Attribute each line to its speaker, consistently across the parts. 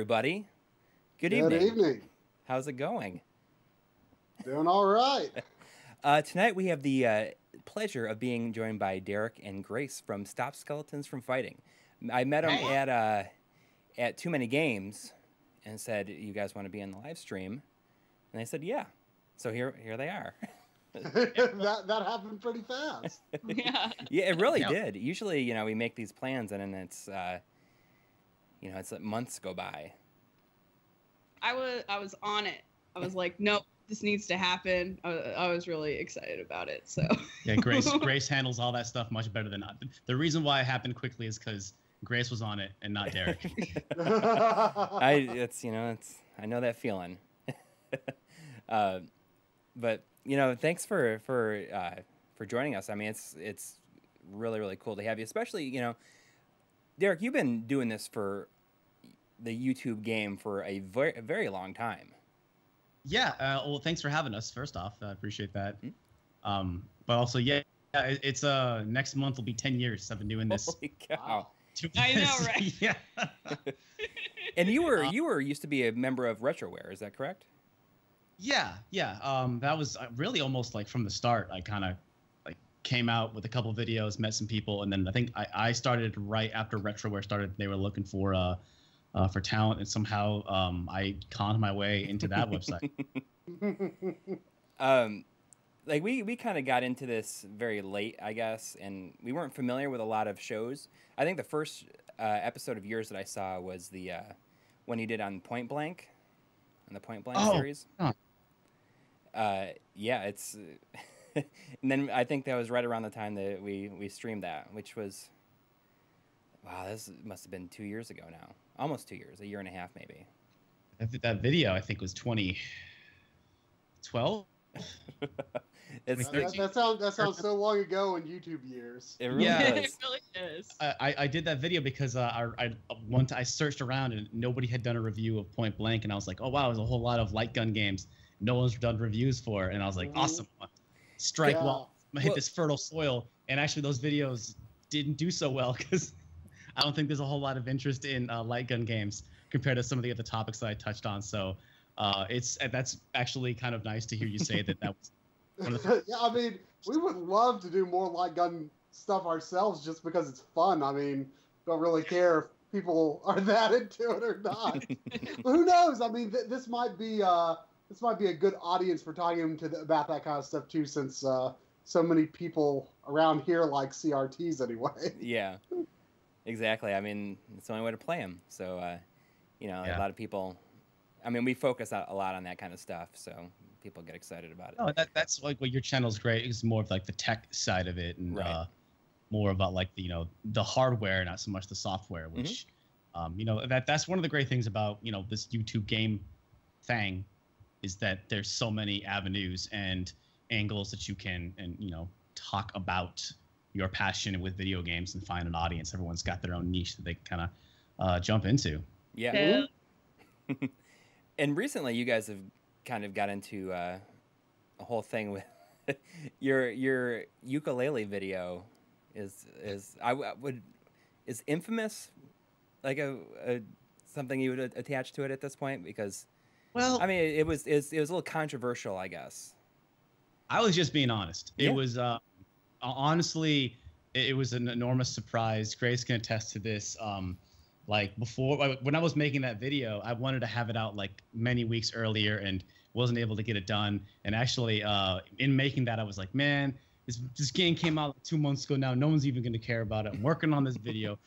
Speaker 1: everybody. Good,
Speaker 2: Good
Speaker 1: evening.
Speaker 2: evening.
Speaker 1: How's it going?
Speaker 2: Doing all right.
Speaker 1: Uh, tonight we have the uh, pleasure of being joined by Derek and Grace from Stop Skeletons from Fighting. I met them
Speaker 3: Hey.
Speaker 1: at uh, at Too Many Games and said, "You guys want to be in the live stream?" And they said, "Yeah." So here here they are.
Speaker 2: that that happened pretty fast.
Speaker 3: yeah.
Speaker 1: yeah, it really
Speaker 4: Yeah.
Speaker 1: did. Usually, you know, we make these plans and then it's uh, you know, it's like months go by.
Speaker 3: I was I was on it. I was like, nope, this needs to happen. I, I was really excited about it. So
Speaker 4: Yeah, Grace Grace handles all that stuff much better than I. The reason why it happened quickly is because Grace was on it and not Derek.
Speaker 1: I it's you know it's I know that feeling. uh, but you know, thanks for for uh, for joining us. I mean, it's it's really really cool to have you, especially you know, Derek. You've been doing this for the YouTube game for a very a very long time.
Speaker 4: yeah, uh, well, thanks for having us. First off, I appreciate that.
Speaker 1: Mhm.
Speaker 4: Um, but also, yeah, yeah, it- it's uh next month will be ten years I've been doing this.
Speaker 1: Holy cow!
Speaker 4: to
Speaker 3: I know, right?
Speaker 4: yeah.
Speaker 1: And you were
Speaker 4: Uh,
Speaker 1: you were used to be a member of RetroWare, is that correct?
Speaker 4: Yeah, yeah. Um, that was uh, really almost like from the start. I kind of like came out with a couple videos, met some people, and then I think I, I started right after RetroWare started. They were looking for uh, uh for talent, and somehow um, I conned my way into that website.
Speaker 1: um, like we we kind of got into this very late, I guess, and we weren't familiar with a lot of shows. I think the first uh, episode of yours that I saw was the uh, one you did on Point Blank, on the Point Blank
Speaker 4: Oh,
Speaker 1: series.
Speaker 4: huh.
Speaker 1: Uh, yeah, it's, and then I think that was right around the time that we we streamed that, which was, wow, this must have been two years ago now, almost two years, a year and a half maybe.
Speaker 4: that, that video I think was 2012.
Speaker 1: it's
Speaker 2: that, that- that sounds that sounds so long ago in YouTube years.
Speaker 1: it really
Speaker 4: Yeah.
Speaker 3: it really is.
Speaker 4: I, I- I did that video because uh, I, I one time I searched around and nobody had done a review of Point Blank, and I was like, oh wow, there's a whole lot of light gun games no one's done reviews for, and I was like,
Speaker 2: Mhm.
Speaker 4: awesome, strike
Speaker 2: Yeah.
Speaker 4: while I hit
Speaker 1: Well-
Speaker 4: this fertile soil, and actually those videos didn't do so well because I don't think there's a whole lot of interest in uh, light gun games compared to some of the other topics that I touched on. So uh, it's that's actually kind of nice to hear you say that that was One of
Speaker 2: yeah, I mean, we would love to do more light gun stuff ourselves just because it's fun. I mean, don't really care if people are that into it or not. But who knows? I mean, th- this might be uh, this might be a good audience for talking to the, about that kind of stuff too, since uh, so many people around here like CRTs anyway.
Speaker 1: Yeah, exactly. I mean, it's the only way to play them. So, uh, you know, a lot of people. I mean, we focus a a lot on that kind of stuff, so people get excited about it.
Speaker 4: No, that that's like what your channel's great. It's more of like the tech side of it, and
Speaker 1: Right.
Speaker 4: uh, more about like the you know the hardware, not so much the software.
Speaker 1: Mm-hmm.
Speaker 4: Which, um, you know, that that's one of the great things about you know this YouTube game thing, is that there's so many avenues and angles that you can and you know talk about your passion with video games and find an audience. Everyone's got their own niche that they kind of uh, jump into.
Speaker 1: Yeah.
Speaker 3: Hell
Speaker 1: And recently, you guys have kind of got into uh, a whole thing with your your ukulele video. Is is I w- would is infamous like a, a something you would attach to it at this point because
Speaker 4: Well,
Speaker 1: I mean it, it was it was, it was a little controversial I guess.
Speaker 4: I was just being honest.
Speaker 1: Yeah.
Speaker 4: It was uh, honestly, it, it was an enormous surprise. Grace can attest to this. Um, like before, when I was making that video, I wanted to have it out like many weeks earlier, and wasn't able to get it done. And actually, uh, in making that, I was like, man, this this game came out like two months ago now. No one's even gonna care about it. I'm working on this video.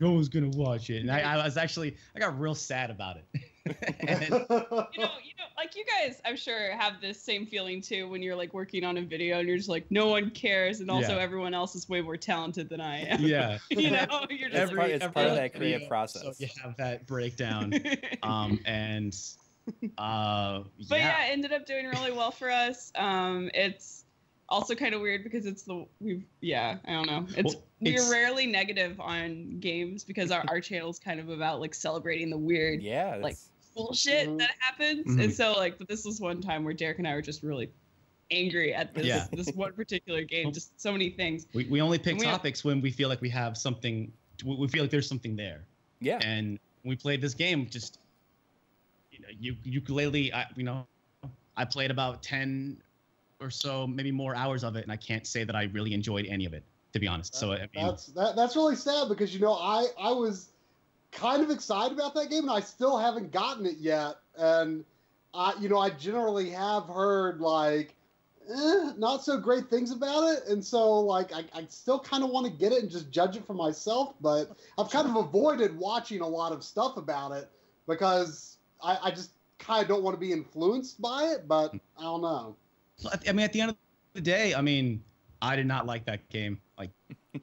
Speaker 4: No one's gonna watch it. And I, I was actually, I got real sad about it. and
Speaker 3: you know, you know, like you guys, I'm sure have this same feeling too when you're like working on a video and you're just like, no one cares, and also
Speaker 4: Yeah.
Speaker 3: everyone else is way more talented than I am.
Speaker 4: yeah.
Speaker 3: you know, you're just
Speaker 1: It's part- it's part of that creative
Speaker 4: video,
Speaker 1: process.
Speaker 4: So you have that breakdown. um, and uh,
Speaker 3: but
Speaker 4: yeah,
Speaker 3: yeah. it ended up doing really well for us. Um, it's also kind of weird because it's the we've yeah I don't know it's
Speaker 4: Well,
Speaker 3: we're
Speaker 4: it's-
Speaker 3: rarely negative on games because our, our channel's kind of about like celebrating the weird
Speaker 1: Yeah,
Speaker 3: like,
Speaker 1: that's-
Speaker 3: bullshit
Speaker 2: Mhm.
Speaker 3: that happens
Speaker 4: Mhm.
Speaker 3: and so like this was one time where Derek and I were just really angry at this
Speaker 4: Yeah.
Speaker 3: this one particular game just so many things
Speaker 4: we, we only pick
Speaker 3: we-
Speaker 4: topics when we feel like we have something. We we feel like there's something there.
Speaker 1: yeah.
Speaker 4: And we played this game, just u- ukulele, I, you know, I played about ten or so, maybe more hours of it, and I can't say that I really enjoyed any of it, to be honest. So I mean,
Speaker 2: that's that, that's really sad because you know I I was kind of excited about that game and I still haven't gotten it yet. And I you know I generally have heard like eh, not so great things about it. And so like I, I still kind of want to get it and just judge it for myself but I've kind of avoided watching a lot of stuff about it because I, I just kind of don't want to be influenced by it but I don't know.
Speaker 4: I mean, at the end of the day, I mean, I did not like that game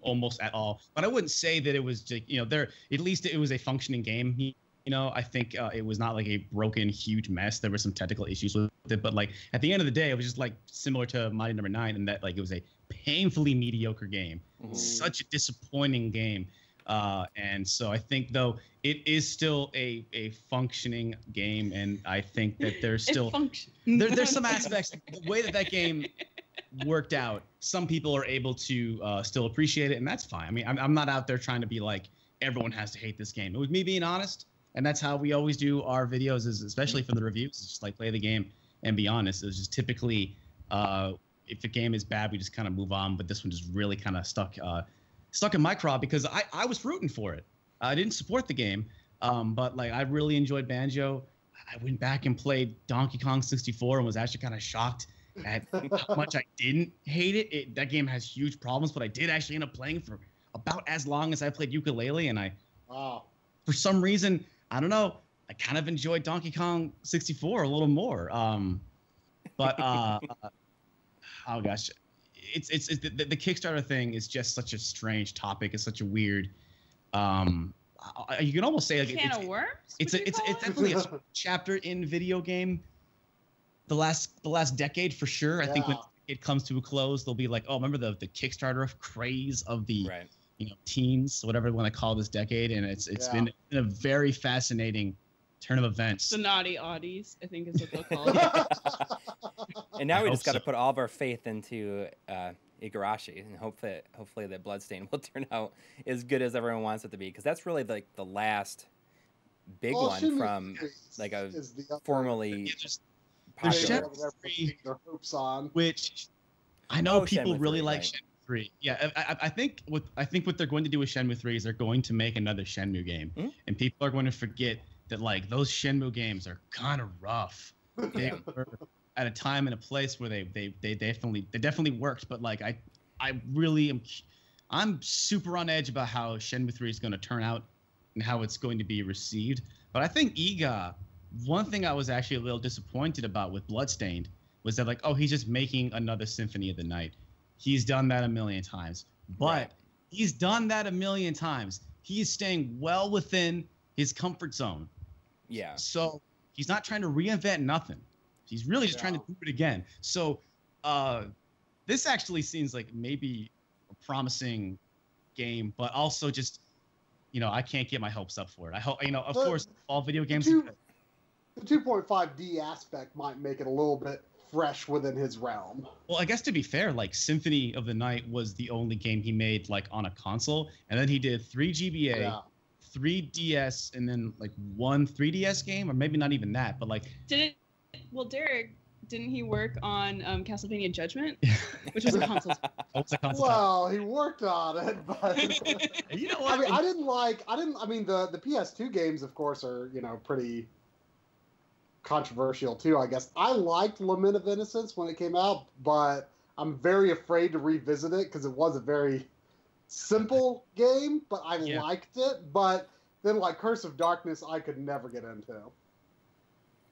Speaker 4: almost at all. But I wouldn't say that it was just you know there at least it was a functioning game. You know, I think uh, it was not like a broken huge mess. There were some technical issues with it, but like at the end of the day, it was just like similar to Mighty Number no. Nine in that like it was a painfully mediocre game, mm-hmm. such a disappointing game. Uh, and so I think though it is still a a functioning game, and I think that there's still there, there's some aspects the way that that game worked out. Some people are able to uh, still appreciate it, and that's fine. I mean, I'm, I'm not out there trying to be like everyone has to hate this game. It was me being honest, and that's how we always do our videos, is especially for the reviews. Just like play the game and be honest. It's just typically uh, if a game is bad, we just kind of move on. But this one just really kind of stuck uh, stuck in my craw because I I was rooting for it. I didn't support the game, um, but like I really enjoyed Banjo. I went back and played Donkey Kong 64 and was actually kind of shocked at how much I didn't hate it. it. That game has huge problems, but I did actually end up playing for about as long as I played Yooka-Laylee, and I,
Speaker 2: wow.
Speaker 4: for some reason, I don't know, I kind of enjoyed Donkey Kong 64 a little more. Um, but uh, uh, oh gosh, it's it's, it's the, the, Kickstarter thing is just such a strange topic. It's such a weird. Um, you can almost say like
Speaker 3: can
Speaker 4: it's,
Speaker 3: of worms.
Speaker 4: It's a, it's, it's definitely a chapter in video game the last the last decade for sure. I think when it comes to a close, they'll be like, oh, remember the the Kickstarter of craze of the
Speaker 1: right.
Speaker 4: you know teens, whatever you want to call this decade, and it's it's yeah. been a very fascinating turn of events.
Speaker 3: The naughty oddies, I think is what they'll call it.
Speaker 1: and now we just got to so. put all of our faith into uh, Igarashi and hope that hopefully that Bloodstain will turn out as good as everyone wants it to be because that's really like the last big well, one from like a formerly
Speaker 4: popular. Their hopes on. Which I know oh, people Shenmue really 3, like right. Shenmue 3. Yeah, I, I, think what I think what they're going to do with Shenmue 3 is they're going to make another Shenmue game, mm-hmm. and people are going to forget that like those Shenmue games are kind of rough. They were at a time and a place where they they they definitely they definitely worked, but like I I really am I'm super on edge about how Shenmue 3 is going to turn out and how it's going to be received. But I think Iga one thing I was actually a little disappointed about with Bloodstained was that like, oh, he's just making another Symphony of the Night. He's done that a million times, but right. he's done that a million times. He is staying well within his comfort zone.
Speaker 1: Yeah.
Speaker 4: So he's not trying to reinvent nothing. He's really just trying to do it again. So uh, this actually seems like maybe a promising game, but also just you know I can't get my hopes up for it. I hope you know of course all video games
Speaker 2: the 2.5D aspect might make it a little bit fresh within his realm.
Speaker 4: Well, I guess to be fair, like Symphony of the Night was the only game he made like on a console, and then he did three GBA, yeah. three DS, and then like one 3DS game, or maybe not even that, but like.
Speaker 3: Did it? Well, Derek, didn't he work on um, Castlevania Judgment, which was a console?
Speaker 2: was a console well, he worked on it, but
Speaker 4: you know what?
Speaker 2: I mean, I didn't like. I didn't. I mean, the the PS2 games, of course, are you know pretty controversial too, I guess. I liked Lament of Innocence when it came out, but I'm very afraid to revisit it because it was a very simple game, but I yeah. liked it. But then, like Curse of Darkness, I could never get into.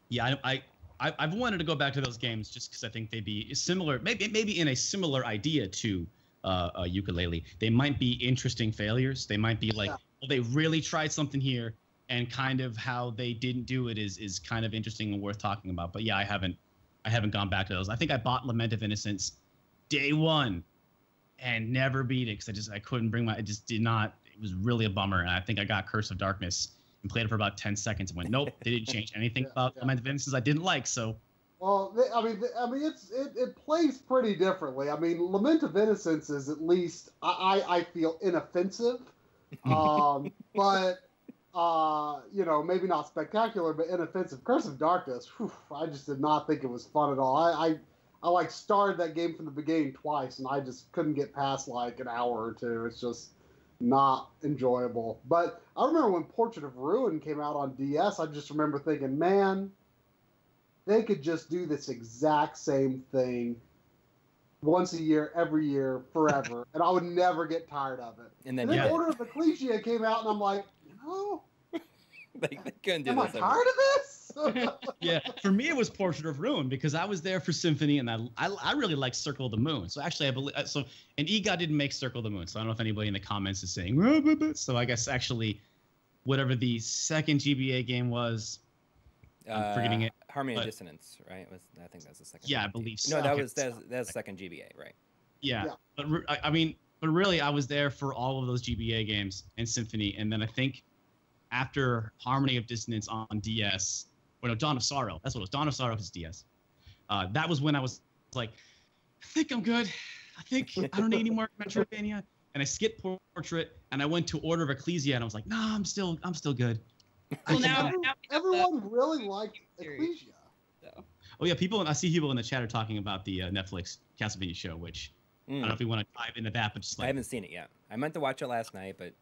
Speaker 4: Yeah, I, I I've wanted to go back to those games just because I think they'd be similar, maybe maybe in a similar idea to uh, uh, Yooka-Laylee. They might be interesting failures. They might be like, yeah. well, they really tried something here, and kind of how they didn't do it is is kind of interesting and worth talking about. But yeah, I haven't I haven't gone back to those. I think I bought Lament of Innocence day one and never beat it because I just I couldn't bring my I just did not. It was really a bummer, and I think I got Curse of Darkness and played it for about ten seconds and went, nope, they didn't change anything yeah, about yeah. Lament of Innocence I didn't like. So.
Speaker 2: Well, I mean, I mean, it's it, it plays pretty differently. I mean, Lament of Innocence is at least I I, I feel inoffensive, um, but uh, you know, maybe not spectacular, but inoffensive. Curse of Darkness, whew, I just did not think it was fun at all. I, I, I like started that game from the beginning twice, and I just couldn't get past like an hour or two. It's just not enjoyable. But I remember when Portrait of Ruin came out on DS, I just remember thinking, man, they could just do this exact same thing once a year, every year, forever, and I would never get tired of it.
Speaker 1: And
Speaker 2: And
Speaker 1: then
Speaker 2: then
Speaker 4: Yeah.
Speaker 2: Order of Ecclesia came out, and I'm like, you know,
Speaker 1: they, they couldn't do
Speaker 2: am I
Speaker 1: this. every-
Speaker 2: tired of this?
Speaker 4: yeah, for me it was Portrait of Ruin because I was there for Symphony and I I, I really like Circle of the Moon. So actually I believe so. And Iga didn't make Circle of the Moon, so I don't know if anybody in the comments is saying. "Ruh, buh, buh." So I guess actually, whatever the second GBA game was, I'm forgetting
Speaker 1: Uh,
Speaker 4: it,
Speaker 1: Harmony
Speaker 4: but-
Speaker 1: and Dissonance, right? Was I think that's the second.
Speaker 4: Yeah, I
Speaker 1: one.
Speaker 4: believe
Speaker 1: No, that
Speaker 4: Okay,
Speaker 1: was that's
Speaker 4: so-
Speaker 1: that's second GBA, right?
Speaker 4: Yeah,
Speaker 2: Yeah.
Speaker 4: but re- I, I mean, but really, I was there for all of those GBA games and Symphony, and then I think after Harmony of Dissonance on DS, or no, Dawn of Sorrow. That's what it was. Dawn of Sorrow is DS. Uh, that was when I was like, I think I'm good. I think I don't need any more Metroidvania. And I skipped Portrait, and I went to Order of Ecclesia, and I was like, Nah, I'm still, I'm still good.
Speaker 3: Well, now, now we have
Speaker 2: Everyone really liked. Ecclesia.
Speaker 3: so.
Speaker 4: oh yeah, people. I see people in the chat are talking about the uh, Netflix Castlevania show, which I don't know
Speaker 1: Mm.
Speaker 4: if we want to dive into that, but just
Speaker 1: I haven't seen it yet. I meant to watch it last night, but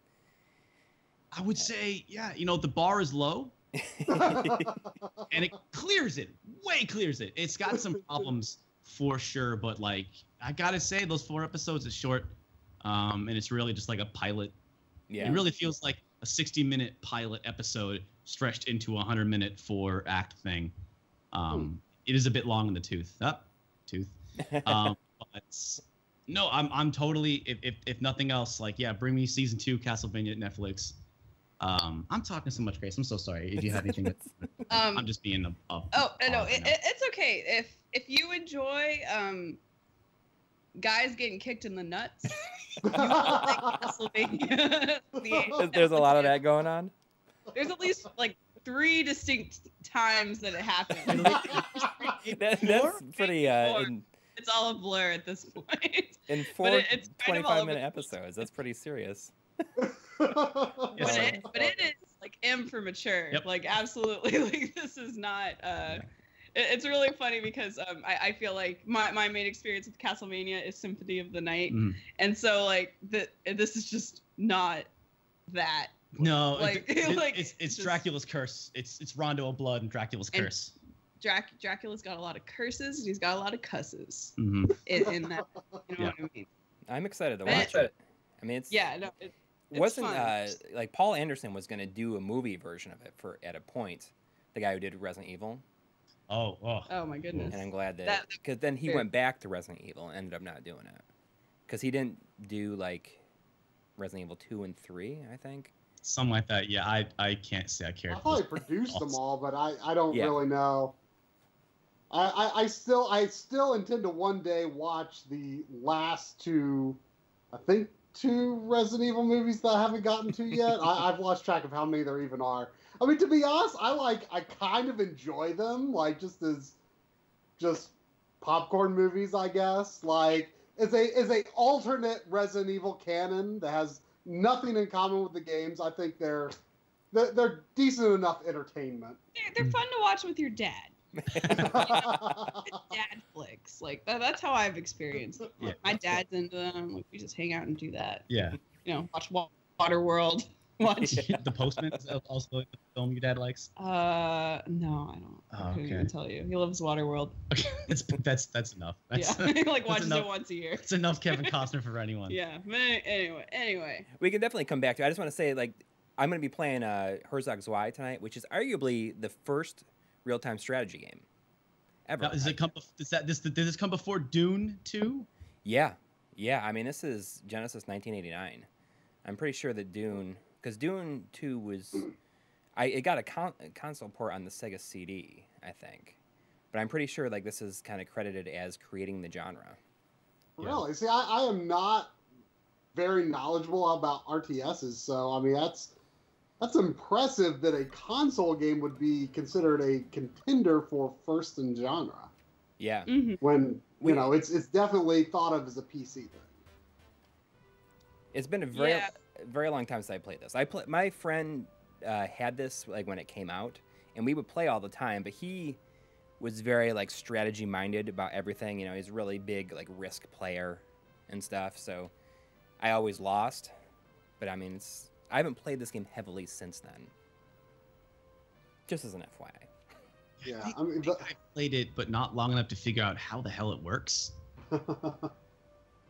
Speaker 4: I would say, yeah, you know, the bar is low and it clears it, way clears it. It's got some problems for sure, but like I gotta say, those four episodes is short, um, and it's really just like a pilot.
Speaker 1: yeah,
Speaker 4: It really feels like a 60-minute pilot episode stretched into a 100-minute four act thing. Um, It is a bit long in the tooth. Up, tooth. Um, but no, I'm I'm totally if, if if nothing else, like yeah, bring me season two Castlevania Netflix. Um, I'm talking so much, Grace. I'm so sorry. If you have anything, to,
Speaker 3: Um,
Speaker 4: I'm just being a. a
Speaker 3: Oh no, no, it, it's okay. If if you enjoy um guys getting kicked in the nuts, you like Castlevania. the-
Speaker 1: there's a lot of that going on.
Speaker 3: There's at least like three distinct times that it happened.
Speaker 1: That, that's pretty uh, in,
Speaker 3: it's all a blur at this point.
Speaker 1: in four
Speaker 3: it- it's kind of
Speaker 1: 25 minute episodes. That's pretty serious.
Speaker 3: But, it, but it is like M for mature.
Speaker 4: Yep.
Speaker 3: Like absolutely, like this is not. uh
Speaker 4: Yeah.
Speaker 3: it- It's really funny because um, I, I feel like my, my main experience with Castlevania is Symphony of the Night,
Speaker 4: Mm.
Speaker 3: and so like the, this is just not that.
Speaker 4: No,
Speaker 3: Like-
Speaker 4: it-
Speaker 3: like,
Speaker 4: it's it's
Speaker 3: just-
Speaker 4: Dracula's curse. It's it's Rondo of Blood and Dracula's
Speaker 3: And-
Speaker 4: curse.
Speaker 3: Drac- Dracula's got a lot of curses and he's got a lot of cusses
Speaker 4: hmm
Speaker 3: in, in that. You know
Speaker 4: Yeah.
Speaker 3: what I mean?
Speaker 1: I'm excited to watch
Speaker 3: it-
Speaker 1: it. I mean, it's
Speaker 3: Yeah, no, it, it's
Speaker 1: wasn't uh, like Paul Anderson was going to do a movie version of it for at a point. The guy who did Resident Evil,
Speaker 4: Oh, oh.
Speaker 3: oh my goodness.
Speaker 1: and I'm glad that
Speaker 3: That-
Speaker 1: because then he
Speaker 3: Fair.
Speaker 1: went back to Resident Evil and ended up not doing it because he didn't do like Resident Evil two and three. I think.
Speaker 4: something like that. Yeah, I I can't say I care.
Speaker 2: I
Speaker 4: cared.
Speaker 2: thought he produced them all, but I, I don't
Speaker 1: Yeah.
Speaker 2: really know. I, I, I still I still intend to one day watch the last two, I think two Resident Evil movies that I haven't gotten to yet. I, I've lost track of how many there even are. I mean, to be honest, I like I kind of enjoy them, like just as just popcorn movies, I guess. Like as a as a alternate Resident Evil canon that has nothing in common with the games. I think they're they're, they're decent enough entertainment.
Speaker 3: They're, they're fun to watch with your dad. Dad flicks, like that, that's how I've experienced. It.
Speaker 4: Yeah.
Speaker 3: My dad's into them. Like we just hang out and do that.
Speaker 4: Yeah.
Speaker 3: You know, watch Water World. Watch.
Speaker 4: the Postman is also the film your dad likes.
Speaker 3: Uh, no, I don't. I
Speaker 4: Oh,
Speaker 3: couldn't
Speaker 4: okay.
Speaker 3: even tell you. He loves Water World.
Speaker 4: Okay, that's that's that's enough. That's,
Speaker 3: yeah, he like
Speaker 4: that's
Speaker 3: watches
Speaker 4: enough.
Speaker 3: it once a year.
Speaker 4: It's enough Kevin Costner for anyone.
Speaker 3: Yeah. But anyway, anyway.
Speaker 1: We can definitely come back to. it. I just want to say, like, I'm going to be playing uh, Herzog Zwei tonight, which is arguably the first real-time strategy game ever.
Speaker 4: Now, does it come? Does that this did this come before Dune two?
Speaker 1: Yeah, yeah. I mean, this is Genesis 1989. I'm pretty sure that Dune, because Dune 2 was, I it got a, con- a console port on the Sega CD, I think, but I'm pretty sure like this is kind of credited as creating the genre.
Speaker 4: Yeah.
Speaker 2: Really? See, I, I am not very knowledgeable about RTSs, so I mean that's that's impressive that a console game would be considered a contender for first in genre
Speaker 1: Yeah,
Speaker 3: hmm
Speaker 2: when
Speaker 1: We-
Speaker 2: you know it's it's definitely thought of as a PC thing.
Speaker 1: it's been a very
Speaker 3: Yeah.
Speaker 1: very long time since I played this. I play my friend uh, had this like when it came out, and we would play all the time. But he was very like strategy minded about everything. You know, he's a really big like risk player and stuff. So I always lost. But I mean, it's I haven't played this game heavily since then. Just as an FYI.
Speaker 2: Yeah,
Speaker 4: think-
Speaker 2: I mean,
Speaker 4: think I played it, but not long enough to figure out how the hell it works.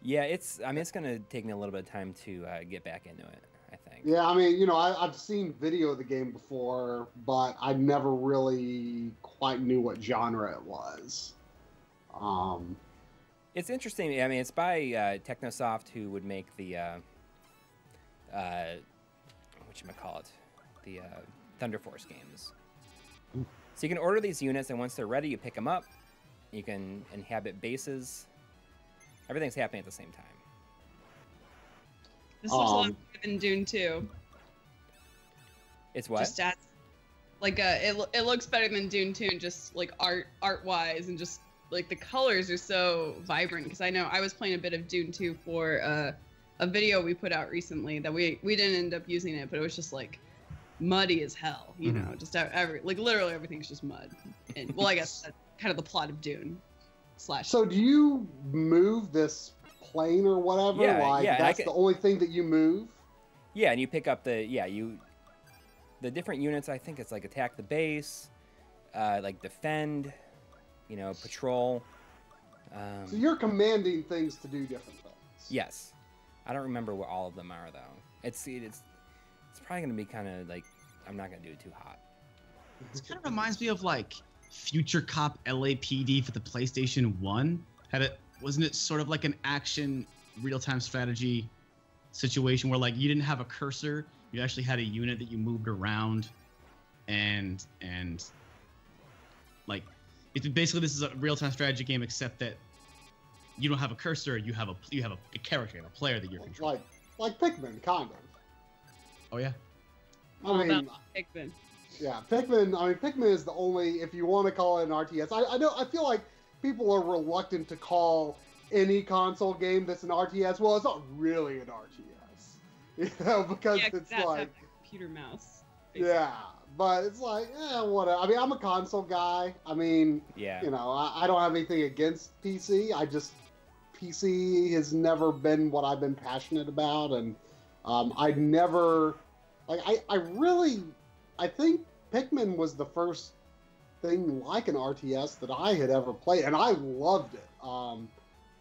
Speaker 1: Yeah, it's. I mean, it's gonna take me a little bit of time to uh, get back into it. I think.
Speaker 2: yeah, I mean, you know, I, I've seen video of the game before, but I never really quite knew what genre it was. Um,
Speaker 1: It's interesting. I mean, it's by uh, Technosoft, who would make the uh, uh, what you call it, the uh, Thunder Force games.
Speaker 4: Ooh.
Speaker 1: So you can order these units, and once they're ready, you pick them up. You can inhabit bases. Everything's happening at the same time.
Speaker 3: This looks a lot
Speaker 2: Um,
Speaker 3: better than Dune 2.
Speaker 1: It's what?
Speaker 3: Just as like uh, it, it looks better than Dune 2, just like art art wise, and just like the colors are so vibrant. Because I know I was playing a bit of Dune 2 for uh, a video we put out recently that we we didn't end up using it, but it was just like muddy as hell. You
Speaker 4: Mhm.
Speaker 3: know, just every like literally everything's just mud. And well, I guess that's kind of the plot of Dune. Slash.
Speaker 2: so, do you move this plane or whatever?
Speaker 1: Yeah,
Speaker 2: like,
Speaker 1: yeah,
Speaker 2: that's
Speaker 1: can-
Speaker 2: the only thing that you move.
Speaker 1: Yeah, and you pick up the yeah you, the different units. I think it's like attack the base, uh, like defend, you know, patrol. Um,
Speaker 2: So you're commanding things to do different things.
Speaker 1: Yes, I don't remember what all of them are though. It's it's it's probably gonna be kind of like I'm not gonna do it too hot.
Speaker 4: This kind of reminds me of like Future Cop LAPD for the PlayStation One. Had it wasn't it sort of like an action real-time strategy situation where like you didn't have a cursor, you actually had a unit that you moved around, and and like it's basically this is a real-time strategy game except that you don't have a cursor, you have a you have a, a character, a player that you're controlling.
Speaker 2: Like, like Pikmin, kind of.
Speaker 4: Oh yeah.
Speaker 2: I mean,
Speaker 3: about Pikmin.
Speaker 2: Yeah, Pikmin. I mean, Pikmin is the only, if you want to call it an RTS. I, I know. I feel like people are reluctant to call any console game that's an RTS. Well, it's not really an RTS, you know, because
Speaker 3: Yeah, 'cause
Speaker 2: it's
Speaker 3: that's
Speaker 2: like,
Speaker 3: have a computer mouse.
Speaker 2: yeah, but it's like, eh, whatever. I mean, I'm a console guy. I mean,
Speaker 1: Yeah,
Speaker 2: you know, I, I don't have anything against PC. I just PC has never been what I've been passionate about, and um, I never like. I I really, I think Pikmin was the first thing like an RTS that I had ever played, and I loved it. Um,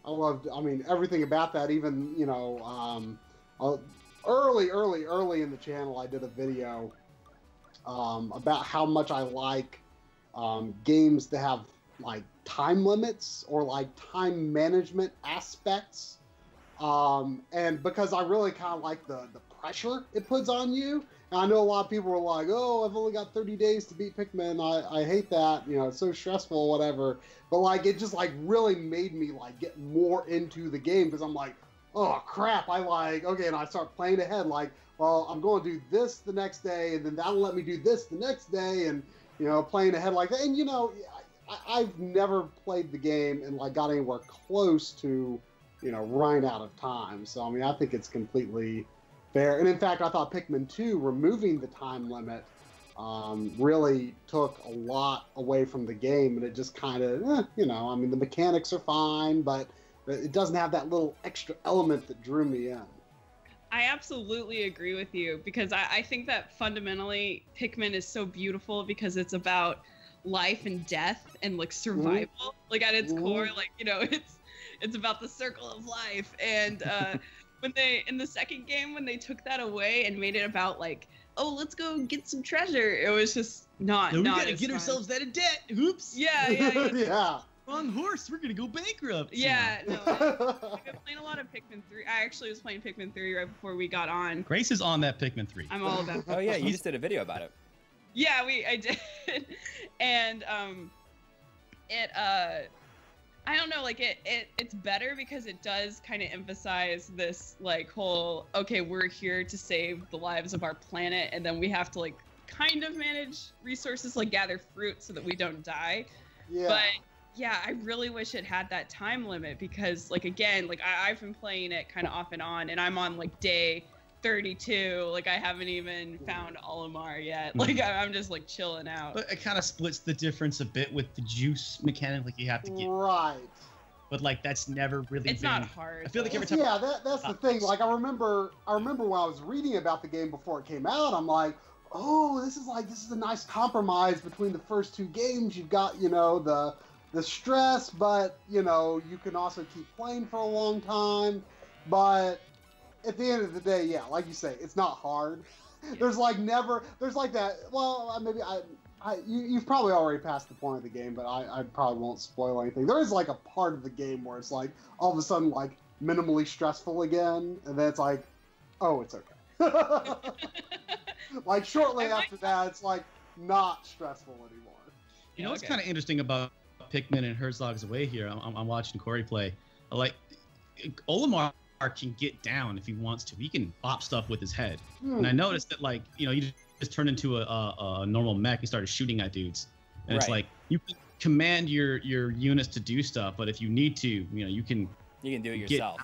Speaker 2: I loved. I mean, everything about that. Even you know, um, uh, early, early, early in the channel, I did a video um, about how much I like um, games that have like time limits or like time management aspects. Um, and because I really kind of like the, the pressure it puts on you. And I know a lot of people are like, oh, I've only got 30 days to beat Pikmin. I, I hate that. You know, it's so stressful, whatever. But like, it just like really made me like get more into the game because I'm like, oh crap, I like, okay. And I start playing ahead like, well, I'm going to do this the next day, and then that'll let me do this the next day, and you know, playing ahead like that. And you know, I, I've never played the game and like got anywhere close to, you know, running out of time. So I mean, I think it's completely fair. And in fact, I thought Pikmin 2 removing the time limit um, really took a lot away from the game, and it just kind of, eh, you know, I mean, the mechanics are fine, but it doesn't have that little extra element that drew me in.
Speaker 3: I absolutely agree with you because I, I think that fundamentally Pikmin is so beautiful because it's about life and death and like survival. Like at its core, like you know, it's it's about the circle of life. And uh, when they in the second game when they took that away and made it about like oh let's go get some treasure, it was just not.
Speaker 4: No, we
Speaker 3: not
Speaker 4: gotta get
Speaker 3: fun.
Speaker 4: ourselves out of debt. Oops.
Speaker 3: Yeah, yeah, yeah.
Speaker 2: yeah.
Speaker 4: Wrong horse. We're gonna go bankrupt.
Speaker 3: yeah. No, I- I've been playing a lot of Pikmin 3. I actually was playing Pikmin 3 right before we got on.
Speaker 4: Grace is on that Pikmin 3.
Speaker 3: I'm all about
Speaker 1: Oh yeah, you just did a video about it.
Speaker 3: Yeah, we I did, and um, it uh, I don't know, like it it it's better because it does kind of emphasize this like whole okay, we're here to save the lives of our planet, and then we have to like kind of manage resources, like gather fruit so that we don't die.
Speaker 2: yeah.
Speaker 3: But yeah, I really wish it had that time limit because like again, like I, I've been playing it kind of off and on, and I'm on like day 32. Like I haven't even found Olimar yet. Hmm. Like I- I'm just like chilling out.
Speaker 4: But it kind of splits the difference a bit with the juice mechanic. Like you have to get,
Speaker 2: right.
Speaker 4: but like that's never really.
Speaker 3: It's
Speaker 4: been,
Speaker 3: not hard.
Speaker 4: I feel like
Speaker 3: though.
Speaker 4: every time-
Speaker 2: Yeah, that, that's the uh, thing. Like I remember, I remember when I was reading about the game before it came out. I'm like, oh, this is like this is a nice compromise between the first two games. You've got you know the the stress, but you know you can also keep playing for a long time. But at the end of the day, yeah, like you say, it's not hard. There's like never, there's like that. Well, uh, maybe I. I, you, you've probably already passed the point of the game, but I, I probably won't spoil anything. There is like a part of the game where it's like all of a sudden like minimally stressful again, and then it's like, oh, it's okay. like shortly
Speaker 3: I like
Speaker 2: after that, it's like not stressful anymore.
Speaker 4: You know what's
Speaker 3: Okay.
Speaker 4: kind of interesting about Pikmin and Herzog Zwei here? I'm, I'm watching Coury play. Like, Olimar can get down if he wants to. He can bop stuff with his head.
Speaker 2: Hmm.
Speaker 4: And I noticed that, like, you know, you just turned into a, a, a normal mech and started shooting at dudes. And it's like, you can command your, your units to do stuff, but if you need to, you know, you can,
Speaker 1: You can do it yourself.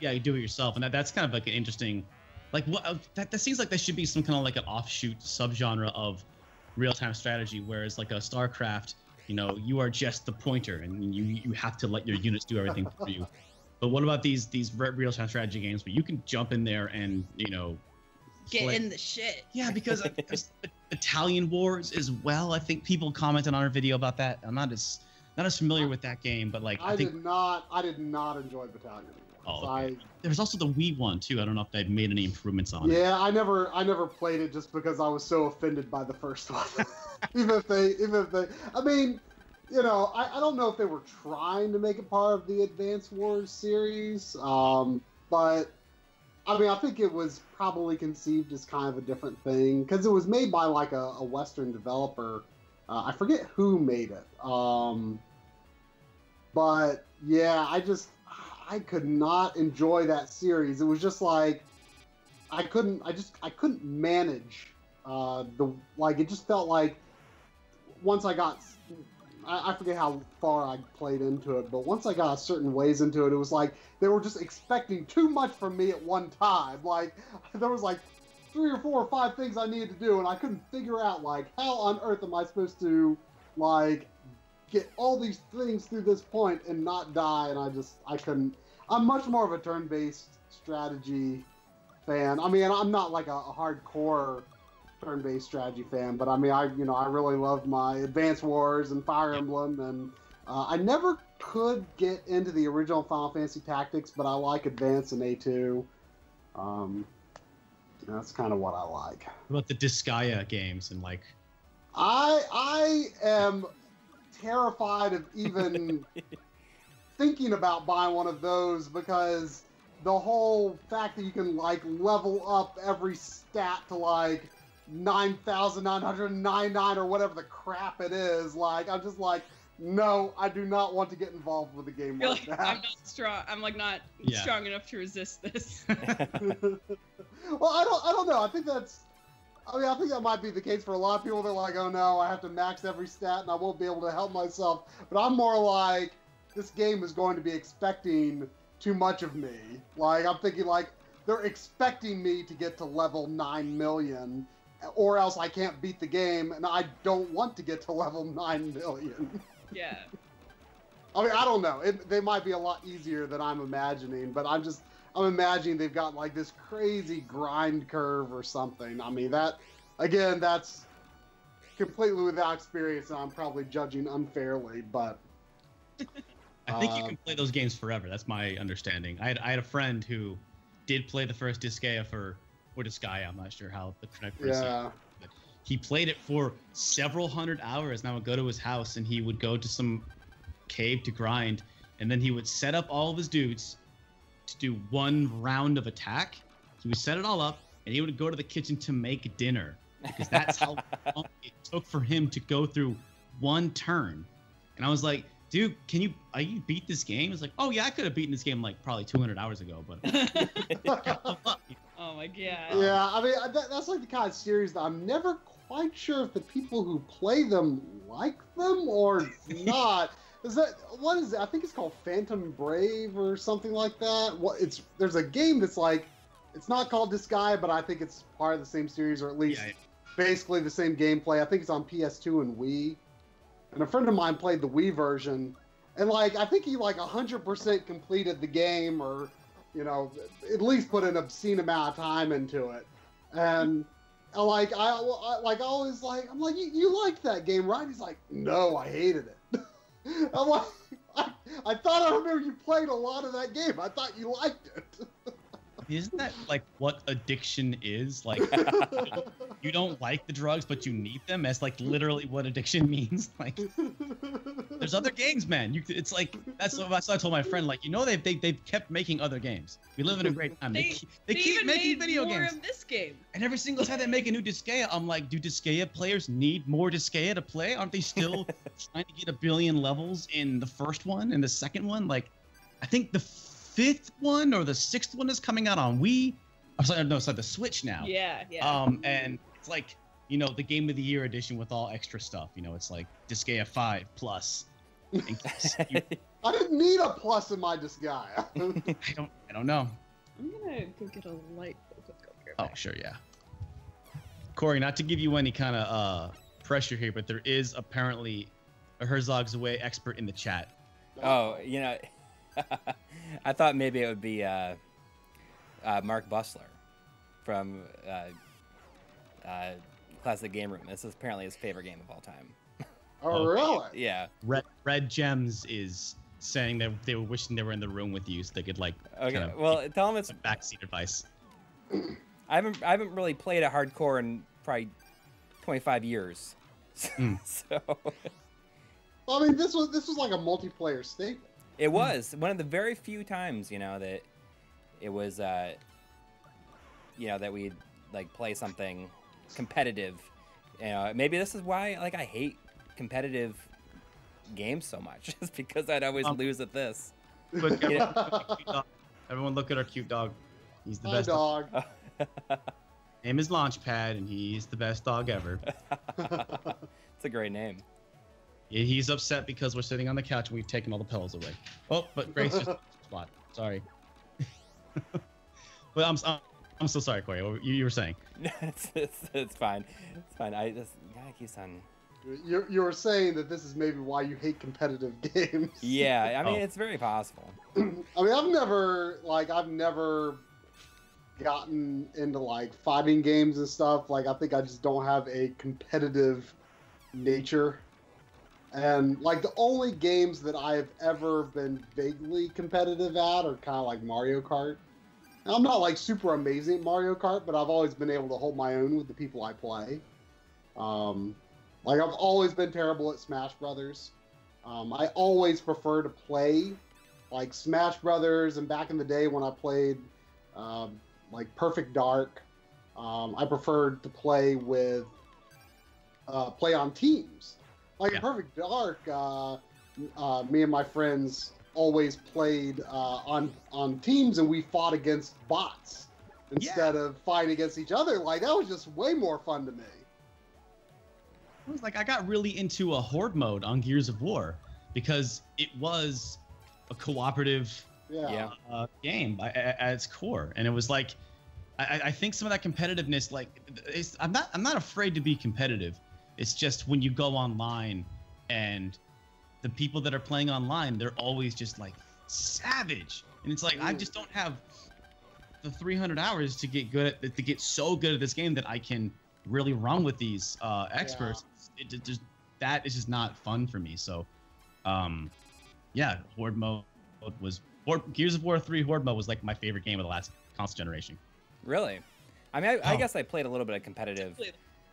Speaker 4: yeah, you do it yourself. And that, that's kind of like an interesting, like, what uh, that, that seems like that should be some kind of like an offshoot subgenre of real time strategy, whereas like a StarCraft, you know, you are just the pointer and you, you have to let your units do everything for you. But what about these these real time strategy games where you can jump in there and you know
Speaker 3: Get
Speaker 4: play-
Speaker 3: in the shit.
Speaker 4: Yeah, because Battalion Wars as well. I think people commented on our video about that. I'm not as not as familiar with that game, but like I,
Speaker 2: I
Speaker 4: think
Speaker 2: did not. I did not enjoy Battalion.
Speaker 4: Oh,
Speaker 2: Wars.
Speaker 4: okay. there's also the Wii one too. I don't know if they've made any improvements
Speaker 2: I,
Speaker 4: on it.
Speaker 2: yeah, I never, I never played it just because I was so offended by the first one. even if they, even if they, I mean, you know, I, I don't know if they were trying to make it part of the Advance Wars series, um, but I mean, I think it was probably conceived as kind of a different thing because it was made by like a, a Western developer. Uh, I forget who made it. Um, but yeah, I just I could not enjoy that series. It was just like I couldn't I just I couldn't manage uh, the like it just felt like once I got I, I forget how far I played into it, but once I got certain ways into it, it was like they were just expecting too much from me at one time. Like there was like three or four or five things I needed to do, and I couldn't figure out like how on earth am I supposed to like get all these things through this point and not die, and I just I couldn't. I'm much more of a turn-based strategy fan. I mean, I'm not like a, a hardcore turn-based strategy fan, but I mean, I you know I really love my Advance Wars and Fire Emblem, and uh, I never could get into the original Final Fantasy Tactics, but I like Advance and A2. Um, that's kind of what I like.
Speaker 4: What about the Disgaea games and like
Speaker 2: I I am terrified of even thinking about buying one of those because the whole fact that you can like level up every stat to like 9999 or whatever the crap it is like i'm just like no i do not want to get involved with a game
Speaker 3: You're
Speaker 2: like
Speaker 3: like,
Speaker 2: that
Speaker 3: I'm not strong. I'm like not
Speaker 4: Yeah.
Speaker 3: strong enough to resist this.
Speaker 2: well, I don't, I don't know. I think that's, I mean, I think that might be the case for a lot of people. They're like, oh no, I have to max every stat and I won't be able to help myself. But I'm more like, this game is going to be expecting too much of me. Like, I'm thinking like, they're expecting me to get to level 9 million or else I can't beat the game and I don't want to get to level 9 million.
Speaker 3: yeah.
Speaker 2: I mean, I don't know. It, they might be a lot easier than I'm imagining, but I'm just I'm imagining they've got like this crazy grind curve or something. I mean, that again, that's completely without experience, and I'm probably judging unfairly. But
Speaker 4: I think you
Speaker 2: Uh,
Speaker 4: can play those games forever. That's my understanding. I had, I had a friend who did play the first Disgaea for or Disgaea. I'm not sure how the correct pronunciation.
Speaker 2: yeah,
Speaker 4: He played it for several hundred hours, and I would go to his house, and he would go to some cave to grind, and then he would set up all of his dudes to do one round of attack. He would set it all up, and he would go to the kitchen to make dinner because that's how long it took for him to go through one turn. And I was like, dude, can you are you beat this game? It's like, oh yeah, I could have beaten this game like probably 200 hours ago, but
Speaker 3: oh my god.
Speaker 2: yeah. I mean, that, that's like the kind of series that I'm never quite sure if the people who play them like them or not. Is that what is it? I think it's called Phantom Brave or something like that. What it's there's a game that's like it's not called Disgaea, but I think it's part of the same series, or at least
Speaker 4: Yeah,
Speaker 2: basically the same gameplay. I think it's on PS2 and Wii. And a friend of mine played the Wii version, and like I think he like 100% completed the game, or you know, at least put an obscene amount of time into it. And like I, I like I always like I'm like you, you liked that game, right? He's like, no, I hated it. I'm like, I, I thought I remember you played a lot of that game. I thought you liked it.
Speaker 4: Isn't that like what addiction is? Like you don't like the drugs, but you need them. That's like literally what addiction means. Like there's other games, man. You, it's like that's what, that's what I told my friend. Like you know they've they, they've kept making other games. We live in a great time. They,
Speaker 3: They-
Speaker 4: keep- they,
Speaker 3: They,
Speaker 4: keep
Speaker 3: even
Speaker 4: making
Speaker 3: made
Speaker 4: video
Speaker 3: more
Speaker 4: games.
Speaker 3: of this game.
Speaker 4: And every single time they make a new Disgaea, I'm like, do Disgaea players need more Disgaea to play? Aren't they still trying to get a billion levels in the first one and the second one? Like, I think the fifth one or the sixth one is coming out on Wii. I'm sorry, no, sorry, the Switch now.
Speaker 3: Yeah, yeah.
Speaker 4: Um, and it's like, you know, the Game of the Year edition with all extra stuff. You know, it's like Disgaea 5 plus. In case you-
Speaker 2: I didn't need a plus in my Disgaea.
Speaker 4: I don't, I don't know.
Speaker 3: I'm gonna go get a light. quick here.
Speaker 4: Oh, sure, yeah. Coury, not to give you any kind of uh, pressure here, but there is apparently a Herzog Zwei expert in the chat.
Speaker 1: Oh, you know, I thought maybe it would be uh, uh, Mark Bussler from uh, uh, Classic Game Room. This is apparently his favorite game of all time.
Speaker 2: oh, really?
Speaker 1: Yeah.
Speaker 4: Red, Red Gems is saying that they were wishing they were in the room with you so they could like
Speaker 1: Okay.
Speaker 4: kind of
Speaker 1: Well, tell them it's.
Speaker 4: some backseat advice.
Speaker 1: I haven't. I haven't really played a hardcore in probably 25 years.
Speaker 4: Hmm.
Speaker 1: so
Speaker 2: I mean, this was this was like a multiplayer staple.
Speaker 1: It was one of the very few times, you know, that it was, uh, you know, that we'd like play something competitive. You know, maybe this is why like I hate competitive games so much, is because I'd always
Speaker 4: Um,
Speaker 1: lose at this.
Speaker 4: Look,
Speaker 1: Yeah.
Speaker 4: everyone, look at our cute dog. Everyone look at our cute dog. He's the
Speaker 2: My
Speaker 4: best.
Speaker 2: dog.
Speaker 4: Name is Launchpad, and he's the best dog ever.
Speaker 1: it's a great name.
Speaker 4: Yeah, He's upset because we're sitting on the couch and we've taken all the pillows away. Oh, but Grace just spot. Sorry. but I'm, I'm I'm so sorry, Coury. You, you were saying.
Speaker 1: it's, it's, it's fine. It's fine. I this guy keeps on.
Speaker 2: you you were saying that this is maybe why you hate competitive games.
Speaker 1: Yeah, I mean
Speaker 4: Oh.
Speaker 1: it's very possible.
Speaker 2: I mean, I've never like I've never gotten into like fighting games and stuff. Like I think I just don't have a competitive nature. And like the only games that I've ever been vaguely competitive at are kind of like Mario Kart. And I'm not like super amazing at Mario Kart, but I've always been able to hold my own with the people I play. Um, like I've always been terrible at Smash Brothers. Um, I always prefer to play like Smash Brothers, and back in the day when I played um, like Perfect Dark, um, I preferred to play with uh, play on teams. Like
Speaker 4: Yeah.
Speaker 2: in Perfect Dark, uh, uh, me and my friends always played uh, on on teams, and we fought against bots instead of fighting against each other. Like that was just way more fun to me.
Speaker 4: It was like I got really into a horde mode on Gears of War because it was a cooperative
Speaker 2: Yeah.
Speaker 1: Yeah.
Speaker 4: uh, game by, at, at its core, and it was like I, I- I think some of that competitiveness, like it's, I'm not I'm not afraid to be competitive. It's just when you go online and the people that are playing online, they're always just like savage, and it's like I
Speaker 2: Mm.
Speaker 4: just don't have the 300 hours to get good at to get so good at this game that I can really run with these uh, experts. It, it just that is just not fun for me. So, um, yeah, horde mode was Horde, Gears of War 3 horde mode was like my favorite game of the last console generation.
Speaker 1: Really? I mean, I, I
Speaker 4: Oh.
Speaker 1: guess I played a little bit of competitive.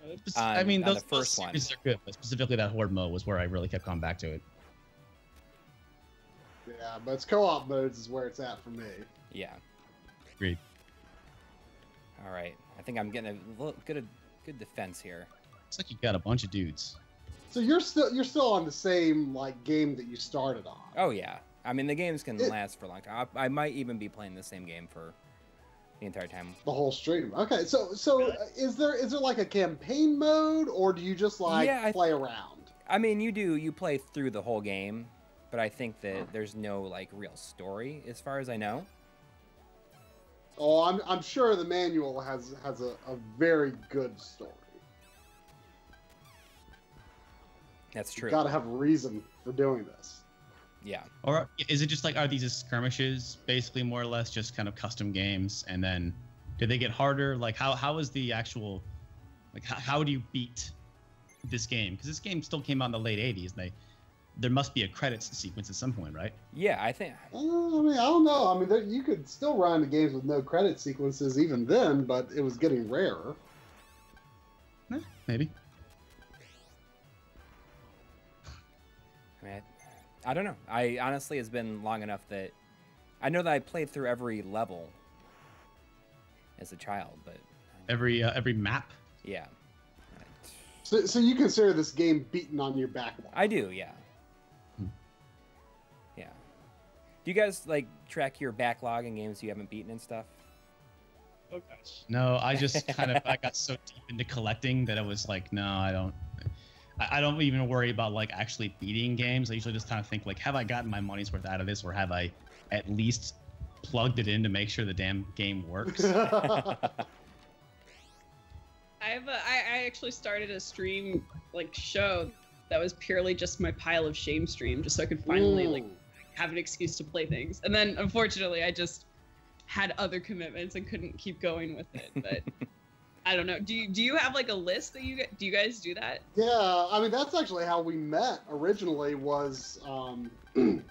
Speaker 3: Play the mode.
Speaker 4: Spec-
Speaker 1: On- uh,
Speaker 4: I mean, those,
Speaker 1: the first
Speaker 4: those
Speaker 1: one.
Speaker 4: are good, but specifically that horde mode was where I really kept coming back to it.
Speaker 2: Yeah, but it's co-op modes is where it's at for me.
Speaker 1: Yeah.
Speaker 4: Agreed.
Speaker 1: All right. I think I'm getting a little, good good defense here.
Speaker 4: It's like you got a bunch of dudes.
Speaker 2: So you're still you're still on the same like game that you started on.
Speaker 1: Oh yeah. I mean, the games can
Speaker 2: It-
Speaker 1: last for a long time. I, I might even be playing the same game for the entire time.
Speaker 2: The whole stream. Okay, so so uh, is there is there like a campaign mode or do you just like
Speaker 1: Yeah, I-
Speaker 2: play around?
Speaker 1: I mean, you do you play through the whole game, but I think that there's no like real story as far as I know.
Speaker 2: Oh, I'm I'm sure the manual has has a, a very good story.
Speaker 1: That's true.
Speaker 2: You got to have a reason for doing this.
Speaker 1: Yeah.
Speaker 4: Or is it just like are these skirmishes, basically more or less just kind of custom games, and then do they get harder? Like how how is the actual like how, how do you beat this game? Because this game still came out in the late '80s. And they there must be a credits sequence at some point, right?
Speaker 1: Yeah, I think
Speaker 2: Uh, I mean, I don't know. I mean, there, you could still run the games with no credit sequences even then, but it was getting rarer.
Speaker 4: Eh, maybe.
Speaker 1: I, I don't know. I honestly it's been long enough that I know that I played through every level as a child, but
Speaker 4: Every uh, every map.
Speaker 1: yeah.
Speaker 2: So, so you consider this game beaten on your backlog?
Speaker 1: I do, yeah.
Speaker 4: Hmm.
Speaker 1: Yeah. Do you guys like track your backlog in games you haven't beaten and stuff?
Speaker 3: Oh gosh.
Speaker 4: No, I just kind of I got so deep into collecting that I was like, no, I don't. I, I don't even worry about like actually beating games. I usually just kind of think like, have I gotten my money's worth out of this, or have I at least plugged it in to make sure the damn game works?
Speaker 3: I have a, I, I actually started a stream like show that was purely just my pile of shame stream, just so I could finally like have an excuse to play things. And then unfortunately, I just had other commitments and couldn't keep going with it. But I don't know. Do you do you have like a list that you do you guys do that?
Speaker 2: Yeah, I mean that's actually how we met originally. Was um,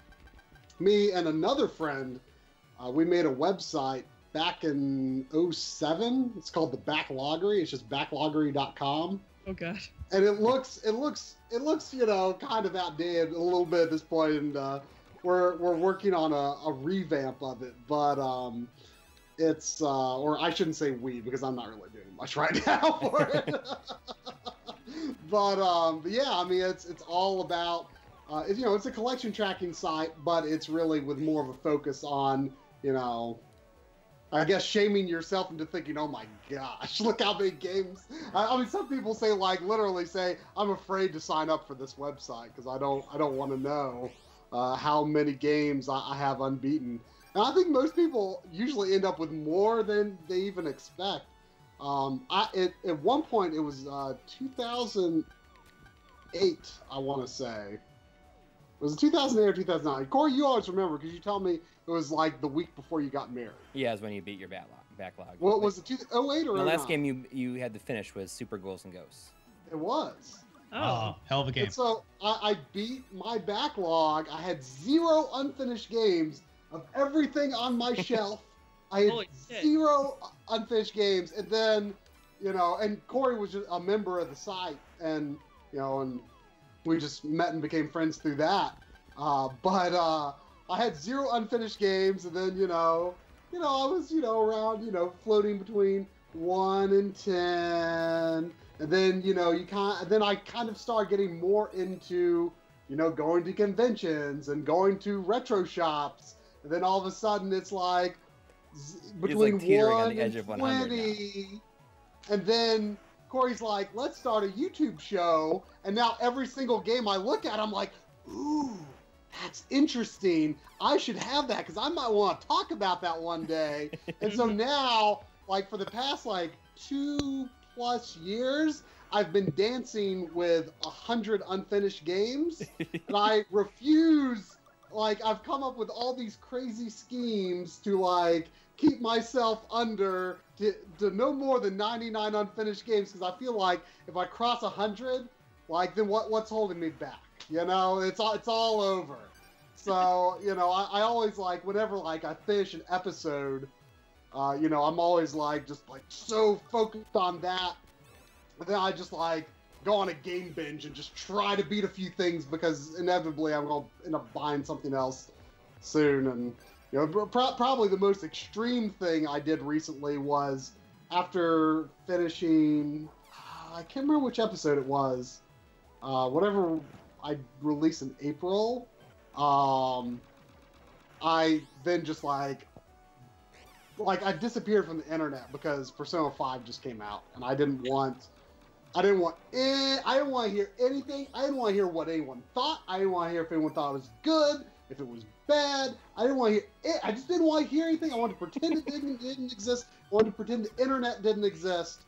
Speaker 2: me and another friend. Uh, we made a website back in 07. It's called the Backloggery. It's just backloggery.com.
Speaker 3: Oh god.
Speaker 2: and it looks it looks it looks you know kind of outdated a little bit at this point and uh, we're we're working on a, a revamp of it but um it's uh or i shouldn't say we because i'm not really doing much right now for it but um but yeah i mean it's it's all about uh you know it's a collection tracking site but it's really with more of a focus on you know I guess shaming yourself into thinking, "Oh my gosh, look how many games." I, I mean, some people say like literally say, "I'm afraid to sign up for this website because I don't I don't want to know uh, how many games I, I have unbeaten." And I think most people usually end up with more than they even expect. Um, I it, at one point it was uh, 2008, I want to say. It Was it 2008 or 2009? Coury, you always remember because you tell me it was like the week before you got married.
Speaker 1: Yeah, is when you beat your backlog. Backlog.
Speaker 2: What was it? 2008 or
Speaker 1: the last game you you had to finish was Super Ghouls and Ghosts.
Speaker 2: It was.
Speaker 4: Oh, hell of a game.
Speaker 2: And so I, I beat my backlog. I had zero unfinished games of everything on my shelf. I had
Speaker 3: Holy shit.
Speaker 2: zero unfinished games, and then you know, and Coury was just a member of the site, and you know, and we just met and became friends through that. Uh, but uh, I had zero unfinished games, and then you know, you know, I was you know around you know floating between one and ten, and then you know you kind then I kind of started getting more into you know going to conventions and going to retro shops, and then all of a sudden it's like z-
Speaker 1: like
Speaker 2: between
Speaker 1: teetering on
Speaker 2: one
Speaker 1: the edge
Speaker 2: and
Speaker 1: of 100 now.
Speaker 2: twenty, and then Coury's like, let's start a YouTube show. And now every single game I look at, I'm like, ooh, that's interesting. I should have that because I might want to talk about that one day. and so now, like for the past like two plus years, I've been dancing with a hundred unfinished games, and I refuse. Like I've come up with all these crazy schemes to like keep myself under to, to no more than 99 unfinished games because I feel like if I cross 100, like then what what's holding me back? You know, it's all it's all over. So you know, I, I always like whenever like I finish an episode, uh, you know, I'm always like just like so focused on that. And then I just like go on a game binge and just try to beat a few things because inevitably I'm gonna end up buying something else soon and you know, pro- probably the most extreme thing I did recently was after finishing. I can't remember which episode it was. Uh, whatever I released in April. Um, I then just like, like I disappeared from the internet because Persona Five just came out, and I didn't want. I didn't want eh, I didn't want to hear anything. I didn't want to hear what anyone thought. I didn't want to hear if anyone thought it was good, if it was bad. I didn't want to hear it. I just didn't want to hear anything. I wanted to pretend it didn't didn't exist. I wanted to pretend the internet didn't exist.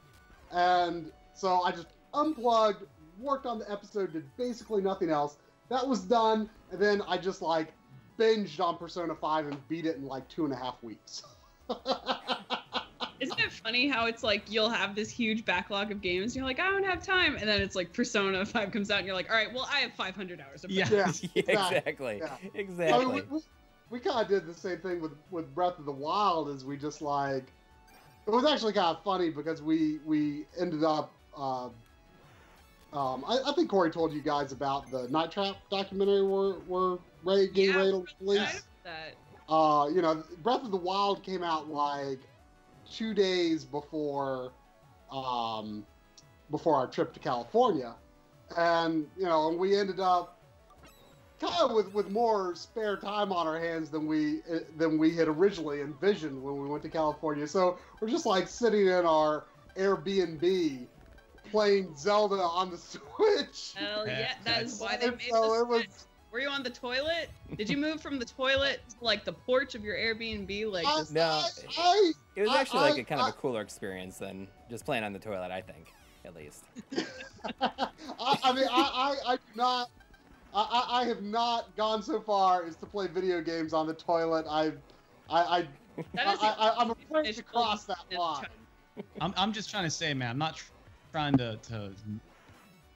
Speaker 2: And so I just unplugged, worked on the episode, did basically nothing else. That was done, and then I just like binged on Persona 5 and beat it in like two and a half weeks.
Speaker 3: Isn't it funny how it's like you'll have this huge backlog of games, and you're like, I don't have time, and then it's like Persona 5 comes out, and you're like, all right, well, I have 500 hours. Of
Speaker 4: Yeah.
Speaker 2: yeah,
Speaker 1: Yeah,
Speaker 2: exactly.
Speaker 1: exactly.
Speaker 2: Yeah.
Speaker 1: Exactly.
Speaker 2: I mean, we, we, we kind of did the same thing with, with Breath of the Wild, is we just like it was actually kind of funny because we we ended up. Uh, um, I, I think Corey told you guys about the Night Trap documentary we're we're ready, getting
Speaker 3: Yeah,
Speaker 2: ready to release.
Speaker 3: that.
Speaker 2: Uh, you know, Breath of the Wild came out like two days before, um, before our trip to California, and you know, and we ended up kind of with, with more spare time on our hands than we than we had originally envisioned when we went to California. So we're just like sitting in our Airbnb playing Zelda on the Switch.
Speaker 3: Hell
Speaker 4: Yeah,
Speaker 3: yeah, that is why they made
Speaker 2: so
Speaker 3: this.
Speaker 2: it was
Speaker 3: Switch. Were you on the toilet? Did you move from the toilet to like the porch of your Airbnb? Like
Speaker 2: uh,
Speaker 3: I.
Speaker 1: No.
Speaker 2: I, I,
Speaker 1: It was
Speaker 2: I-
Speaker 1: actually like a kind of a cooler experience than just playing on the toilet. I think, at least.
Speaker 2: I, I mean, I, I, I do not. I, I I have not gone so far as to play video games on the toilet. I, I, I,
Speaker 3: I,
Speaker 2: I I'm afraid to cross that line.
Speaker 4: I'm, I'm just trying to say, man. I'm not tr- trying to, to.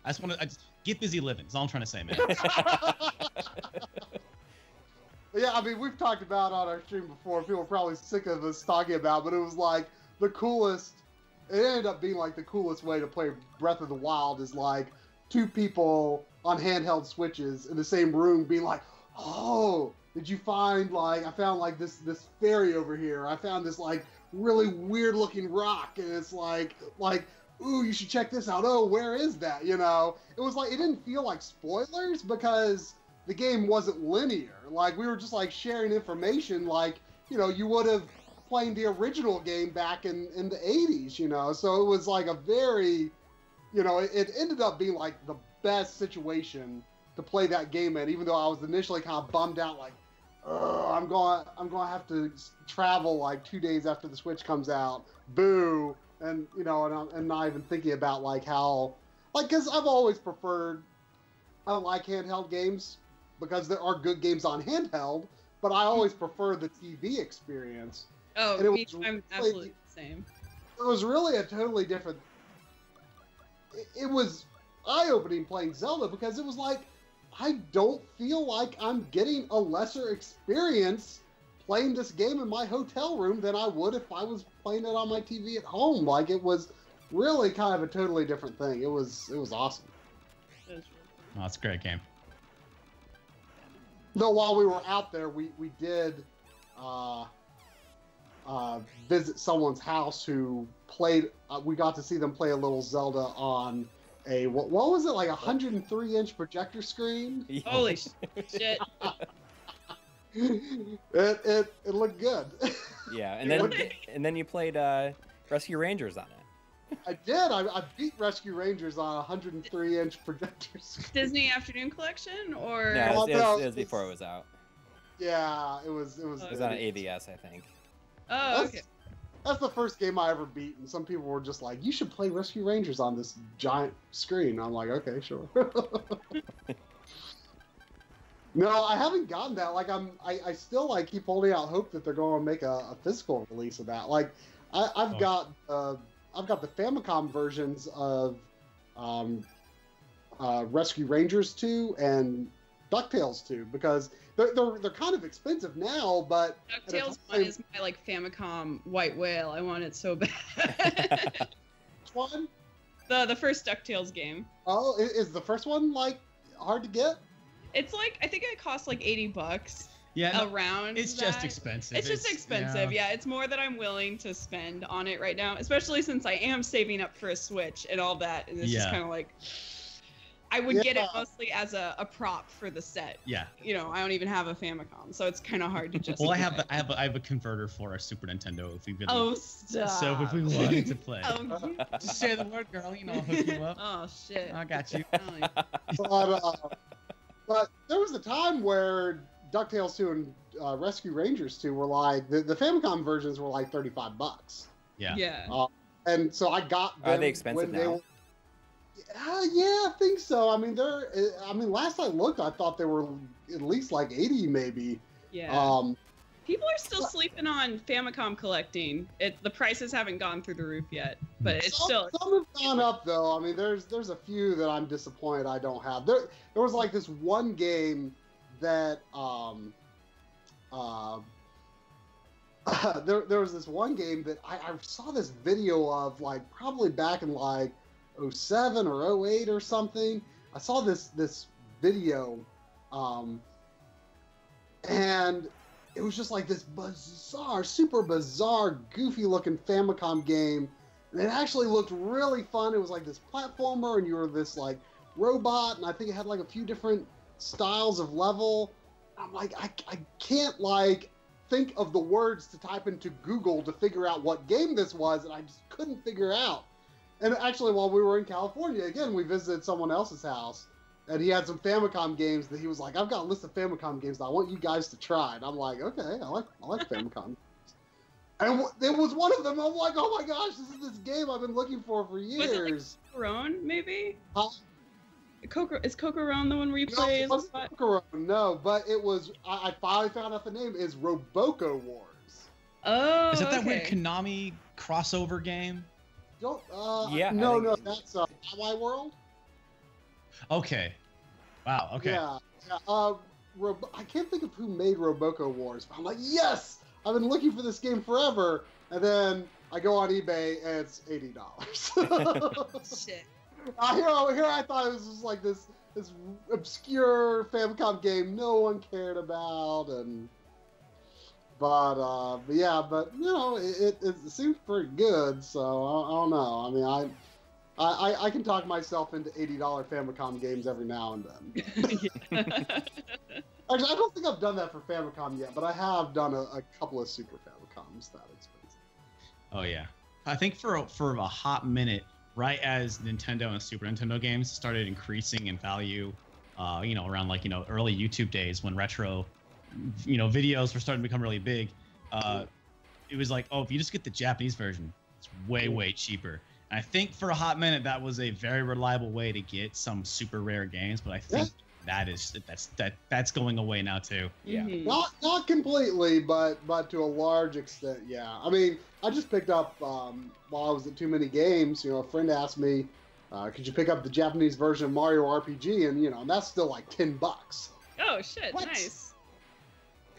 Speaker 4: I just want to I just get busy living. That's all I'm trying to say, man.
Speaker 2: yeah, I mean, we've talked about on our stream before. People are probably sick of us talking about, but it was like the coolest. It ended up being like the coolest way to play Breath of the Wild is like two people on handheld switches in the same room being like, "Oh, did you find like I found like this this fairy over here? I found this like really weird looking rock, and it's like like." Ooh, you should check this out. Oh, where is that? You know, it was like it didn't feel like spoilers because the game wasn't linear. Like we were just like sharing information, like you know you would have playing the original game back in in the 80s. You know, so it was like a very, you know, it, it ended up being like the best situation to play that game in. Even though I was initially kind of bummed out, like, "Ugh, I'm going, I'm going to have to travel like two days after the Switch comes out. Boo. And you know, and I'm and not even thinking about like how, like, because I've always preferred I don't like handheld games because there are good games on handheld, but I always prefer the TV experience.
Speaker 3: Oh,
Speaker 2: And it
Speaker 3: me,
Speaker 2: was
Speaker 3: I'm
Speaker 2: really-
Speaker 3: absolutely the same.
Speaker 2: It was really a totally different. It, it was eye opening playing Zelda because it was like, I don't feel like I'm getting a lesser experience playing this game in my hotel room than I would if I was playing it on my TV at home. Like it was really kind of a totally different thing. It was it was awesome.
Speaker 3: That was really
Speaker 4: Oh, it's a great game.
Speaker 2: Though while we were out there, we we did uh, uh, visit someone's house who played. Uh, we got to see them play a little Zelda on a what, what was it like a 103 inch projector screen?
Speaker 3: Holy shit!
Speaker 2: it, it it looked good.
Speaker 1: Yeah, and then and then you played uh, Rescue Rangers on it.
Speaker 2: I did. I, I beat Rescue Rangers on a 103 inch projector screen.
Speaker 3: Disney Afternoon Collection or
Speaker 1: Yeah, it was, it was, it was before it was out.
Speaker 2: Yeah, it was. It was.
Speaker 1: It was on AVS, I think.
Speaker 3: oh,
Speaker 2: That's,
Speaker 3: okay.
Speaker 2: that's the first game I ever beat, and some people were just like, "You should play Rescue Rangers on this giant screen." I'm like, "Okay, sure." No, I haven't gotten that. Like, I'm, I, I still like keep holding out hope that they're going to make a, a physical release of that. Like, I, I've
Speaker 4: Oh.
Speaker 2: got, uh, I've got the Famicom versions of, um, uh, Rescue Rangers 2 and DuckTales 2 because they're, they're, they're kind of expensive now, but
Speaker 3: DuckTales
Speaker 2: time-
Speaker 3: one is my like Famicom White Whale. I want it so bad.
Speaker 2: which one?
Speaker 3: the the first DuckTales game.
Speaker 2: Oh, i- is the first one like hard to get?
Speaker 3: It's like I think it costs like eighty bucks
Speaker 4: Yeah,
Speaker 3: around.
Speaker 4: it's just expensive.
Speaker 3: It's just expensive. Yeah. it's more that I'm willing to spend on it right now, especially since I am saving up for a Switch and all that. And it's just kind of like I would get it mostly as a, a prop for the set.
Speaker 4: Yeah.
Speaker 3: You know, I don't even have a Famicom, so it's kind of hard to just.
Speaker 4: Well, I have, a, I have, a, I have a converter for a Super Nintendo if we really.
Speaker 3: Oh stop.
Speaker 4: so if we wanted to play,
Speaker 3: Oh,
Speaker 4: just say the word, girl. You know, I'll hook you up.
Speaker 3: oh shit.
Speaker 4: I got you.
Speaker 2: But, uh, but there was a time where Ducktales 2 and uh, Rescue Rangers 2 were like the, the Famicom versions were like 35 bucks.
Speaker 4: Yeah.
Speaker 3: Yeah.
Speaker 2: Uh, and so I got them
Speaker 1: Are they expensive
Speaker 2: when they
Speaker 1: now?
Speaker 2: were- Uh, yeah, I think so. I mean, they're. I mean, last I looked, I thought they were at least like 80, maybe.
Speaker 3: yeah.
Speaker 2: Um,
Speaker 3: People are still sleeping on Famicom collecting. It the prices haven't gone through the roof yet, but it's
Speaker 2: some,
Speaker 3: still
Speaker 2: some have gone up though. I mean, there's there's a few that I'm disappointed I don't have. There there was like this one game that um uh there there was this one game that I, I saw this video of like probably back in like 07 or 08 or something. I saw this this video um and it was just like this bizarre, super bizarre, goofy looking Famicom game. And it actually looked really fun. It was like this platformer, and you were this like robot, and I think it had like a few different styles of level. I'm like, I, I can't like think of the words to type into Google to figure out what game this was, and I just couldn't figure out. And actually, while we were in California, again, we visited someone else's house, and he had some Famicom games that he was like, "I've got a list of Famicom games that I want you guys to try." And I'm like, "Okay, I like I like Famicom." And w- there was one of them. I'm like, "Oh my gosh, this is this game I've been looking for for
Speaker 3: it like-
Speaker 2: years."
Speaker 3: Cocoron, maybe.
Speaker 2: Huh?
Speaker 3: Coco is Cocoron the one where you
Speaker 2: No,
Speaker 3: play
Speaker 2: it
Speaker 3: as
Speaker 2: wasn't
Speaker 3: spot?
Speaker 2: No, but it was. I, I finally found out the name is Robocco Wars.
Speaker 3: Oh,
Speaker 4: Is that that weird. Konami crossover game?
Speaker 2: Don't. Uh,
Speaker 1: Yeah,
Speaker 2: No, no, that's uh, Wai Wai World.
Speaker 4: Okay. Wow. Okay.
Speaker 2: Yeah. yeah uh, Robo- I can't think of who made Robocco Wars, but I'm like, yes, I've been looking for this game forever. And then I go on eBay and it's eighty dollars.
Speaker 3: Shit.
Speaker 2: uh, here, here I thought it was just like this this obscure Famicom game no one cared about, and but uh, but yeah, but you know, it, it, it seems pretty good. So I, I don't know. I mean, I. I, I- I can talk myself into eighty dollar Famicom games every now and then. Actually, I don't think I've done that for Famicom yet, but I have done a, a couple of Super Famicoms that expensive.
Speaker 4: Oh yeah. I think for a- for a hot minute, right as Nintendo and Super Nintendo games started increasing in value, uh, you know, around like you know early YouTube days when retro, you know, videos were starting to become really big. Uh, it was like, oh, if you just get the Japanese version, it's way way cheaper. And I think for a hot minute that was a very reliable way to get some super rare games, but I think that is that's that that's going away now too.
Speaker 1: Yeah.
Speaker 3: Mhm.
Speaker 2: Not not completely, but but to a large extent, yeah. I mean, I just picked up um, while I was at Too Many Games. You know, a friend asked me, uh, "Could you pick up the Japanese version of Mario RPG?" And you know, and that's still like ten bucks.
Speaker 3: Oh shit!
Speaker 2: What?
Speaker 3: Nice.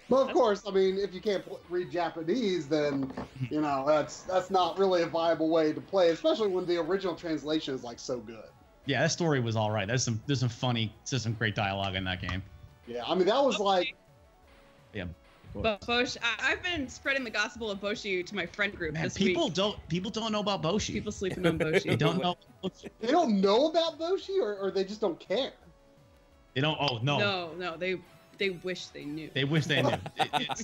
Speaker 2: But of course, I mean, if you can't pl- read Japanese, then you know that's that's not really a viable way to play, especially when the original translation is like so good.
Speaker 4: Yeah, that story was all right. There's some there's some funny there's some great dialogue in that game.
Speaker 2: Yeah, I mean that was like Yeah.
Speaker 3: But Boshi, I- I've been spreading the gospel of Boshi to my friend group
Speaker 4: Man,
Speaker 3: this
Speaker 4: people
Speaker 3: week.
Speaker 4: don't people don't know about Boshi.
Speaker 3: People sleeping on
Speaker 4: they
Speaker 3: Boshi.
Speaker 4: don't know.
Speaker 2: they don't know about Boshi, or, or they just don't care.
Speaker 4: They don't. Oh no.
Speaker 3: no, no, they they wish they knew.
Speaker 4: They wish they knew. It- it's,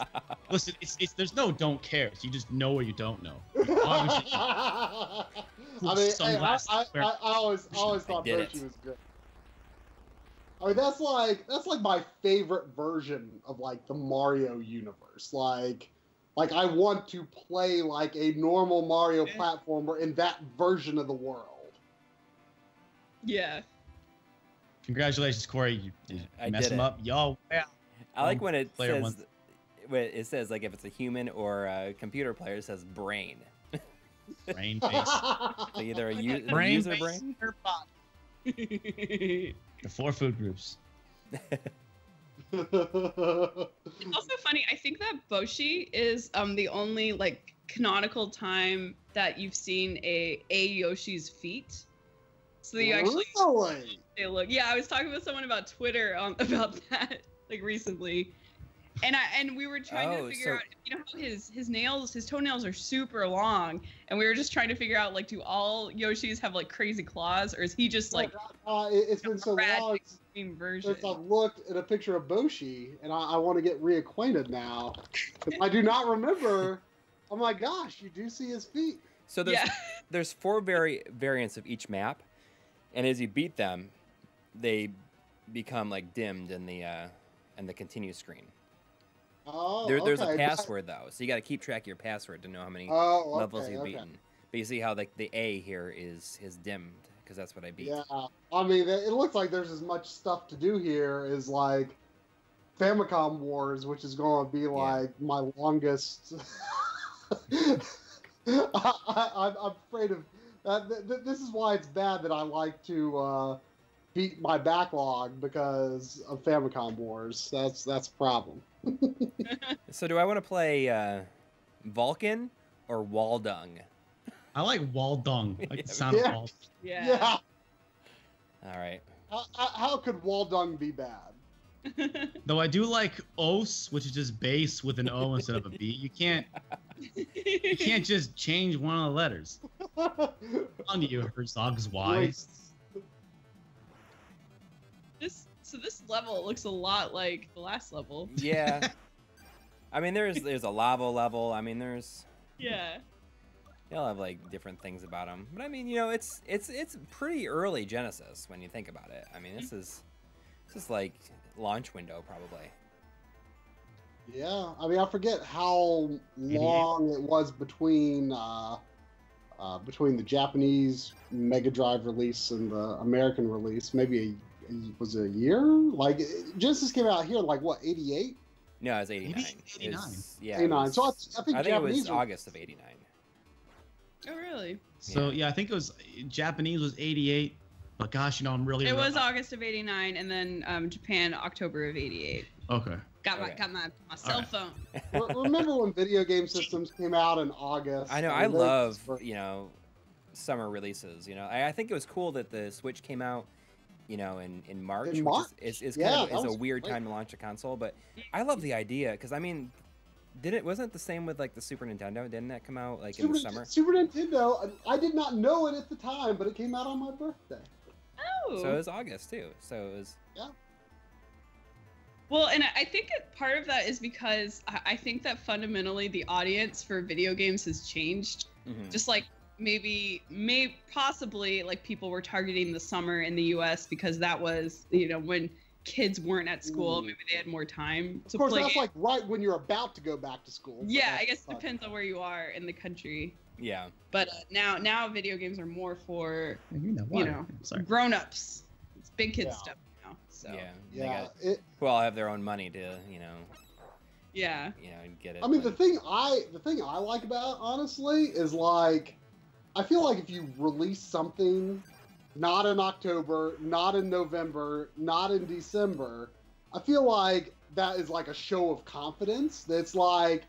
Speaker 4: listen, it's, it's there's no don't cares. You just know or you don't know.
Speaker 2: I mean, hey, I, I, I, I always, I always thought
Speaker 1: did
Speaker 2: Boshi
Speaker 1: it.
Speaker 2: was good. I mean, that's like that's like my favorite version of like the Mario universe. Like, like I want to play like a normal Mario
Speaker 3: Yeah.
Speaker 2: platformer in that version of the world.
Speaker 3: yeah.
Speaker 4: Congratulations, Coury. You, you
Speaker 1: I
Speaker 4: mess
Speaker 1: did
Speaker 4: him
Speaker 1: it.
Speaker 4: up. Yo, yeah.
Speaker 1: I like when it
Speaker 4: Player
Speaker 1: says
Speaker 4: one.
Speaker 1: when it says like if it's a human or a computer player, it says brain.
Speaker 4: Brain face.
Speaker 1: So either a, u- a
Speaker 4: brain
Speaker 1: user
Speaker 4: face
Speaker 1: brain.
Speaker 4: or bot. The four food groups.
Speaker 3: It's also funny. I think that Boshi is um the only like canonical time that you've seen a a Yoshi's feet. So that you actually
Speaker 2: really?
Speaker 3: They look. Yeah, I was talking with someone about Twitter um, about that like recently, and I and we were trying
Speaker 1: Oh,
Speaker 3: to figure
Speaker 1: so-
Speaker 3: out. You know how his his nails, his toenails are super long, and we were just trying to figure out like, do all Yoshis have like crazy claws, or is he just like
Speaker 2: uh, it, has been so long
Speaker 3: extreme version?
Speaker 2: since I've looked at a picture of Boshi, and I, I want to get reacquainted now. I do not remember. Oh my gosh, you do see his feet.
Speaker 1: So there's
Speaker 3: Yeah.
Speaker 1: there's four vari- variants of each map, and as you beat them, they become like dimmed in the uh, and the continue screen.
Speaker 2: Oh,
Speaker 1: There, there's a password though, so you got to keep track of your password to know how many
Speaker 2: Oh,
Speaker 1: levels you've
Speaker 2: okay.
Speaker 1: beaten. But you see how like the A here is is dimmed because that's what I beat.
Speaker 2: Yeah, I mean, it looks like there's as much stuff to do here as like Famicom Wars, which is going to be like my longest. I, I'm afraid of. Uh, th- th- this is why it's bad that I like to uh, beat my backlog because of Famicom Wars. That's that's a problem.
Speaker 1: So do I want to play uh, Vulcan or Waldung?
Speaker 4: I like Waldung. I like
Speaker 1: Yeah.
Speaker 4: the sound
Speaker 2: Yeah.
Speaker 4: of Wald.
Speaker 3: Yeah.
Speaker 2: Yeah.
Speaker 1: All right.
Speaker 2: How, how- how could Waldung be bad?
Speaker 4: Though I do like Os, which is just base with an O instead of a B. You can't you can't just change one of the letters. On you, Herzog's Y.
Speaker 3: so this level looks a lot like the last level.
Speaker 1: Yeah. I mean, there's there's a lava level. I mean, there's
Speaker 3: Yeah.
Speaker 1: they'll have like different things about them. But I mean, you know, it's it's it's pretty early Genesis when you think about it. I mean, this is this is like launch window probably.
Speaker 2: Yeah, I mean, I forget how long it was between uh, uh, between the Japanese Mega Drive release and the American release. Maybe a, was it a year? Like Genesis came out here like what eighty eight?
Speaker 1: No, it was
Speaker 4: eighty
Speaker 1: nine.
Speaker 4: Eighty
Speaker 1: nine. yeah.
Speaker 2: Eighty nine. So I, I think
Speaker 1: I think it
Speaker 2: Japanese
Speaker 1: was
Speaker 2: were-
Speaker 1: August of 89.
Speaker 3: Oh really?
Speaker 4: So yeah, I think it was Japanese was 88, but gosh, you know I'm really
Speaker 3: It was August of '89, and then um, Japan October of '88.
Speaker 4: okay.
Speaker 3: Got my
Speaker 1: Okay.
Speaker 3: got my, my cell
Speaker 4: Alright.
Speaker 3: phone.
Speaker 2: Remember when video game systems came out in August?
Speaker 1: I know. I love
Speaker 2: were-
Speaker 1: you know summer releases. You know, I, I think it was cool that the Switch came out. You know, in in March,
Speaker 2: In
Speaker 1: which
Speaker 2: March.
Speaker 1: is is, is
Speaker 2: Yeah,
Speaker 1: kind of
Speaker 2: that
Speaker 1: is a weird
Speaker 2: great.
Speaker 1: time to launch a console. But I love the idea because I mean, did it wasn't it the same with like the Super Nintendo? Didn't that come out like in the summer?
Speaker 2: Super Nintendo. I I did not know it at the time, but it came out on my birthday.
Speaker 3: Oh.
Speaker 1: So it was August too. So it was yeah.
Speaker 3: Well, and I- I think part of that is because I I think that fundamentally the audience for video games has changed.
Speaker 1: mhm.
Speaker 3: Just like maybe, may possibly like people were targeting the summer in the U.S. because that was you know when kids weren't at school,
Speaker 2: Mm.
Speaker 3: maybe they had more time
Speaker 2: Of course,
Speaker 3: play.
Speaker 2: that's like right when you're about to go back to school.
Speaker 3: yeah, I guess it depends on where you are in the country.
Speaker 1: yeah.
Speaker 3: But uh, now, now video games are more for
Speaker 4: You know,
Speaker 3: You know, grown-ups. It's big kids
Speaker 2: Yeah.
Speaker 3: stuff now. So
Speaker 1: Yeah.
Speaker 2: Yeah,
Speaker 1: got,
Speaker 2: it,
Speaker 1: who all have their own money to you know
Speaker 3: yeah.
Speaker 1: you know get it.
Speaker 2: I mean, the thing I the thing I like about it, honestly is like I feel like if you release something not in October, not in November, not in December, I feel like that is like a show of confidence. That's like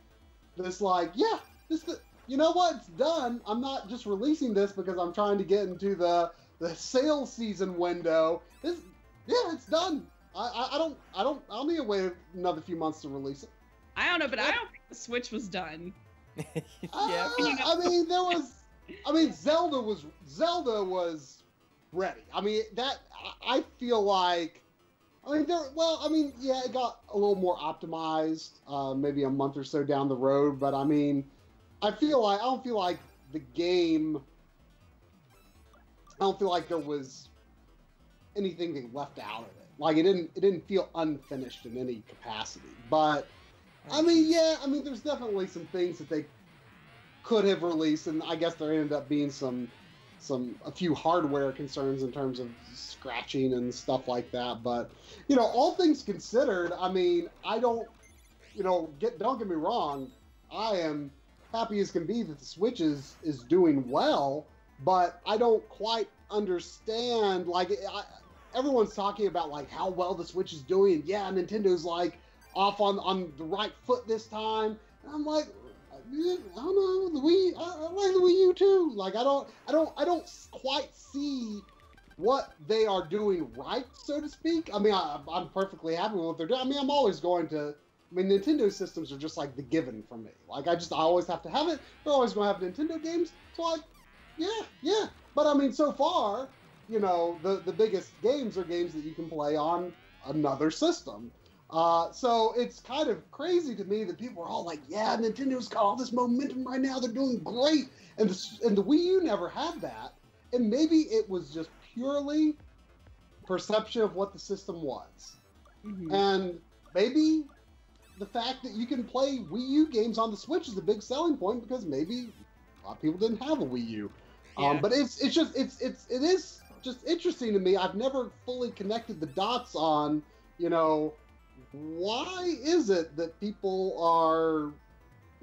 Speaker 2: that's like yeah, this you know what? It's done. I'm not just releasing this because I'm trying to get into the the sales season window. This yeah, it's done. I, I, I don't I don't I don't need to wait another few months to release it.
Speaker 3: I don't know, but I don't think the Switch was done.
Speaker 1: yeah.
Speaker 2: Uh. I mean, there was. I mean, Zelda was Zelda was ready. I mean, that I feel like. I mean, there. Well, I mean, yeah, it got a little more optimized, uh, maybe a month or so down the road. But I mean, I feel like I don't feel like the game. I don't feel like there was anything they left out of it. Like it didn't. It didn't feel unfinished in any capacity. But I mean, yeah, I mean, there's definitely some things that they could have released, and I guess there ended up being some, some a few hardware concerns in terms of scratching and stuff like that. But you know, all things considered, I mean, I don't, you know, get don't get me wrong, I am happy as can be that the Switch is is doing well, but I don't quite understand. Like, I, everyone's talking about like how well the Switch is doing. Yeah, Nintendo's like off on on the right foot this time. And I'm like, I don't know the Wii. I, I like the Wii U too. Like I don't, I don't, I don't quite see what they are doing right, so to speak. I mean, I, I'm perfectly happy with what they're doing. I mean, I'm always going to. I mean, Nintendo systems are just like the given for me. Like I just, I always have to have it. They're always going to have Nintendo games. So yeah, yeah. But I mean, so far, you know, the the biggest games are games that you can play on another system. Uh, so it's kind of crazy to me that people are all like, "Yeah, Nintendo's got all this momentum right now; they're doing great," and the and the Wii U never had that. And maybe it was just purely perception of what the system was.
Speaker 3: Mhm.
Speaker 2: And maybe the fact that you can play Wii U games on the Switch is a big selling point because maybe a lot of people didn't have a Wii U. Um, but it's it's just it's it's it is just interesting to me. I've never fully connected the dots on you know why is it that people are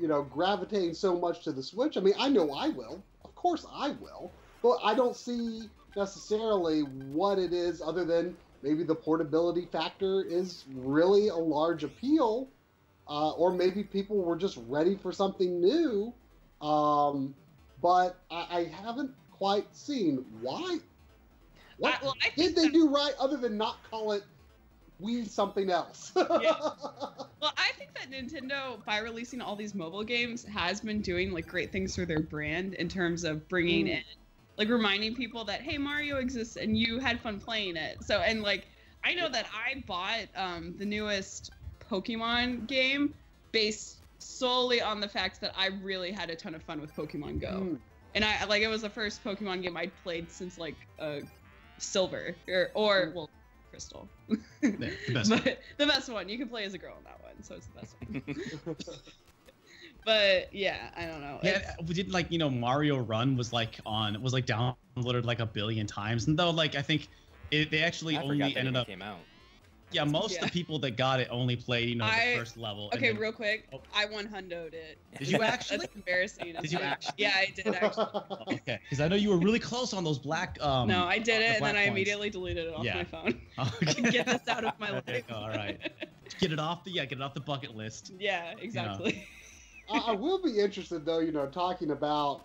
Speaker 2: you know gravitating so much to the Switch? I mean, I know I will, of course I will, but I don't see necessarily what it is other than maybe the portability factor is really a large appeal, uh, or maybe people were just ready for something new. Um, but I, I haven't quite seen why. What
Speaker 3: I- well, I
Speaker 2: did they
Speaker 3: that-
Speaker 2: do right other than not call it Wii something else? yeah.
Speaker 3: Well, I think that Nintendo, by releasing all these mobile games, has been doing like great things for their brand in terms of bringing
Speaker 2: Mm.
Speaker 3: in, like reminding people that hey, Mario exists and you had fun playing it. So and like I know that I bought um, the newest Pokemon game based solely on the fact that I really had a ton of fun with Pokemon Go,
Speaker 2: Mm.
Speaker 3: and I like it was the first Pokemon game I'd played since like uh, Silver or, or well, Crystal.
Speaker 4: Yeah, the best.
Speaker 3: but the best one you can play as a girl in that one so it's the best one but yeah i don't know
Speaker 4: Yeah,
Speaker 3: It's-
Speaker 4: we did like you know Mario Run was like on was like downloaded like a billion times, and though like I think it, they actually
Speaker 1: I
Speaker 4: only ended up
Speaker 1: came out.
Speaker 4: Yeah most
Speaker 3: Yeah.
Speaker 4: of the people that got it only played you know
Speaker 3: I-
Speaker 4: the first level.
Speaker 3: okay
Speaker 4: then-
Speaker 3: real quick
Speaker 4: Oh.
Speaker 3: i one hundoed it
Speaker 4: Did you actually?
Speaker 3: that's embarrassing
Speaker 4: Did you actually?
Speaker 3: yeah i did actually
Speaker 4: Okay, because I know you were really close on those black. Um,
Speaker 3: no i did
Speaker 4: the
Speaker 3: it and
Speaker 4: black
Speaker 3: then i immediately deleted it off
Speaker 4: Yeah.
Speaker 3: my phone
Speaker 4: Okay.
Speaker 3: get this out of my life
Speaker 4: go, all right. Get it off the yeah, get it off the bucket list.
Speaker 3: yeah exactly
Speaker 2: I, I will be interested though, you know, talking about,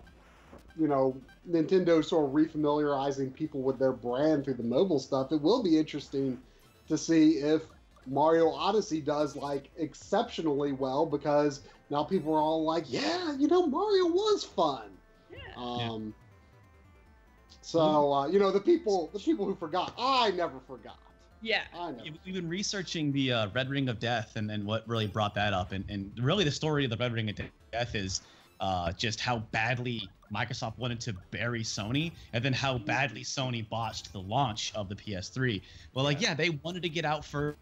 Speaker 2: you know, Nintendo sort of refamiliarizing people with their brand through the mobile stuff. It will be interesting to see if Mario Odyssey does like exceptionally well because now people are all like, yeah, you know, Mario was fun.
Speaker 3: yeah
Speaker 2: Um, so uh, you know, the people, the people who forgot, I never forgot.
Speaker 3: yeah
Speaker 2: I know.
Speaker 4: Yeah, We've been researching the uh, Red Ring of Death and, and what really brought that up. And, and really, the story of the Red Ring of Death is uh, just how badly Microsoft wanted to bury Sony and then how badly Sony botched the launch of the PS3. Well, like,
Speaker 1: Yeah.
Speaker 4: yeah, they wanted to get out first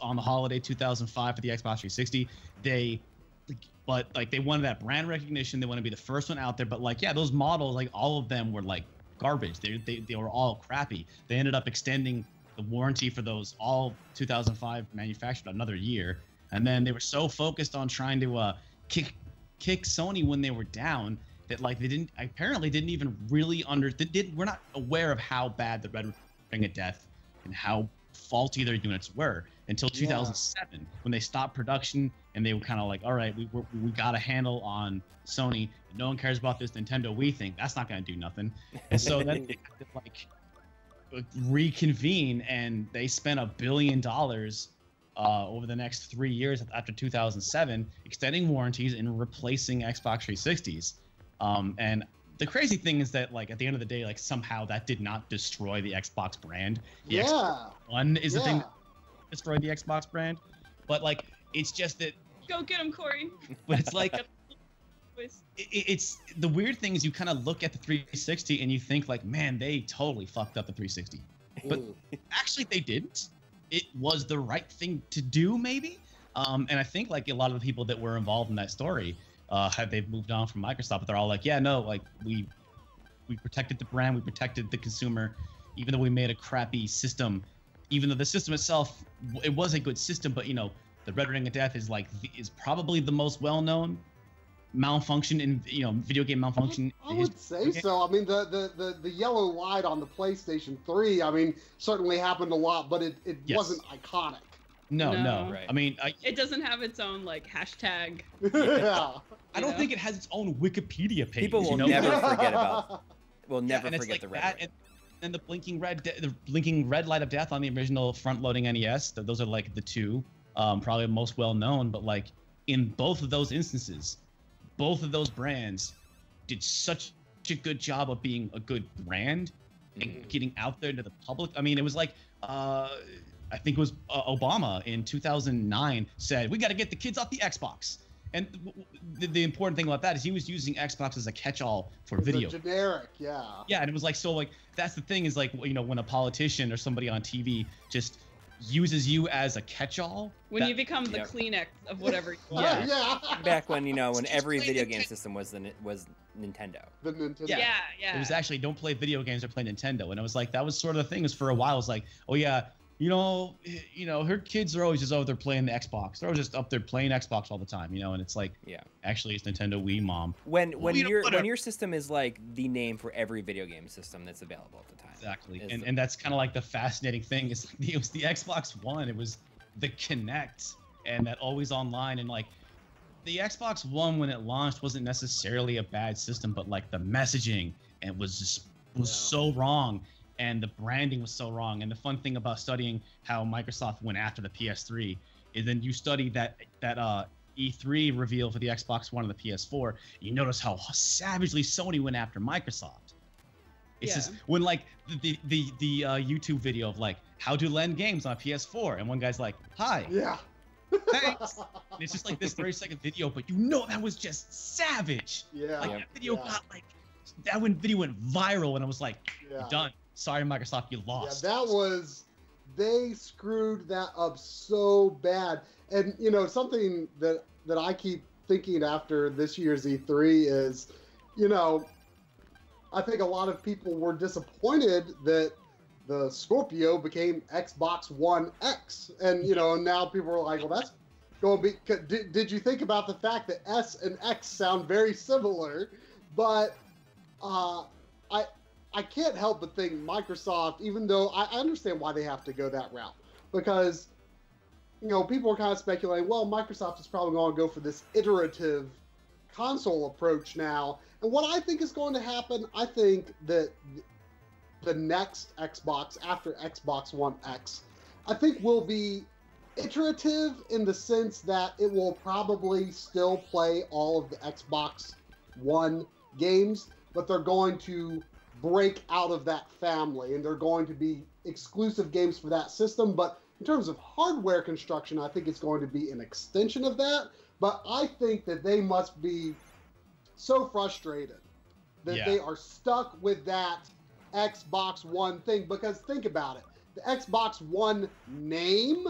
Speaker 4: on the holiday 2005 for the Xbox 360. They. But like they wanted that brand recognition, they want to be the first one out there. But like, yeah, those models, like all of them were like garbage. They, they, they were all crappy. They ended up extending the warranty for those all 2005 manufactured another year and then they were so focused on trying to uh kick kick sony when they were down that like they didn't apparently didn't even really under they did we're not aware of how bad the red ring of death and how faulty their units were until
Speaker 2: Yeah.
Speaker 4: 2007 when they stopped production and they were kind of like all right we, we, we got a handle on sony. No one cares about this nintendo we think that's not going to do nothing. And so then they had to, like reconvene and they spent a billion dollars uh, over the next three years after 2007 extending warranties and replacing xbox 360s um, and the crazy thing is that like at the end of the day like somehow that did not destroy the xbox brand. The Xbox
Speaker 2: Yeah.
Speaker 4: one is the thing that destroyed the xbox brand. But like it's just that
Speaker 3: go get him coury.
Speaker 4: But it's like it, it's the weird thing is you kind of look at the 360 and you think like man they totally fucked up the 360 but- actually they didn't. It was the right thing to do maybe? Um, and i think like a lot of the people that were involved in that story uh, had they've moved on from microsoft but they're all like yeah no like we we protected the brand we protected the consumer even though we made a crappy system even though the system itself it was a good system but you know the red ring of death is like the, is probably the most well-known malfunction in you know video game malfunction
Speaker 2: I
Speaker 4: in
Speaker 2: would
Speaker 4: history.
Speaker 2: say so. I mean, the, the, the, the yellow light on the PlayStation 3, I mean, certainly happened a lot, but it, it
Speaker 4: Yes.
Speaker 2: wasn't iconic.
Speaker 4: no no,
Speaker 3: No.
Speaker 1: Right.
Speaker 4: i mean I,
Speaker 3: it doesn't have its own like hashtag
Speaker 2: yeah.
Speaker 4: I don't
Speaker 3: know?
Speaker 4: think it has its own Wikipedia page.
Speaker 1: People will
Speaker 4: you know?
Speaker 1: never forget about- We'll
Speaker 4: Yeah,
Speaker 1: never
Speaker 4: and it's
Speaker 1: forget
Speaker 4: like
Speaker 1: the red
Speaker 4: that,
Speaker 1: ring.
Speaker 4: and the blinking red, de- the blinking red light of death on the original front-loading NES. th- Those are like the two, um, probably most well known. But like in both of those instances, both of those brands did such a good job of being a good brand and
Speaker 1: Mhm.
Speaker 4: getting out there to the public. I mean, it was like. Uh, I think it was uh, Obama in 2009 said we got to get the kids off the Xbox. And w- w- the, the important thing about that is he was using Xbox as a catch-all for
Speaker 2: It's
Speaker 4: video.
Speaker 2: generic, yeah.
Speaker 4: Yeah, and it was like so like that's the thing is like you know when a politician or somebody on TV just uses you as a catch-all.
Speaker 3: When
Speaker 4: that-
Speaker 3: you become the
Speaker 1: Yep.
Speaker 3: Kleenex of whatever.
Speaker 4: Yeah.
Speaker 2: yeah.
Speaker 1: Back when you know when
Speaker 3: Just
Speaker 1: every video
Speaker 3: Nintendo.
Speaker 1: game system was the was Nintendo.
Speaker 2: The Nintendo.
Speaker 3: Yeah, yeah.
Speaker 4: It was actually don't play video games or play Nintendo, and it was like that was sort of the thing. Was for a while, it was like, oh yeah, you know, eh, you know, her kids are always just over there playing the Xbox. They're always just up there playing Xbox all the time, you know. And it's like,
Speaker 1: Yeah.
Speaker 4: actually, it's Nintendo Wii, mom.
Speaker 1: When
Speaker 4: Well,
Speaker 1: when
Speaker 4: you
Speaker 1: your when your system is like the name for every video game system that's available at the time.
Speaker 4: Exactly,
Speaker 1: Is
Speaker 4: and
Speaker 1: the-
Speaker 4: and that's kind of like the fascinating thing is it was the Xbox One, it was the Kinect, and that always online, and like the Xbox One when it launched wasn't necessarily a bad system, but like the messaging and was just was
Speaker 2: Yeah.
Speaker 4: so wrong, and the branding was so wrong. And the fun thing about studying how Microsoft went after the PS3 is then you study that that uh E3 reveal for the Xbox One and the PS4, you notice how savagely Sony went after Microsoft. It's
Speaker 3: Yeah.
Speaker 4: just when like the the the, the uh, YouTube video of like how to lend games on PS4, and one guy's like, "Hi,"
Speaker 2: Yeah.
Speaker 4: Thanks. and it's just like this 30 second video, but you know that was just savage.
Speaker 2: Yeah.
Speaker 4: Like that video
Speaker 2: Yeah.
Speaker 4: got like that when video went viral, and I was like,
Speaker 2: yeah.
Speaker 4: "Done. Sorry, Microsoft, you
Speaker 2: Yeah,
Speaker 4: lost."
Speaker 2: that was they screwed that up so bad. And you know, something that that I keep thinking after this year's E3 is, you know, I think a lot of people were disappointed that the Scorpio became Xbox One X. And you know, now people are like, well that's going to be did, did you think about the fact that S and X sound very similar, but uh I I can't help but think Microsoft, even though I understand why they have to go that route, because you know people are kind of speculating. Well, Microsoft is probably going to go for this iterative console approach now, and what I think is going to happen, I think that the next Xbox after Xbox One X, I think will be iterative in the sense that it will probably still play all of the Xbox One games, but they're going to break out of that family and they're going to be exclusive games for that system. But in terms of hardware construction, I think it's going to be an extension of that. But I think that they must be so frustrated that
Speaker 4: Yeah.
Speaker 2: they are stuck with that Xbox One thing. Because think about it the Xbox One name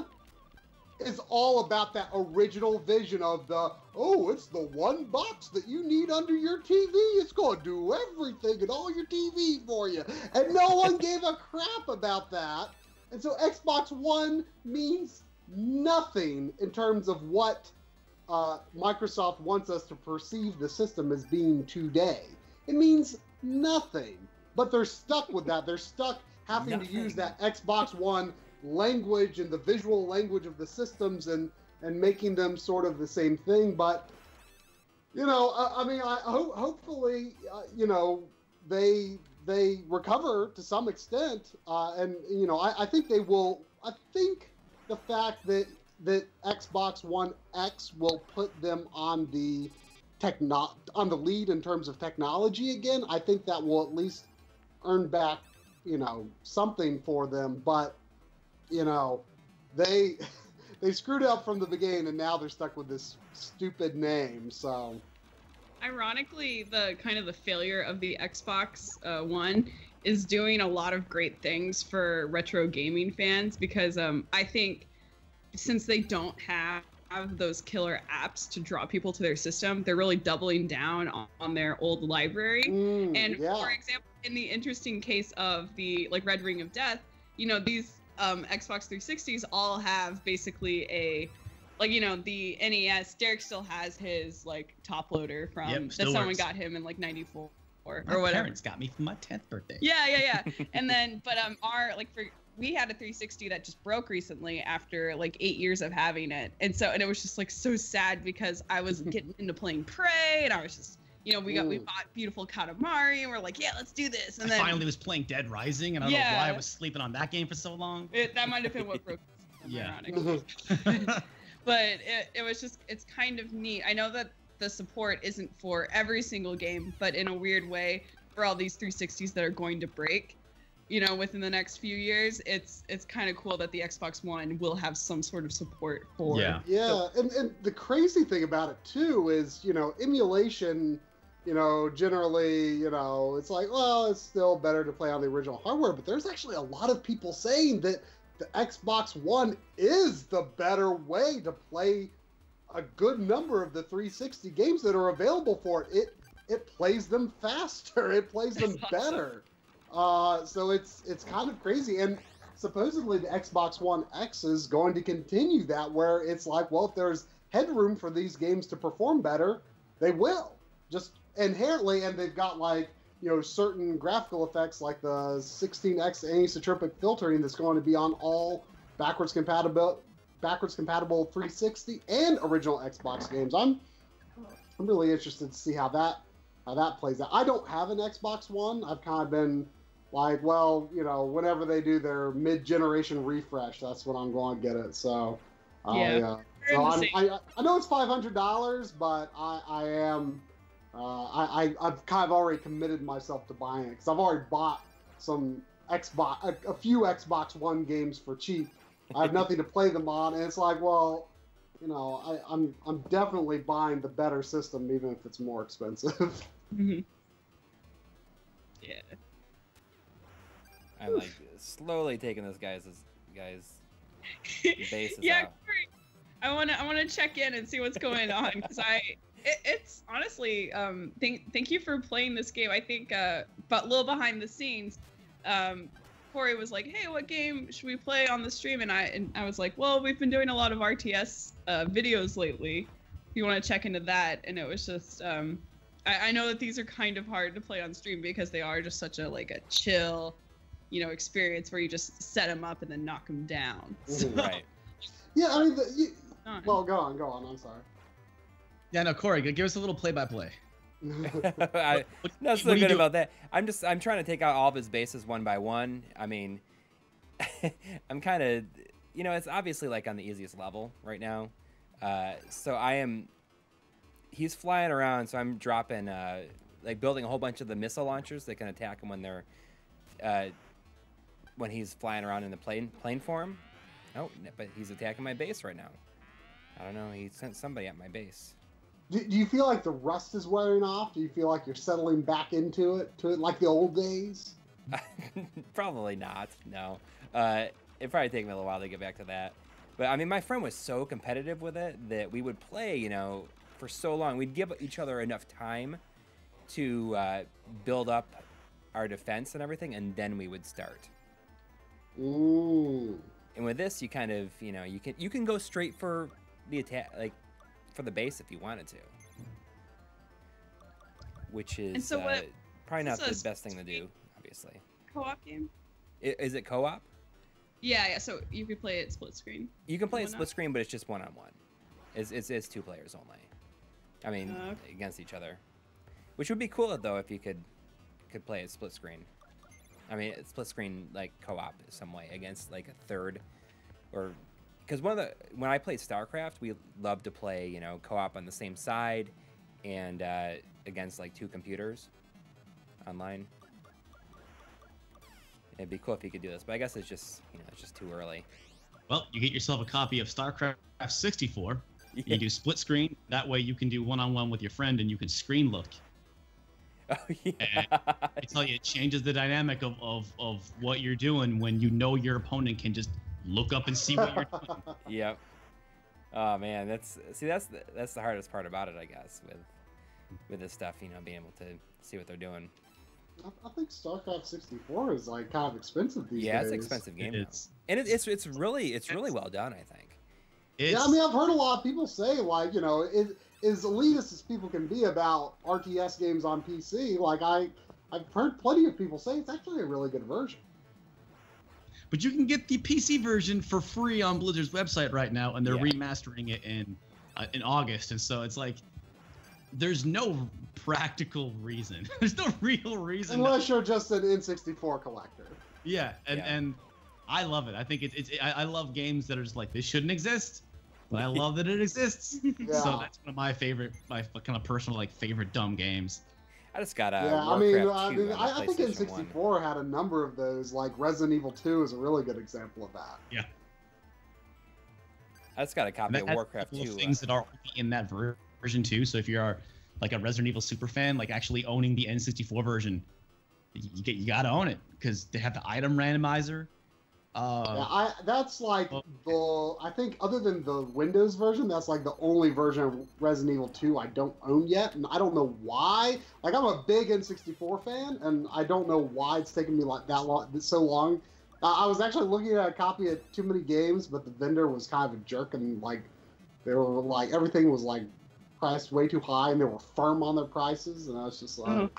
Speaker 2: is all about that original vision of the oh, it's the one box that you need under your TV. It's going to do everything and all your TV for you. And no one gave a crap about that. And so Xbox One means nothing in terms of what uh, Microsoft wants us to perceive the system as being today. It means nothing. But they're stuck with that. They're stuck having to use that Xbox One language and the visual language of the systems and and making them sort of the same thing. But you know, I, I mean, I ho- hopefully, uh, you know, they they recover to some extent, uh, and you know, I, I think they will. I think the fact that that Xbox One X will put them on the techno on the lead in terms of technology again. I think that will at least earn back, you know, something for them. But you know, they they screwed up from the beginning, and now they're stuck with this stupid name. So
Speaker 3: Ironically, the kind of the failure of the Xbox uh, One is doing a lot of great things for retro gaming fans because um, I think since they don't have have those killer apps to draw people to their system, they're really doubling down on, on their old library.
Speaker 2: mm,
Speaker 3: And
Speaker 2: yeah,
Speaker 3: for example, in the interesting case of the like Red Ring of Death, you know, these um, Xbox 360s all have basically a like you know the NES. Derek still has his like top loader from
Speaker 4: Yep,
Speaker 3: that someone
Speaker 4: works.
Speaker 3: got him in like '94 or,
Speaker 4: My
Speaker 3: or whatever.
Speaker 4: parents got me for my 10th birthday.
Speaker 3: Yeah, yeah, yeah. and then, but um, our like for we had a 360 that just broke recently after like eight years of having it, and so and it was just like so sad because I was getting into playing Prey, and I was just you know we got we bought beautiful Katamari, and we're like yeah let's do this, and
Speaker 4: I
Speaker 3: then
Speaker 4: finally was playing Dead Rising, and I don't know why I was sleeping on that game for so long.
Speaker 3: it, that might have been what broke. the system,
Speaker 4: Yeah.
Speaker 3: ironically. Mhm. but it, it was just it's kind of neat i know that the support isn't for every single game but in a weird way for all these 360s that are going to break you know within the next few years it's it's kind of cool that the xbox one will have some sort of support for
Speaker 4: Yeah.
Speaker 2: Yeah, and, and the crazy thing about it too is, you know, emulation, you know, generally, you know, it's like, well, it's still better to play on the original hardware, but there's actually a lot of people saying that the Xbox One is the better way to play a good number of the 360 games that are available for it. It it plays them faster. It plays them
Speaker 3: That's awesome.
Speaker 2: better. Uh, so it's it's kind of crazy. And supposedly the Xbox One X is going to continue that, where it's like, well, if there's headroom for these games to perform better, they will. Just inherently, and they've got like you know certain graphical effects like the 16x anisotropic filtering that's going to be on all backwards compatible backwards compatible 360 and original Xbox games. I'm I'm really interested to see how that how that plays out. I don't have an Xbox One. I've kind of been like, well, you know, whenever they do their mid-generation refresh, that's when I'm going to get it. So, I,
Speaker 3: Yeah.
Speaker 2: uh, so I, I know it's five hundred dollars, but I, I am, uh, I, I, I've kind of already committed myself to buying it because I've already bought some Xbox, a, a few Xbox One games for cheap. I have nothing to play them on, and it's like, well, you know, I, I'm, I'm definitely buying the better system, even if it's more expensive.
Speaker 3: Mhm. Yeah.
Speaker 1: I'm like slowly taking this guy's guy's bases
Speaker 3: yeah,
Speaker 1: out.
Speaker 3: Coury, I want to I want to check in and see what's going on because I it, it's honestly um thank thank you for playing this game. I think uh but a little behind the scenes, um Coury was like, "Hey, what game should we play on the stream?" And I and I was like, "Well, we've been doing a lot of RTS uh, videos lately. If you want to check into that." And it was just um I, I know that these are kind of hard to play on stream because they are just such a like a chill, you know, experience where you just set them up and then knock them down. So,
Speaker 1: Right.
Speaker 2: yeah, I mean, the, you, well, go on, go on. I'm sorry.
Speaker 4: Yeah, no, Coury, give us a little play-by-play.
Speaker 1: I, no, so
Speaker 4: what do you
Speaker 1: good
Speaker 4: do?
Speaker 1: about that. I'm just I'm trying to take out all of his bases one by one. I mean, I'm kind of, you know, it's obviously like on the easiest level right now. Uh, so I am. He's flying around, so I'm dropping, uh, like building a whole bunch of the missile launchers that can attack him when they're, uh, when he's flying around in the plane plane form. Oh, but he's attacking my base right now. I don't know. He sent somebody at my base.
Speaker 2: Do, do you feel like the rust is wearing off? Do you feel like you're settling back into it, to it like the old days?
Speaker 1: probably not. No. Uh, it'd probably take me a little while to get back to that. But I mean, my friend was so competitive with it that we would play, you know, for so long. We'd give each other enough time to uh, build up our defense and everything, and then we would start.
Speaker 2: Ooh.
Speaker 1: And with this, you kind of, you know, you can you can go straight for the attack, like for the base if you wanted to. Which is
Speaker 3: so what-
Speaker 1: uh, probably not the best thing to do, obviously.
Speaker 3: co-op game.
Speaker 1: Is it co-op?
Speaker 3: Yeah, yeah. So you could play it split screen.
Speaker 1: You can play
Speaker 3: not?
Speaker 1: split screen, but it's just one on one. It's, it's it's two players only. I mean,
Speaker 3: Oh, okay.
Speaker 1: against each other, which would be cool though if you could could play a split screen. I mean, split screen like co-op in some way against like a third, or because one of the when I played StarCraft, we loved to play you know co-op on the same side, and uh, against like two computers online. It'd be cool if you could do this, but I guess it's just you know it's just too early.
Speaker 4: Well, you get yourself a copy of StarCraft 64.
Speaker 1: Yeah.
Speaker 4: You do split screen. That way, you can do one-on-one with your friend, and you can screen look.
Speaker 1: Oh yeah.
Speaker 4: I tell you, it changes the dynamic of, of, of what you're doing when you know your opponent can just look up and see what you're doing.
Speaker 1: Yep. Oh man, that's see that's the, that's the hardest part about it, I guess, with with this stuff. You know, being able to see what they're doing.
Speaker 2: I, I think StarCraft 64 is like kind of expensive these
Speaker 1: yeah,
Speaker 2: days.
Speaker 1: it's an expensive game, though.
Speaker 4: It's,
Speaker 1: and it, it's it's really it's really well done. I think.
Speaker 4: it's,
Speaker 2: Yeah, I mean, I've heard a lot of people say, like, you know, it, as elitist as people can be about RTS games on PC, like, I, I've heard plenty of people say it's actually a really good version.
Speaker 4: But you can get the PC version for free on Blizzard's website right now, and they're
Speaker 1: Yeah.
Speaker 4: remastering it in uh, in August. And so it's like, there's no practical reason. there's no real reason. to-
Speaker 2: Unless you're just an N64 collector.
Speaker 4: Yeah, and
Speaker 1: Yeah.
Speaker 4: and I love it. I think it's it's I, I love games that are just like this shouldn't exist, but I love that it exists.
Speaker 2: Yeah.
Speaker 4: So that's one of my favorite, my kind of personal like favorite dumb games.
Speaker 1: I just got a
Speaker 2: yeah, I mean,
Speaker 1: Warcraft
Speaker 2: I, mean I,
Speaker 1: the
Speaker 2: I think N64 had a number of those. Like Resident Evil 2 is a really good example of that. Yeah.
Speaker 1: I just got a copy
Speaker 4: that
Speaker 1: of Warcraft
Speaker 4: a
Speaker 1: 2.
Speaker 4: of things uh, that are only in that ver- version too. So if you're like a Resident Evil super fan, like actually owning the N64 version, you, you get you gotta own it because they have the item randomizer. Uh,
Speaker 2: Yeah, I that's like
Speaker 4: well-
Speaker 2: the I think other than the Windows version, that's like the only version of Resident Evil 2 I don't own yet, and I don't know why. Like I'm a big N64 fan, and I don't know why it's taken me like that long, so long. Uh, I was actually looking at a copy of Too Many Games, but the vendor was kind of a jerk, and like they were like everything was like priced way too high, and they were firm on their prices, and I was just like,
Speaker 3: Mhm.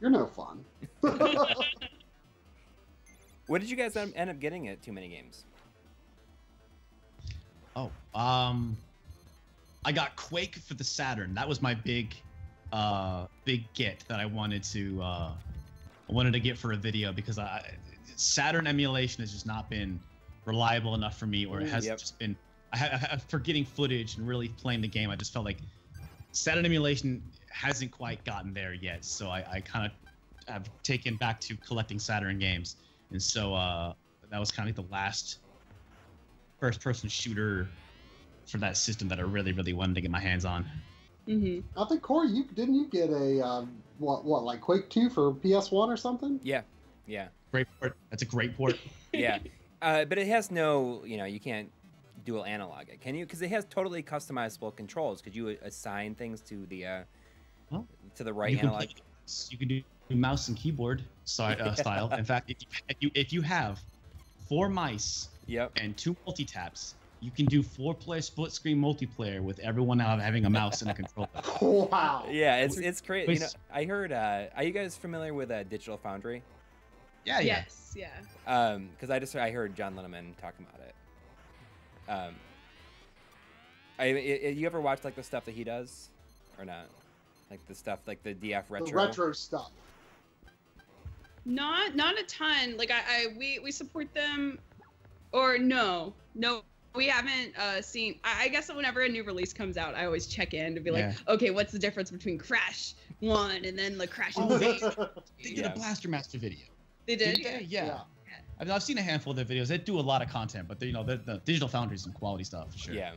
Speaker 2: "You're no fun."
Speaker 1: What did you guys end up getting at Too Many Games?
Speaker 4: Oh, um, I got Quake for the Saturn. That was my big, uh, big get that I wanted to, uh, I wanted to get for a video because I Saturn emulation has just not been reliable enough for me, or it
Speaker 2: Mm,
Speaker 4: has
Speaker 1: yep.
Speaker 4: just been. I, ha- I, for getting footage and really playing the game, I just felt like Saturn emulation hasn't quite gotten there yet. So I, I kind of have taken back to collecting Saturn games, and so uh, that was kind of like the last first-person shooter for that system that I really, really wanted to get my hands on.
Speaker 3: hmm
Speaker 2: I think Coury, you didn't you get a um, what what like Quake 2 for PS1 or something?
Speaker 1: Yeah, yeah,
Speaker 4: Great port. That's a great port.
Speaker 1: yeah. uh, but it has no, you know, you can't dual analog it, can you? Because it has totally customizable controls. Could you assign things to the uh,
Speaker 4: Well,
Speaker 1: to the right
Speaker 4: you can
Speaker 1: analog?
Speaker 4: play- you can do mouse and keyboard si- uh, style. In fact, if you, if you if you have four mice
Speaker 1: Yep.
Speaker 4: and two multi taps, you can do four-player split screen multiplayer with everyone out having a mouse and a controller.
Speaker 2: Wow.
Speaker 1: Yeah, it's it's crazy. You know, I heard. Uh, are you guys familiar with uh, Digital Foundry?
Speaker 4: Yeah, yeah.
Speaker 3: Yes, yeah.
Speaker 1: Um, because I just I heard John Linneman talking about it. Um, I, I you ever watch like the stuff that he does, or not? Like the stuff like the DF retro.
Speaker 2: The retro stuff.
Speaker 3: Not not a ton. Like I, I we we support them, or no, no. We haven't uh, seen. I, I guess that whenever a new release comes out, I always check in to be like,
Speaker 4: Yeah.
Speaker 3: okay, what's the difference between Crash One and then the Crash
Speaker 4: Oh,
Speaker 3: Invade?
Speaker 4: They did
Speaker 1: Yeah.
Speaker 4: a Blaster Master video.
Speaker 3: they did.
Speaker 4: Did they?
Speaker 3: Yeah.
Speaker 4: Yeah. I mean, I've seen a handful of their videos. They do a lot of content, but they, you know, the, the Digital Foundry is some quality stuff for sure.
Speaker 1: Yeah.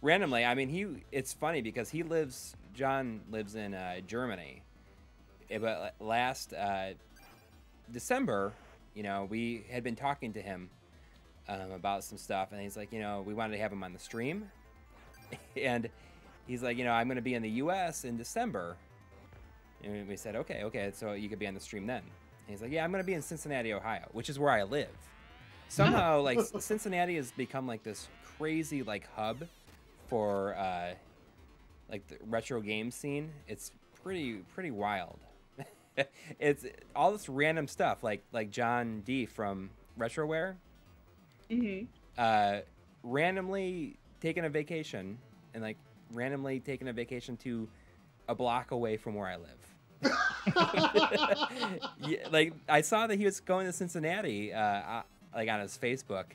Speaker 1: Randomly, I mean, he. It's funny because he lives. John lives in uh, Germany. Eh, But last uh, December, you know, we had been talking to him um, about some stuff, and he's like, you know, we wanted to have him on the stream, and he's like, you know, I'm going to be in the U.S. in December, and we said, okay, okay, so you could be on the stream then. And he's like, yeah, I'm going to be in Cincinnati, Ohio, which is where I live. Somehow, like Cincinnati has become like this crazy like hub for uh, like the retro game scene. It's pretty pretty wild. it's all this random stuff like like John D from Retroware
Speaker 3: hmm
Speaker 1: uh, randomly taking a vacation and like randomly taking a vacation to a block away from where I live. yeah, like I saw that he was going to Cincinnati, uh, like on his Facebook,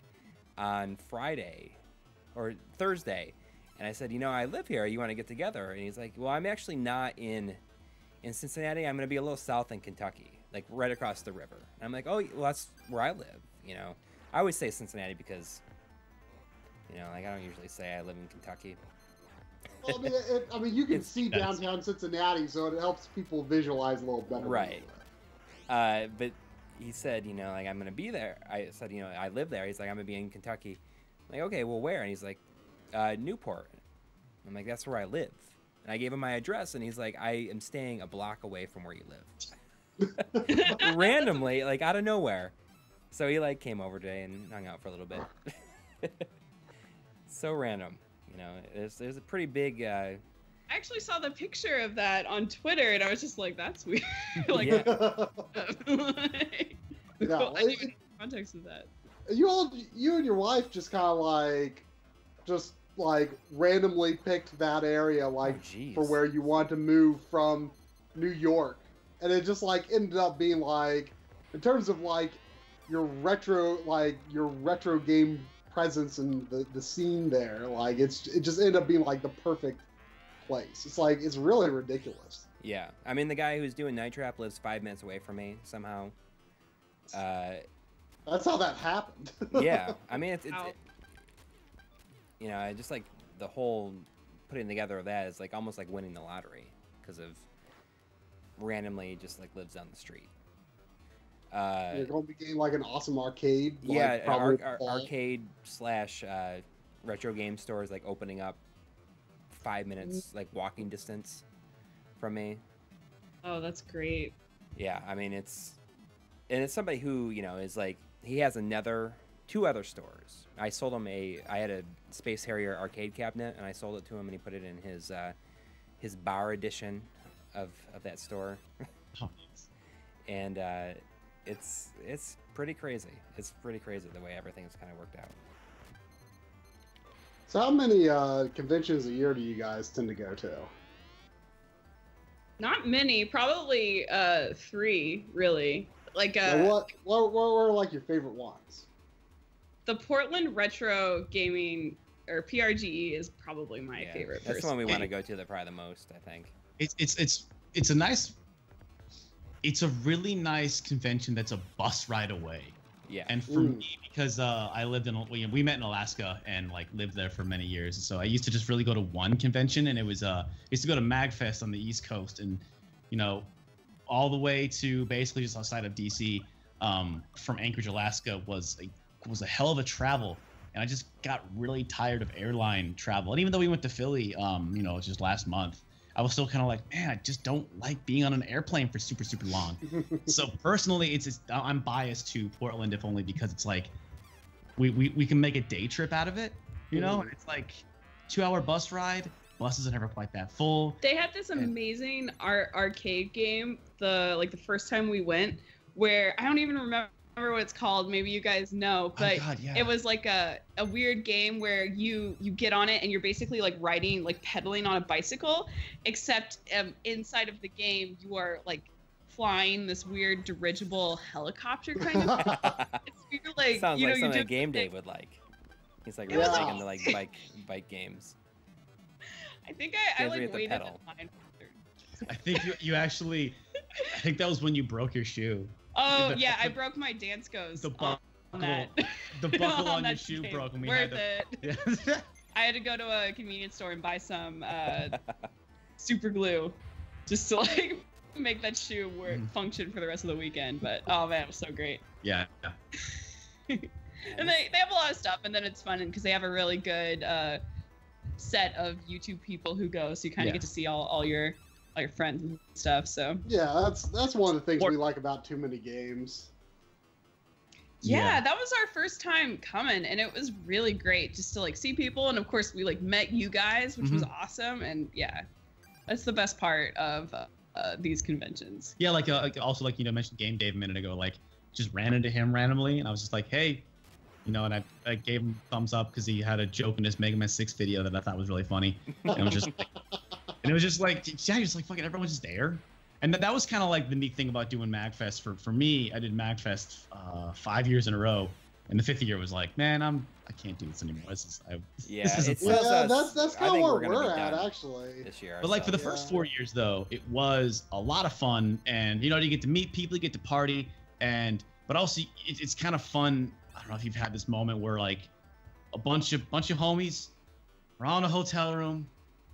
Speaker 1: on Friday or Thursday, and I said, you know, I live here. You want to get together? And he's like, well, I'm actually not in in Cincinnati. I'm going to be a little south in Kentucky, like right across the river. And I'm like, oh, well, that's where I live. You know, I always say Cincinnati because, you know, like I don't usually say I live in Kentucky.
Speaker 2: Well, I mean, it, I mean, you can
Speaker 1: It's-
Speaker 2: see
Speaker 4: that's-
Speaker 2: downtown Cincinnati, so it helps people visualize a little better.
Speaker 1: Right. Uh, but he said, you know, like I'm gonna be there. I said, you know, I live there. He's like, I'm gonna be in Kentucky. I'm like, okay, well, where? And he's like, uh, Newport. I'm like, that's where I live. And I gave him my address, and he's like, I am staying a block away from where you live. Randomly, like out of nowhere. So he like came over today and hung out for a little bit. so random, you know. There's there's a pretty big. Uh,
Speaker 3: I actually saw the picture of that on Twitter, and I was just like, that's weird. like,
Speaker 1: Yeah.
Speaker 3: like,
Speaker 2: Yeah,
Speaker 3: cool. I
Speaker 2: it-
Speaker 3: didn't even know the context of that.
Speaker 2: you all, you and your wife just kind of like, just like randomly picked that area, like
Speaker 1: oh,
Speaker 2: for where you want to move from New York, and it just like ended up being like, in terms of like your retro, like your retro game presence and the the scene there, like it's it just ended up being like the perfect place. It's like it's really ridiculous.
Speaker 1: Yeah, I mean the guy who's doing Night Trap lives five minutes away from me somehow. Uh,
Speaker 2: That's how that happened.
Speaker 1: yeah, I mean it's, it's
Speaker 3: Wow.
Speaker 1: it- you know I just like the whole putting together of that is like almost like winning the lottery because of randomly just like lives down the street. Uh,
Speaker 2: You're going to be getting like an awesome arcade. like,
Speaker 1: yeah, an ar- ar- arcade slash uh, retro game stores like opening up five
Speaker 2: Mm.
Speaker 1: minutes like walking distance from me.
Speaker 3: Oh, that's great.
Speaker 1: Yeah, I mean it's and it's somebody who you know is like he has another two other stores. I sold him a I had a Space Harrier arcade cabinet and I sold it to him and he put it in his uh, his bar edition of of that store
Speaker 4: Oh,
Speaker 1: and uh, it's it's pretty crazy. It's pretty crazy the way everything's kind of worked out.
Speaker 2: So, how many uh, conventions a year do you guys tend to go to?
Speaker 3: Not many, probably uh three, really. Like uh
Speaker 2: Like, what, what, what were like your favorite ones?
Speaker 3: The Portland Retro Gaming or PRGE is probably my
Speaker 1: Yeah,
Speaker 3: favorite.
Speaker 1: That's the one we want to go to the probably the most. I think.
Speaker 4: it's it's it's it's a nice it's a really nice convention that's a bus ride away
Speaker 1: Yeah.
Speaker 4: and for
Speaker 2: Mm.
Speaker 4: me because uh, i lived in we, we met in alaska and like lived there for many years so i used to just really go to one convention and it was uh I used to go to magfest on the east coast and you know all the way to basically just outside of dc um, from anchorage alaska was a was a hell of a travel and i just got really tired of airline travel and even though we went to philly um, you know just last month I was still kind of like, man, I just don't like being on an airplane for super, super long. so personally, it's, it's I'm biased to Portland, if only because it's like we, we, we can make a day trip out of it, you know? And it's like two hour bus ride. Buses are never quite that full.
Speaker 3: They had this
Speaker 4: And-
Speaker 3: amazing ar- arcade game the like the first time we went where I don't even remember what it's called. Maybe you guys know, but
Speaker 4: oh God, yeah.
Speaker 3: it was like a, a weird game where you you get on it and you're basically like riding like pedaling on a bicycle except um, inside of the game you are like flying this weird dirigible helicopter kind of it's weird, like
Speaker 1: Sounds
Speaker 3: you know
Speaker 1: like something
Speaker 3: do
Speaker 1: that Game
Speaker 3: Dave
Speaker 1: would like. He's like really
Speaker 2: like-
Speaker 1: into like bike bike games.
Speaker 3: i think i, I like
Speaker 1: have
Speaker 3: waited in
Speaker 1: pedal.
Speaker 3: line
Speaker 4: I think you, you actually, I think that was when you broke your shoe.
Speaker 3: Oh
Speaker 4: The-
Speaker 3: yeah i broke my dance goes
Speaker 4: The
Speaker 3: on, on that
Speaker 4: The buckle on, your shoe
Speaker 3: game.
Speaker 4: broke and we
Speaker 3: worth
Speaker 4: had
Speaker 3: it
Speaker 4: to. Yeah.
Speaker 3: i had to go to a convenience store and buy some uh super glue just to like make that shoe work
Speaker 4: Mhm.
Speaker 3: function for the rest of the weekend. But oh man, it was so great.
Speaker 4: yeah.
Speaker 3: And they, they have a lot of stuff, and then it's fun because they have a really good uh, set of YouTube people who go, so you kind of
Speaker 4: Yeah.
Speaker 3: get to see all, all your all your friends and stuff. So
Speaker 2: Yeah, that's that's one of the things
Speaker 4: Or-
Speaker 2: we like about too many games.
Speaker 3: yeah,
Speaker 4: Yeah.
Speaker 3: that was our first time coming, and it was really great just to like see people, and of course we like met you guys, which was
Speaker 4: Mm-hmm.
Speaker 3: awesome, and yeah, that's the best part of uh, uh, these conventions.
Speaker 4: Yeah, like, uh, also like you know mentioned Game Dave a minute ago. Like just ran into him randomly, and I was just like, hey, you know, and I, I gave him thumbs up because he had a joke in his Mega Man Six video that I thought was really funny. And it was just like, and it was just like yeah, just like fucking everyone's just there. And that, that was kind of like the neat thing about doing Magfest. For for me, I did Magfest uh, five years in a row, and the fifth year was like, man, I'm I can't do this anymore. This is I,
Speaker 1: Yeah,
Speaker 4: this is
Speaker 1: it's-
Speaker 4: a-
Speaker 2: Yeah,
Speaker 1: us-
Speaker 2: that's that's kind of where
Speaker 1: we're
Speaker 2: we're, at actually.
Speaker 1: this year.
Speaker 4: But like for the
Speaker 1: ourselves.
Speaker 4: first
Speaker 2: Yeah.
Speaker 4: four years, though, it was a lot of fun, and you know, you get to meet people, you get to party, and but also it, it's kind of fun. I don't know if you've had this moment where like a bunch of bunch of homies are all in a hotel room,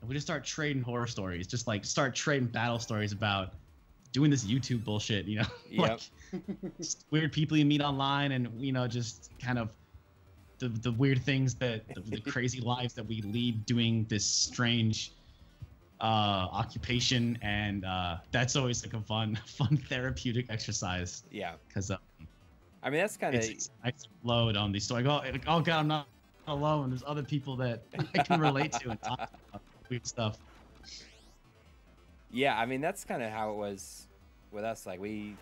Speaker 4: and we just start trading horror stories, just like start trading battle stories about doing this YouTube bullshit, you know,
Speaker 1: Yep.
Speaker 4: like weird people you meet online, and you know, just kind of the the weird things that the, the crazy lives that we lead doing this strange uh occupation. And uh that's always like a fun fun therapeutic exercise.
Speaker 1: Yeah,
Speaker 4: because uh,
Speaker 1: I mean that's kind of
Speaker 4: nice load on these stories. Like, oh, like, oh god i'm not alone. There's other people that i can relate to and talk about weird stuff
Speaker 1: yeah. I mean that's kind of how it was with us. Like we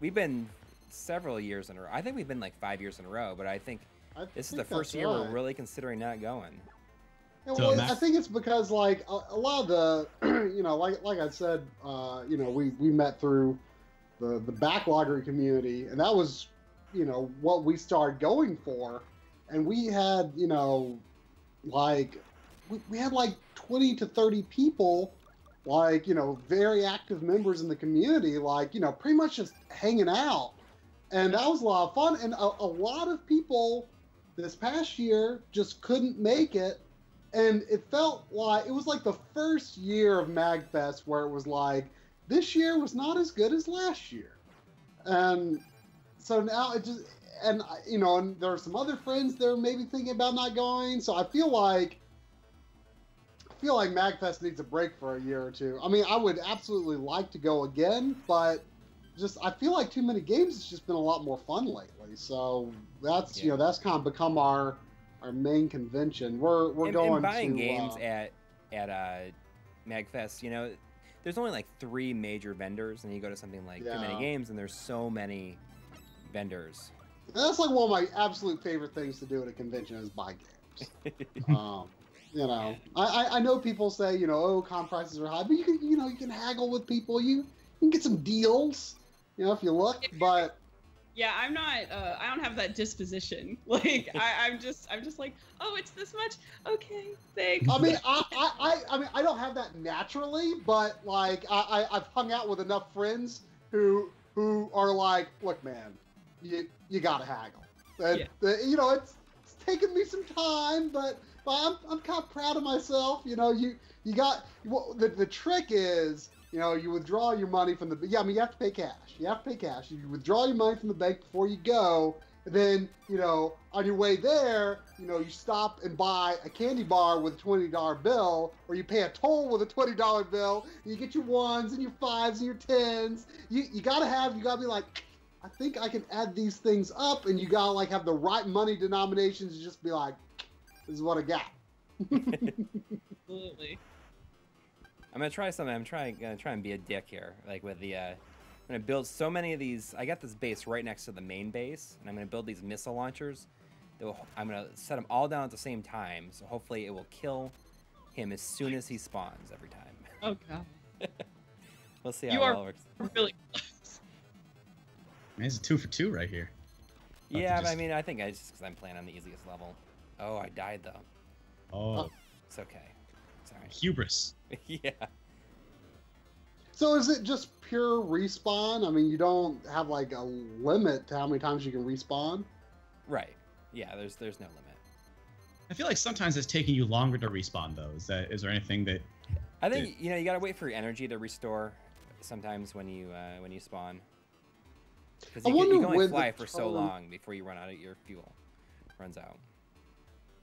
Speaker 1: we've been several years in a row. I think we've been like five years in a row, but I think
Speaker 2: I
Speaker 1: this is the first
Speaker 2: that's
Speaker 1: year we're really considering not going.
Speaker 2: Yeah, well,
Speaker 4: Max-
Speaker 2: I think it's because like a, a lot of the, you know, like like I said, uh, you know, we we met through the the backloggery community, and that was, you know, what we started going for, and we had, you know, like we, we had like twenty to thirty people, like you know, very active members in the community, like you know, pretty much just hanging out, and that was a lot of fun, and a, a lot of people this past year just couldn't make it. And it felt like it was like the first year of magfest where it was like this year was not as good as last year. And so now it just and you know, and there are some other friends that are maybe thinking about not going. So I feel like feel like Magfest needs a break for a year or two. I mean, I would absolutely like to go again, but just I feel like too many games. It's just been a lot more fun lately. So that's you know that's kind of become our our main convention. We're we're
Speaker 1: and,
Speaker 2: going
Speaker 1: and buying
Speaker 2: to,
Speaker 1: games
Speaker 2: uh,
Speaker 1: at at uh, Magfest, you know, there's only like three major vendors, and you go to something like Too Many Games, and there's so many vendors.
Speaker 2: That's like one of my absolute favorite things to do at a convention is buy games. um, you know, I, I know people say you know oh con prices are high, but you can you know you can haggle with people. You, you can get some deals. You know if you look, but
Speaker 3: Yeah, I'm not. Uh, I don't have that disposition. Like, I, I'm just, I'm just like, oh, it's this much. Okay, thanks.
Speaker 2: I mean I, I, I I mean I don't have that naturally, but like I, I I've hung out with enough friends who who are like, look man, you you gotta haggle. And, uh, you know it's it's taken me some time, but but I'm, I'm kind of proud of myself. You know, you you got well, the the trick is you know you withdraw your money from the yeah I mean you have to pay cash. You have to pay cash. You withdraw your money from the bank before you go. And then you know on your way there, you know you stop and buy a candy bar with a twenty dollar bill, or you pay a toll with a twenty dollar bill. And you get your ones and your fives and your tens. You you gotta have you gotta be like. I think I can add these things up, and you gotta like have the right money denominations. to just be like, is what I got.
Speaker 3: Absolutely.
Speaker 1: I'm gonna try something. I'm trying gonna try and be a dick here, like with the. Uh, I'm gonna build so many of these. I got this base right next to the main base, and I'm gonna build these missile launchers. That will, I'm gonna set them all down at the same time, so hopefully it will kill him as soon as he spawns every time.
Speaker 3: Oh god.
Speaker 1: We'll see how
Speaker 3: You
Speaker 1: well
Speaker 3: are-
Speaker 1: it works.
Speaker 3: We're really close.
Speaker 4: Man, it's a two for two right here. About to
Speaker 1: Yeah, but I mean, I think I just because I'm playing on the easiest level. Oh, I died though.
Speaker 4: Oh,
Speaker 1: It's okay. Sorry.
Speaker 4: hubris.
Speaker 1: yeah.
Speaker 2: So is it just pure respawn? I mean, you don't have like a limit to how many times you can respawn.
Speaker 1: Right. Yeah. There's there's no limit.
Speaker 4: I feel like sometimes it's taking you longer to respawn though. Is that is there anything that
Speaker 1: I think you know you gotta wait for your energy to restore. Sometimes when you uh, when you spawn, because you, can, you can only fly for so long before you run out of your fuel. Runs out.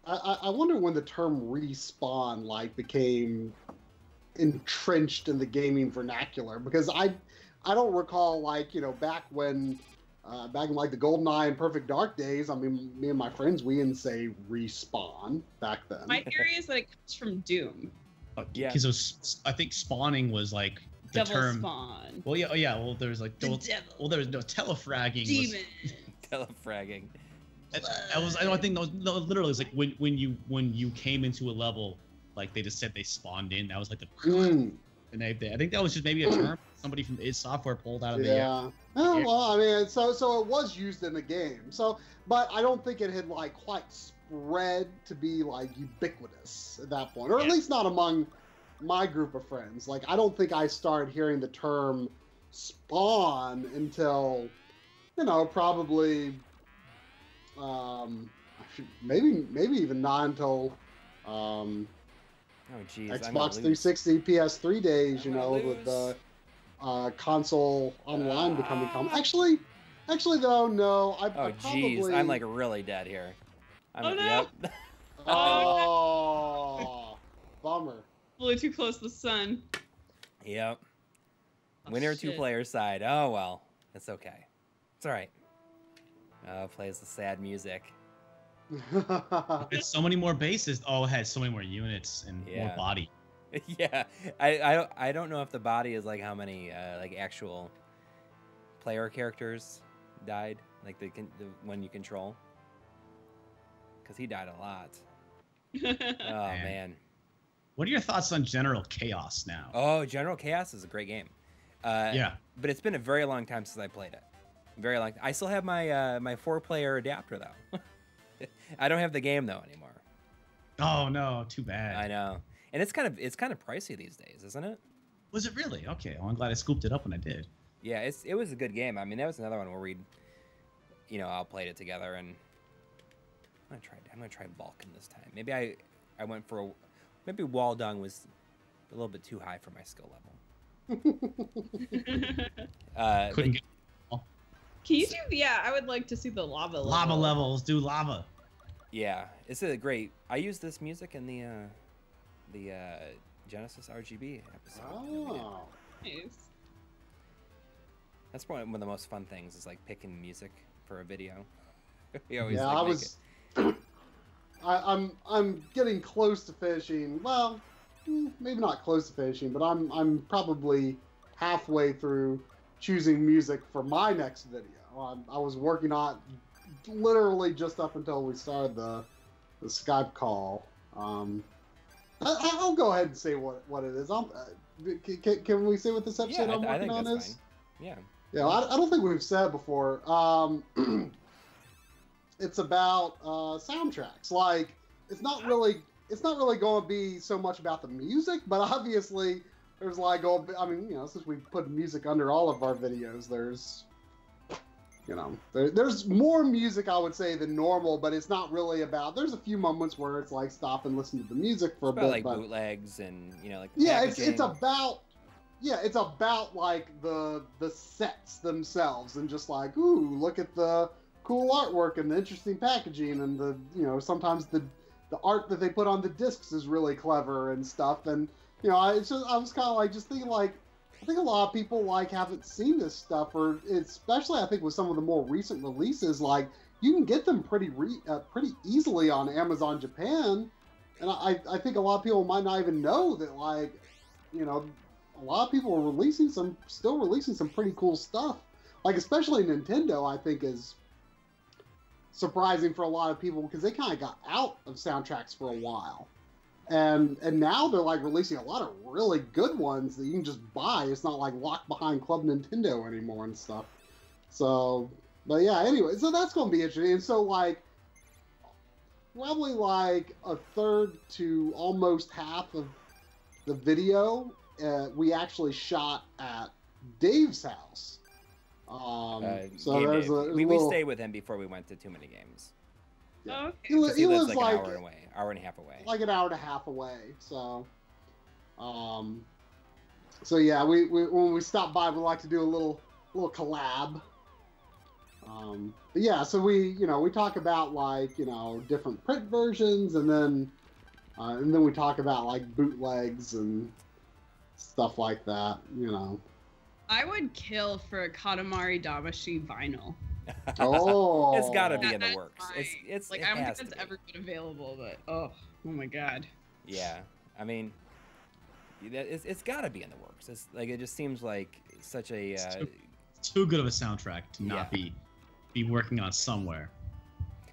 Speaker 2: I, I, I wonder when the term respawn like became entrenched in the gaming vernacular because I I don't recall like you know back when uh, back in like the GoldenEye and Perfect Dark days. I mean, me and my friends we didn't say respawn back then.
Speaker 3: My theory is that it comes from Doom.
Speaker 1: Yeah.
Speaker 4: Because I think spawning was like the
Speaker 3: Devil
Speaker 4: term.
Speaker 3: spawn.
Speaker 4: Well, yeah, oh, yeah. Well, there's like
Speaker 3: The
Speaker 4: well,
Speaker 3: devil.
Speaker 4: well, there was no telefragging. Was,
Speaker 1: Telefragging.
Speaker 4: I, I was. I don't think those. No, literally, it's like when when you when you came into a level, like they just said they spawned in. That was like the.
Speaker 2: Mm,
Speaker 4: And they, they- I think that was just maybe a term somebody from id Software pulled out of the air.
Speaker 2: yeah. Oh, well, I mean, so so it was used in the game. So, but I don't think it had like quite spread to be like ubiquitous at that point, or at least not among my group of friends. Like, I don't think I started hearing the term spawn until, you know, probably, um, maybe maybe even not until. Um,
Speaker 1: Oh jeez. Gonna
Speaker 2: Xbox 360, PS3 days, you
Speaker 1: I'm
Speaker 2: know, with the uh, console online becoming common.
Speaker 1: Ah.
Speaker 2: Actually, actually though, no. I,
Speaker 1: Oh
Speaker 2: I
Speaker 1: jeez.
Speaker 2: probably...
Speaker 1: I'm like really dead here. I'm,
Speaker 3: Oh, no.
Speaker 1: Yep.
Speaker 2: Oh, bummer.
Speaker 3: Flew too close to the sun.
Speaker 1: yep.
Speaker 3: Oh,
Speaker 1: Winner two
Speaker 3: shit.
Speaker 1: player side. Oh well. It's okay. It's all right. Oh, plays the sad music.
Speaker 4: It's so many more bases. Oh, it had so many more units and more body.
Speaker 1: yeah, I, I don't I don't know if the body is like how many uh, like actual player characters died, like the, the one you control, because he died a lot. Oh
Speaker 4: Man.
Speaker 1: man.
Speaker 4: What are your thoughts on General Chaos now?
Speaker 1: Oh, General Chaos is a great game. Uh,
Speaker 4: yeah.
Speaker 1: but it's been a very long time since I played it. Very long. I still have my uh, my four player adapter though. I don't have the game though anymore.
Speaker 4: Oh no, too bad.
Speaker 1: I know, and it's kind of it's kind of pricey these days, isn't it?
Speaker 4: Was it really? Okay. Well, I'm glad I scooped it up when I did.
Speaker 1: Yeah, it's it was a good game. I mean, that was another one where we, you know, all played it together, and I'm gonna try. I'm gonna try Vulcan this time. Maybe I I went for a, maybe Waldung was a little bit too high for my skill level. Uh,
Speaker 4: Couldn't
Speaker 1: but-
Speaker 4: get.
Speaker 3: Can you do? Yeah, I would like to see the lava level.
Speaker 4: Lava levels, do lava.
Speaker 1: Yeah, it's a great. I used this music in the uh, the uh, Genesis RGB episode.
Speaker 2: Oh.
Speaker 3: Nice.
Speaker 1: That's one one of the most fun things is like picking music for a video. we always
Speaker 2: Yeah,
Speaker 1: like,
Speaker 2: I was. I, I'm I'm getting close to finishing. Well, mm, maybe not close to finishing, but I'm I'm probably halfway through choosing music for my next video. I was working on literally just up until we started the the Skype call. Um, I, I'll go ahead and say what what it is. Uh, can, can we say what this episode
Speaker 1: Yeah, I,
Speaker 2: I'm
Speaker 1: I
Speaker 2: working
Speaker 1: think
Speaker 2: on
Speaker 1: that's
Speaker 2: is?
Speaker 1: fine. Yeah.
Speaker 2: Yeah, I, I don't think we've said before. Um, it's about uh, soundtracks. Like, it's not really, it's not really going to be so much about the music, but obviously, there's like, all, I mean, you know, since we put music under all of our videos, there's, you know, there, there's more music I would say than normal, but it's not really about. There's a few moments where it's like stop and listen to the music for a bit,
Speaker 1: like
Speaker 2: but
Speaker 1: bootlegs and you know like
Speaker 2: yeah it's it's about yeah it's about like the the sets themselves and just like ooh look at the cool artwork and the interesting packaging and the you know sometimes the the art that they put on the discs is really clever and stuff and you know I it's just I was kind of like just thinking like I think a lot of people like haven't seen this stuff or especially I think with some of the more recent releases like you can get them pretty re- uh, pretty easily on Amazon Japan. And I, I think a lot of people might not even know that like you know a lot of people are releasing some still releasing some pretty cool stuff. Like especially nintendo i think is surprising for a lot of people because they kind of got out of soundtracks for a while and and now they're like releasing a lot of really good ones that you can just buy it's not like locked behind club nintendo anymore and stuff so but yeah anyway so that's going to be interesting and so like probably like a third to almost half of the video uh, we actually shot at Dave's house. Um,
Speaker 1: Uh,
Speaker 2: so there's a, there's
Speaker 1: we,
Speaker 2: a
Speaker 1: we
Speaker 2: little,
Speaker 1: stayed with him before we went to too many games.
Speaker 2: Yeah.
Speaker 3: Oh, okay.
Speaker 2: He, li-
Speaker 1: he,
Speaker 2: he
Speaker 1: lives
Speaker 2: lives
Speaker 1: like,
Speaker 2: like
Speaker 1: an hour away, hour and a half away.
Speaker 2: like an hour and a half away. So, um, so yeah, we, we when we stop by, we like to do a little little collab. Um, but yeah, so we you know we talk about like you know different print versions, and then uh, and then we talk about like bootlegs and stuff like that. You know.
Speaker 3: I would kill for a Katamari Damacy vinyl.
Speaker 2: Oh,
Speaker 1: it's got to be in the works.
Speaker 3: fine.
Speaker 1: It's it's
Speaker 3: like
Speaker 1: it
Speaker 3: I don't
Speaker 1: has
Speaker 3: think
Speaker 1: to
Speaker 3: that's ever been available, but oh, oh my god.
Speaker 1: Yeah, I mean, it's, it's got to be in the works. It's like it just seems like such a
Speaker 4: It's
Speaker 1: uh,
Speaker 4: too- Too good of a soundtrack to not be be working on somewhere.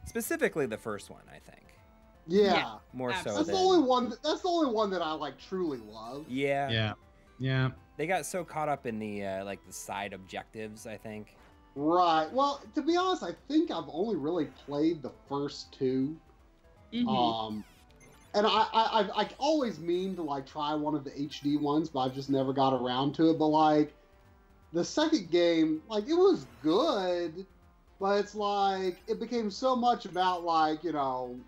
Speaker 1: specifically the first one. I think
Speaker 2: Yeah.
Speaker 3: Yeah.
Speaker 1: more so
Speaker 2: That's
Speaker 1: than
Speaker 2: the only one. That's the only one that I like truly love.
Speaker 1: yeah,
Speaker 4: Yeah, yeah.
Speaker 1: They got so caught up in the uh, like the side objectives. I think.
Speaker 2: Right. Well, to be honest, I think I've only really played the first two.
Speaker 3: Mhm.
Speaker 2: Um, and I, I, I've, I always mean to like try one of the HD ones, but I've just never got around to it. But like, the second game, like it was good, but it's like it became so much about like you know,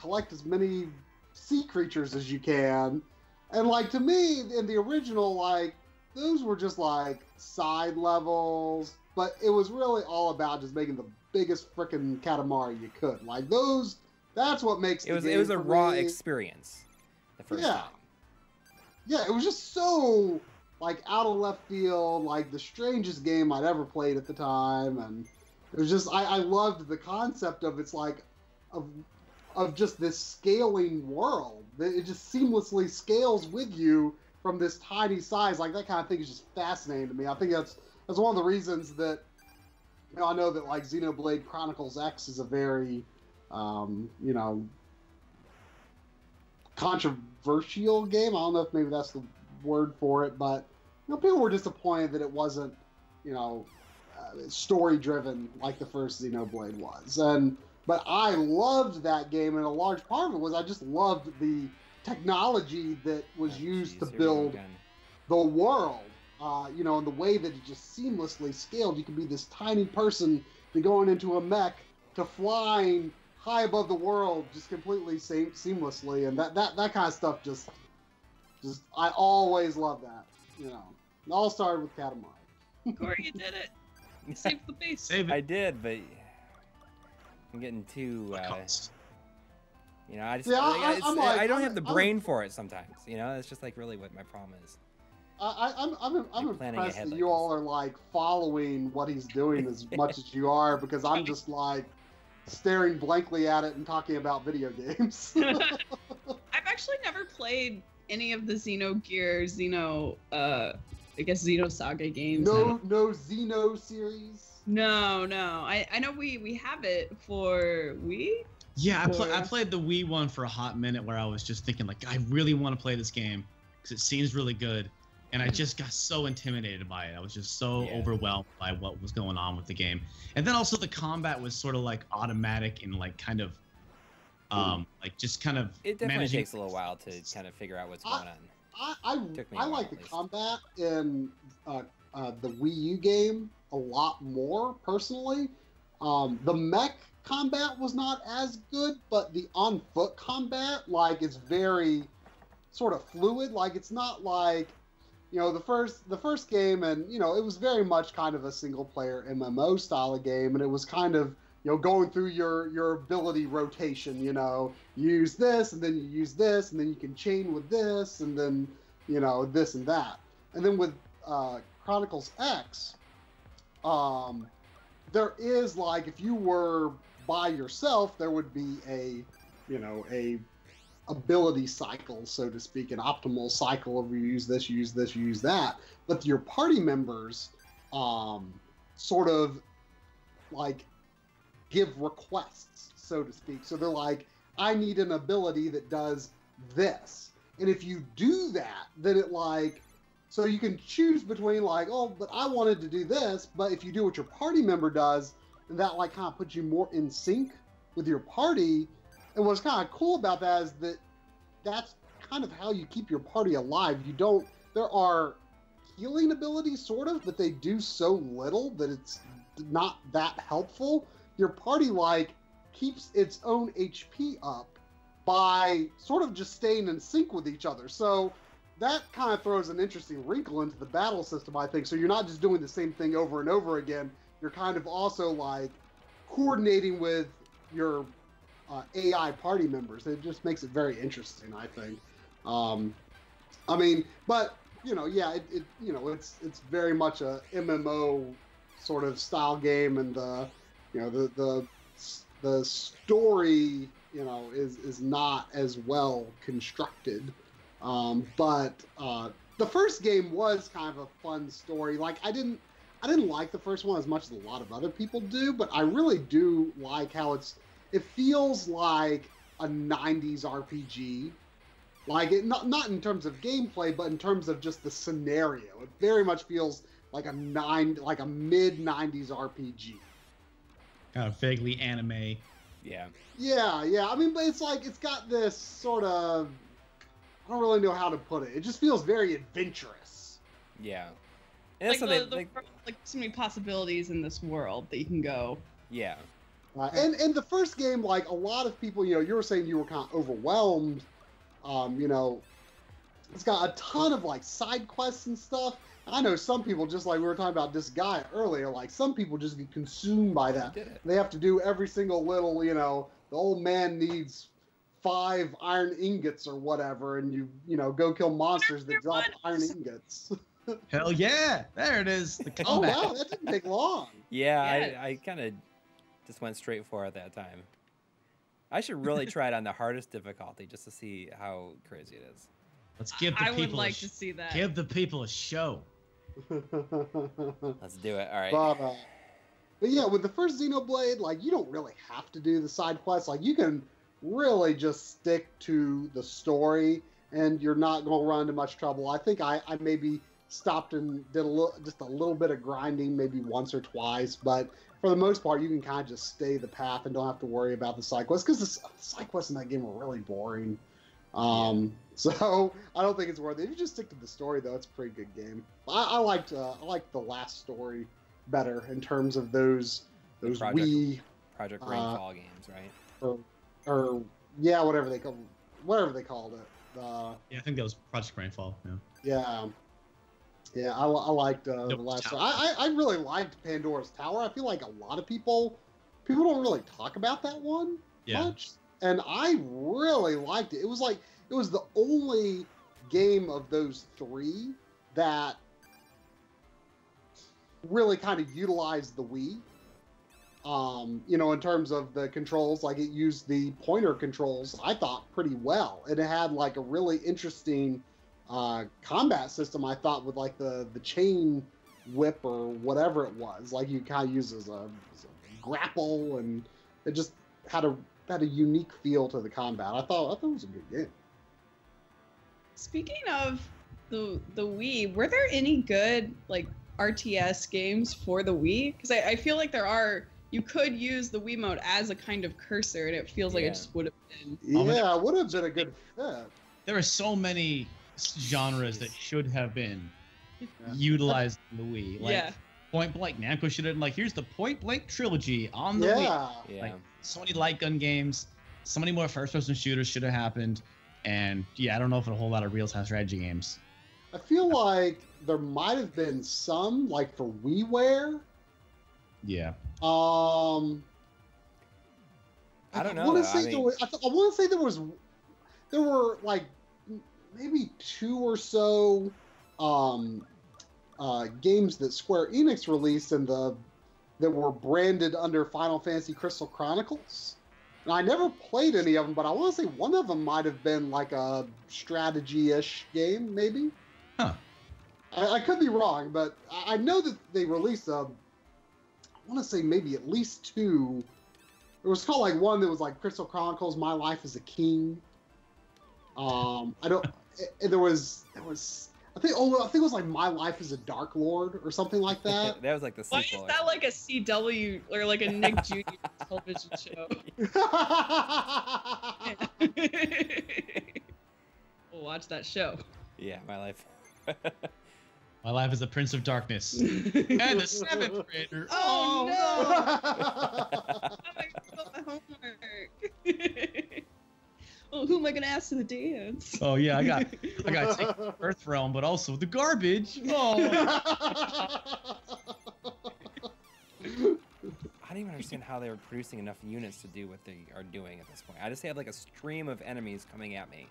Speaker 2: collect as many sea creatures as you can, and like to me in the original, like those were just like side levels, but it was really all about just making the biggest freaking Katamari you could. Like those, that's what makes
Speaker 1: It was it was a raw
Speaker 2: me.
Speaker 1: experience. The first
Speaker 2: Yeah.
Speaker 1: time.
Speaker 2: Yeah, it was just so like out of left field, like the strangest game I'd ever played at the time, and it was just I, I loved the concept of it's like of of just this scaling world. That It just seamlessly scales with you from this tiny size. Like that kind of thing is just fascinating to me. I think that's that's one of the reasons that you know, I know that like Xenoblade Chronicles X is a very um, you know controversial game. I don't know if maybe that's the word for it, but you know, people were disappointed that it wasn't, you know, uh, story driven like the first Xenoblade was. And but I loved that game, and a large part of it was I just loved the technology that was used to
Speaker 1: here we go
Speaker 2: build the world. Uh, you know, and the way that it just seamlessly scaled. You could be this tiny person to going into a mech to flying high above the world, just completely se- seamlessly, and that, that that kind of stuff just, just I always love that. You know, it all started with Katamari.
Speaker 3: Coury, you did it. You saved the base.
Speaker 4: Save it.
Speaker 1: I did, but I'm getting too.
Speaker 4: What
Speaker 1: Uh,
Speaker 4: cost?
Speaker 1: you know, I just
Speaker 2: Yeah, I- I- I'm like-
Speaker 1: I don't have the
Speaker 2: I'm-
Speaker 1: brain for it sometimes. You know, that's just like really what my problem is.
Speaker 2: I, I, I'm I'm I'm impressed
Speaker 1: ahead
Speaker 2: that
Speaker 1: like
Speaker 2: you
Speaker 1: this.
Speaker 2: all are like following what he's doing as much as you are because I'm just like staring blankly at it and talking about video games.
Speaker 3: I've actually never played any of the Xenogear, Xeno, uh, I guess Xenosaga games.
Speaker 2: no no Xeno series.
Speaker 3: No, no. I, I know we we have it for Wii.
Speaker 4: Yeah, I, pl- I played the Wii one for a hot minute where I was just thinking like I really want to play this game because it seems really good, and I just got so intimidated by it. I was just so
Speaker 1: Yeah.
Speaker 4: overwhelmed by what was going on with the game, and then also the combat was sort of like automatic and like kind of, um, like just kind of
Speaker 1: It definitely
Speaker 4: managing.
Speaker 1: takes a little while to kind of figure out what's
Speaker 2: I-
Speaker 1: going on.
Speaker 2: I I,
Speaker 1: Took me a
Speaker 2: I
Speaker 1: while,
Speaker 2: like the combat in uh, uh, the Wii U game a lot more personally. Um, the mech combat was not as good, but the on foot combat, like, it's very sort of fluid. Like, it's not like you know the first the first game, and you know it was very much kind of a single player MMO style of game, and it was kind of you know going through your your ability rotation. You know, use this, and then you use this, and then you can chain with this, and then you know this and that, and then with uh, Chronicles X, um, there is like if you were by yourself, there would be a you know a ability cycle, so to speak, an optimal cycle of you use this, use this, use that. But your party members um, sort of like give requests, so to speak. So they're like, I need an ability that does this. And if you do that, then it like, so you can choose between like, oh, but I wanted to do this. But if you do what your party member does, then that like kind of puts you more in sync with your party. And what's kind of cool about that is that that's kind of how you keep your party alive. You don't, there are healing abilities, sort of, but they do so little that it's not that helpful. Your party, like, keeps its own HP up by sort of just staying in sync with each other. So that kind of throws an interesting wrinkle into the battle system, I think. So you're not just doing the same thing over and over again. You're kind of also like coordinating with your uh, AI party members. It just makes it very interesting, I think. Um, I mean, but you know, yeah, it, it you know, it's it's very much a MMO sort of style game, and the you know the the the story you know is is not as well constructed. Um, but uh, the first game was kind of a fun story. Like I didn't I didn't like the first one as much as a lot of other people do, but I really do like how it's it feels like a 90s RPG. Like it not not in terms of gameplay, but in terms of just the scenario. It very much feels like a nine like a mid 90s RPG.
Speaker 4: kind of vaguely anime.
Speaker 1: Yeah.
Speaker 2: Yeah, yeah. I mean, but it's like it's got this sort of I don't really know how to put it. It just feels very adventurous.
Speaker 1: Yeah. And
Speaker 3: Like, the,
Speaker 1: what
Speaker 3: the,
Speaker 1: like,
Speaker 3: like so many possibilities in this world that you can go.
Speaker 1: yeah.
Speaker 2: Uh, and and the first game, like a lot of people, you know, you were saying you were kind of overwhelmed. Um, you know, it's got a ton of like side quests and stuff. I know some people, just like we were talking about this guy earlier, like some people just get consumed by that. They have to do every single little, you know, the old man needs five iron ingots or whatever, and you, you know, go kill monsters that drop iron ingots.
Speaker 4: Hell yeah! There it is. The
Speaker 2: oh
Speaker 4: combat.
Speaker 2: wow, that didn't take long.
Speaker 1: Yeah,
Speaker 3: Yeah.
Speaker 1: I, I kind of just went straight for it that time. I should really try it on the hardest difficulty just to see how crazy it is.
Speaker 4: Let's give the
Speaker 3: I would like
Speaker 4: sh-
Speaker 3: to see that.
Speaker 4: give the people a show.
Speaker 1: Let's do it. All right.
Speaker 2: But, uh, but yeah, with the first Xenoblade, like you don't really have to do the side quests. Like you can really just stick to the story, and you're not going to run into much trouble. I think I, I maybe stopped and did a little, just a little bit of grinding, maybe once or twice. But for the most part, you can kind of just stay the path and don't have to worry about the side quests because the, the side quests in that game were really boring. Um, so I don't think it's worth it. If you just stick to the story, though, it's a pretty good game. I, I liked uh, I liked the last story better in terms of those those
Speaker 1: Project-
Speaker 2: Wii
Speaker 1: Project
Speaker 2: uh,
Speaker 1: Rainfall games, right?
Speaker 2: or, or yeah, whatever they call whatever they called it. Uh,
Speaker 4: Yeah, I think that was Project Rainfall. Yeah.
Speaker 2: yeah. Yeah, I, I liked uh, the last one. I, I I really liked Pandora's Tower. I feel like a lot of people people don't really talk about that one
Speaker 4: Yeah.
Speaker 2: much, and I really liked it. It was like it was the only game of those three that really kind of utilized the Wii. Um, you know, in terms of the controls, like it used the pointer controls, I thought pretty well, and it had like a really interesting uh, combat system. I thought with like the the chain whip or whatever it was, like you kind of use as a, as a grapple, and it just had a had a unique feel to the combat. I thought I thought it was a good game.
Speaker 3: Speaking of the the Wii, were there any good like RTS games for the Wii? Because I, I feel like there are. You could use the Wiimote as a kind of cursor, and it feels like it just would have been.
Speaker 4: Oh,
Speaker 2: Yeah, it would have been a good fit.
Speaker 4: There are so many genres that should have been
Speaker 2: Yeah.
Speaker 4: utilized in the Wii. Like
Speaker 3: yeah.
Speaker 4: Point Blank, Namco should have been like, here's the Point Blank trilogy on the Wii.
Speaker 2: Yeah,
Speaker 1: Yeah.
Speaker 4: Like, So many light gun games, so many more first-person shooters should have happened, and yeah, I don't know if a whole lot of real-time strategy games.
Speaker 2: I feel like there might have been some like for WiiWare.
Speaker 4: Yeah.
Speaker 2: Um,
Speaker 1: I don't know,
Speaker 2: wanna
Speaker 1: though. I
Speaker 2: say there
Speaker 1: mean-
Speaker 2: was, I, th- I want to say there was, there were like m- maybe two or so, um, uh, games that Square Enix released and the that were branded under Final Fantasy Crystal Chronicles. And I never played any of them, but I want to say one of them might have been like a strategy-ish game, maybe.
Speaker 4: Huh.
Speaker 2: I, I could be wrong, but I I know that they released a. I want to say maybe at least two. It was called like one that was like Crystal Chronicles: My Life as a King. Um, I don't. There was there was I think oh I think it was like My Life as a Dark Lord or something like that.
Speaker 1: that was like the
Speaker 3: Why
Speaker 1: sequel.
Speaker 3: is that like a CW or like a Nick Jr. television show? we'll watch that show.
Speaker 1: yeah, my life.
Speaker 4: My life is a Prince of Darkness. and the seventh grader.
Speaker 3: Oh,
Speaker 2: no!
Speaker 3: Oh, I forgot my homework. Oh, who am I gonna ask to the dance?
Speaker 4: Oh yeah, I got I got to take Earth Realm, but also the garbage. Oh.
Speaker 1: I don't even understand how they were producing enough units to do what they are doing at this point. I just have like a stream of enemies coming at me.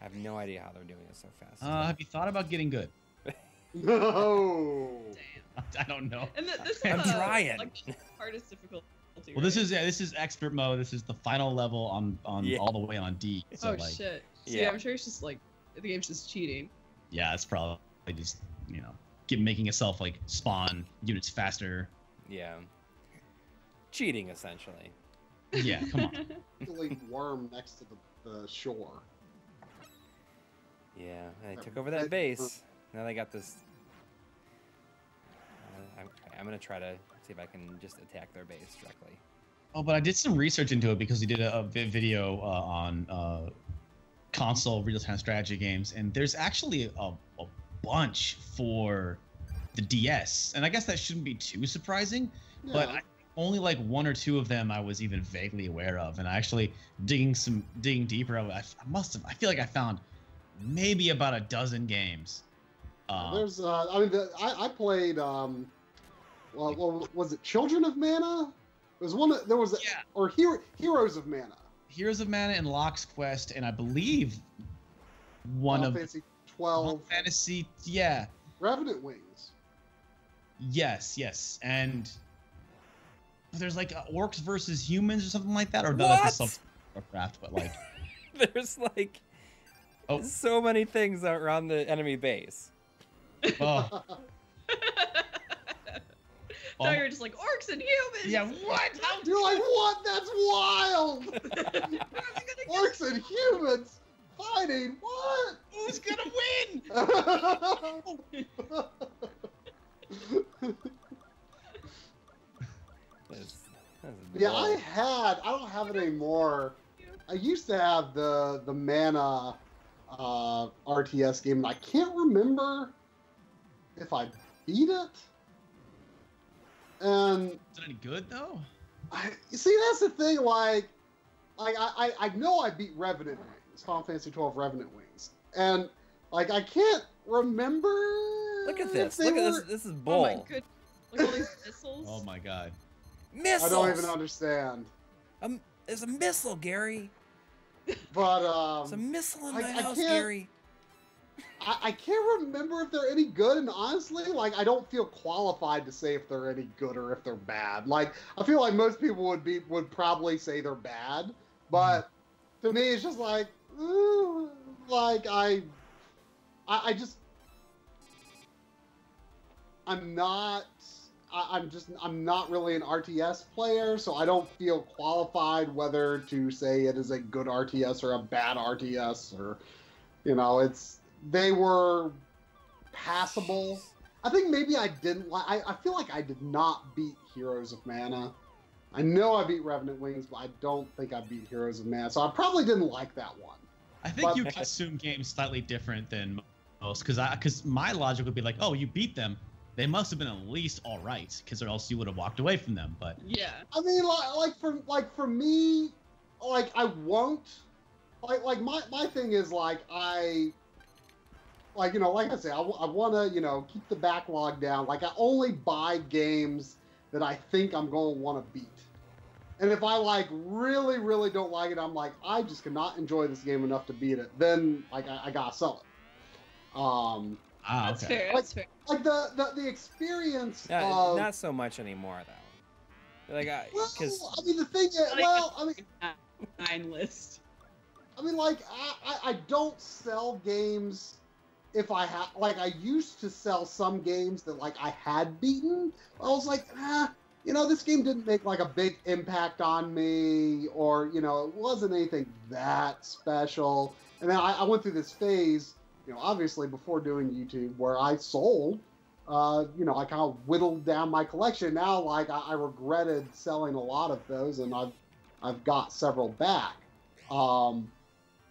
Speaker 1: I have no idea how they're doing it so fast.
Speaker 4: Uh, have you thought about getting good?
Speaker 2: no.
Speaker 3: Damn.
Speaker 4: I don't know.
Speaker 3: And th- this is
Speaker 1: I'm
Speaker 3: the,
Speaker 1: trying.
Speaker 3: Like, the hardest difficulty.
Speaker 4: Well, this is yeah, this is expert mode. This is the final level on on
Speaker 1: Yeah.
Speaker 4: all the way on D. So
Speaker 3: oh
Speaker 4: like,
Speaker 3: shit. So,
Speaker 1: Yeah.
Speaker 3: yeah, I'm sure it's just like the game's just cheating.
Speaker 4: yeah, it's probably just you know get making itself like spawn units faster.
Speaker 1: yeah. Cheating essentially.
Speaker 4: Yeah, come on.
Speaker 2: Actually worm next to the, the shore.
Speaker 1: Yeah, they took over that base. Now they got this. Uh, I'm, I'm gonna try to see if I can just attack their base directly.
Speaker 4: Oh, but I did some research into it because we did a, a video uh, on uh, console real-time strategy games, and there's actually a, a bunch for the DS, and I guess that shouldn't be too surprising. No.
Speaker 2: But
Speaker 4: I, only like one or two of them I was even vaguely aware of, and I actually digging some digging deeper. I, I must have. I feel like I found maybe about a dozen games. Uh,
Speaker 2: There's, uh, I mean, the, I, I played, um, well, well, was it Children of Mana? There was one, that- there was,
Speaker 4: yeah,
Speaker 2: or Hero, Heroes of Mana.
Speaker 4: Heroes of Mana and Lock's Quest, and I believe one
Speaker 2: Final
Speaker 4: of
Speaker 2: Fantasy
Speaker 4: Final
Speaker 2: 12,
Speaker 4: Fantasy. Yeah,
Speaker 2: Revenant Wings.
Speaker 4: yes, yes, and there's like uh, orcs versus humans or something like that, or no, that's
Speaker 1: What?
Speaker 4: the Warcraft, but like,
Speaker 1: There's like
Speaker 4: oh,
Speaker 1: so many things around the enemy base.
Speaker 4: oh,
Speaker 3: So
Speaker 4: Oh.
Speaker 3: you're just like orcs and humans.
Speaker 4: yeah, what? How
Speaker 2: You're like, what? That's wild! Orcs and humans fighting. What?
Speaker 4: Who's gonna win?
Speaker 1: That's, that's
Speaker 2: yeah, I had. I don't have it anymore. I used to have the the Mana uh, RTS game, and I can't remember if I beat it. And
Speaker 4: Is it any good though?
Speaker 2: I, you see, that's the thing. Like, like I, I, I know I beat Revenant Wings, Final Fantasy twelve Revenant Wings, and like I can't remember
Speaker 1: Look at this.
Speaker 2: they
Speaker 1: Look at this. This is bull.
Speaker 3: Oh my good. Look at all these missiles.
Speaker 4: Oh my god.
Speaker 1: Missiles.
Speaker 2: I don't even understand.
Speaker 1: Um, there's a missile, Gary.
Speaker 2: But
Speaker 1: There's a
Speaker 2: um,
Speaker 1: missile in
Speaker 2: I-
Speaker 1: my
Speaker 2: I
Speaker 1: house,
Speaker 2: can't-
Speaker 1: Gary.
Speaker 2: I, I can't remember if they're any good, and honestly, like I don't feel qualified to say if they're any good or if they're bad. Like I feel like most people would be would probably say they're bad, but to me, it's just like, ooh, like I, I, I just, I'm not. I, I'm just I'm not really an RTS player, so I don't feel qualified whether to say it is a good RTS or a bad RTS or you know, it's they were passable. I think maybe I didn't like. I, I feel like I did not beat Heroes of Mana. I know I beat Revenant Wings, but I don't think I beat Heroes of Mana, so I probably didn't like that one.
Speaker 4: I think
Speaker 2: But-
Speaker 4: you consume games slightly different than most, because I because my logic would be like, oh, you beat them, they must have been at least all right, because or else you would have walked away from them. But
Speaker 3: Yeah.
Speaker 2: I mean, like, like for like for me, like I won't. Like like my my thing is like I. Like you know, like I say, I, want to you know keep the backlog down. Like I only buy games that I think I'm going to want to beat. And if I like really really don't like it, I'm like I just cannot enjoy this game enough to beat it. Then like I, I gotta sell it. Um,
Speaker 4: ah,
Speaker 3: That's
Speaker 4: okay.
Speaker 3: fair. That's fair.
Speaker 2: like the the, the experience
Speaker 1: No,
Speaker 2: of
Speaker 1: not so much anymore though. Like I,
Speaker 2: well, I mean the thing is, well, I mean.
Speaker 3: Nine list.
Speaker 2: I mean, like, I, I, I don't sell games if I have, like, I used to sell some games that, like, I had beaten. I was like, ah, you know, this game didn't make, like, a big impact on me, or, you know, it wasn't anything that special. And then I, I went through this phase, you know, obviously before doing YouTube, where I sold. Uh, you know, I kind of whittled down my collection. Now, like, I, I regretted selling a lot of those, and I've, I've got several back. Um,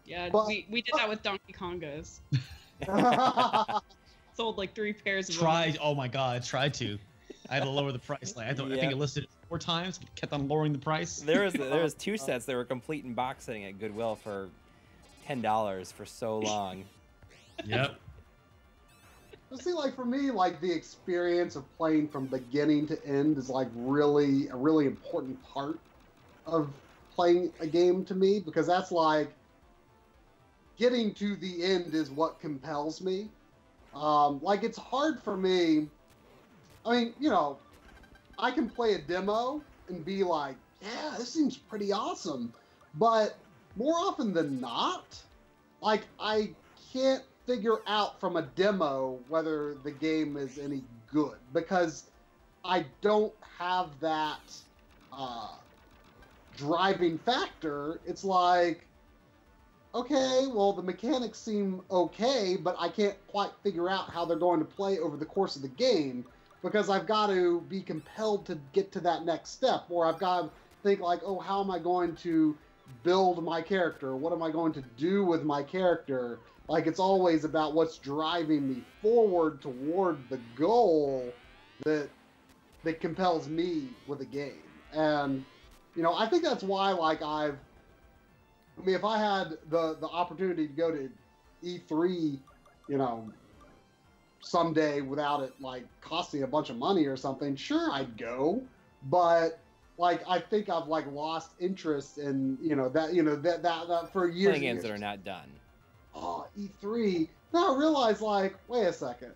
Speaker 3: Yeah,
Speaker 2: But-
Speaker 3: we, we did that with Donkey Kongas. Sold like three pairs of them.
Speaker 4: Tried. Oh my god, tried to. I had to lower the price. Like I, don't, I think it listed it four times. Kept on lowering the price.
Speaker 1: there was there was two sets that were complete in box setting at Goodwill for ten dollars for so long.
Speaker 4: Yep.
Speaker 2: See, like for me, like the experience of playing from beginning to end is like really a really important part of playing a game to me because that's like getting to the end is what compels me. Um, like it's hard for me. I mean, you know, I can play a demo and be like, yeah, this seems pretty awesome, but more often than not, like I can't figure out from a demo whether the game is any good because I don't have that uh, driving factor. It's like, okay, well, the mechanics seem okay, but I can't quite figure out how they're going to play over the course of the game because I've got to be compelled to get to that next step, or I've got to think like, oh, how am I going to build my character? What am I going to do with my character? Like it's always about what's driving me forward toward the goal that that compels me with a game. And you know, I think that's why like I've I mean if I had the the opportunity to go to E3, you know, someday without it like costing a bunch of money or something, sure I'd go. But like I think I've like lost interest in, you know, that you know, that that, that for years.
Speaker 1: Playing
Speaker 2: and
Speaker 1: games that are not done.
Speaker 2: oh, E3. Now I realize, like, wait a second.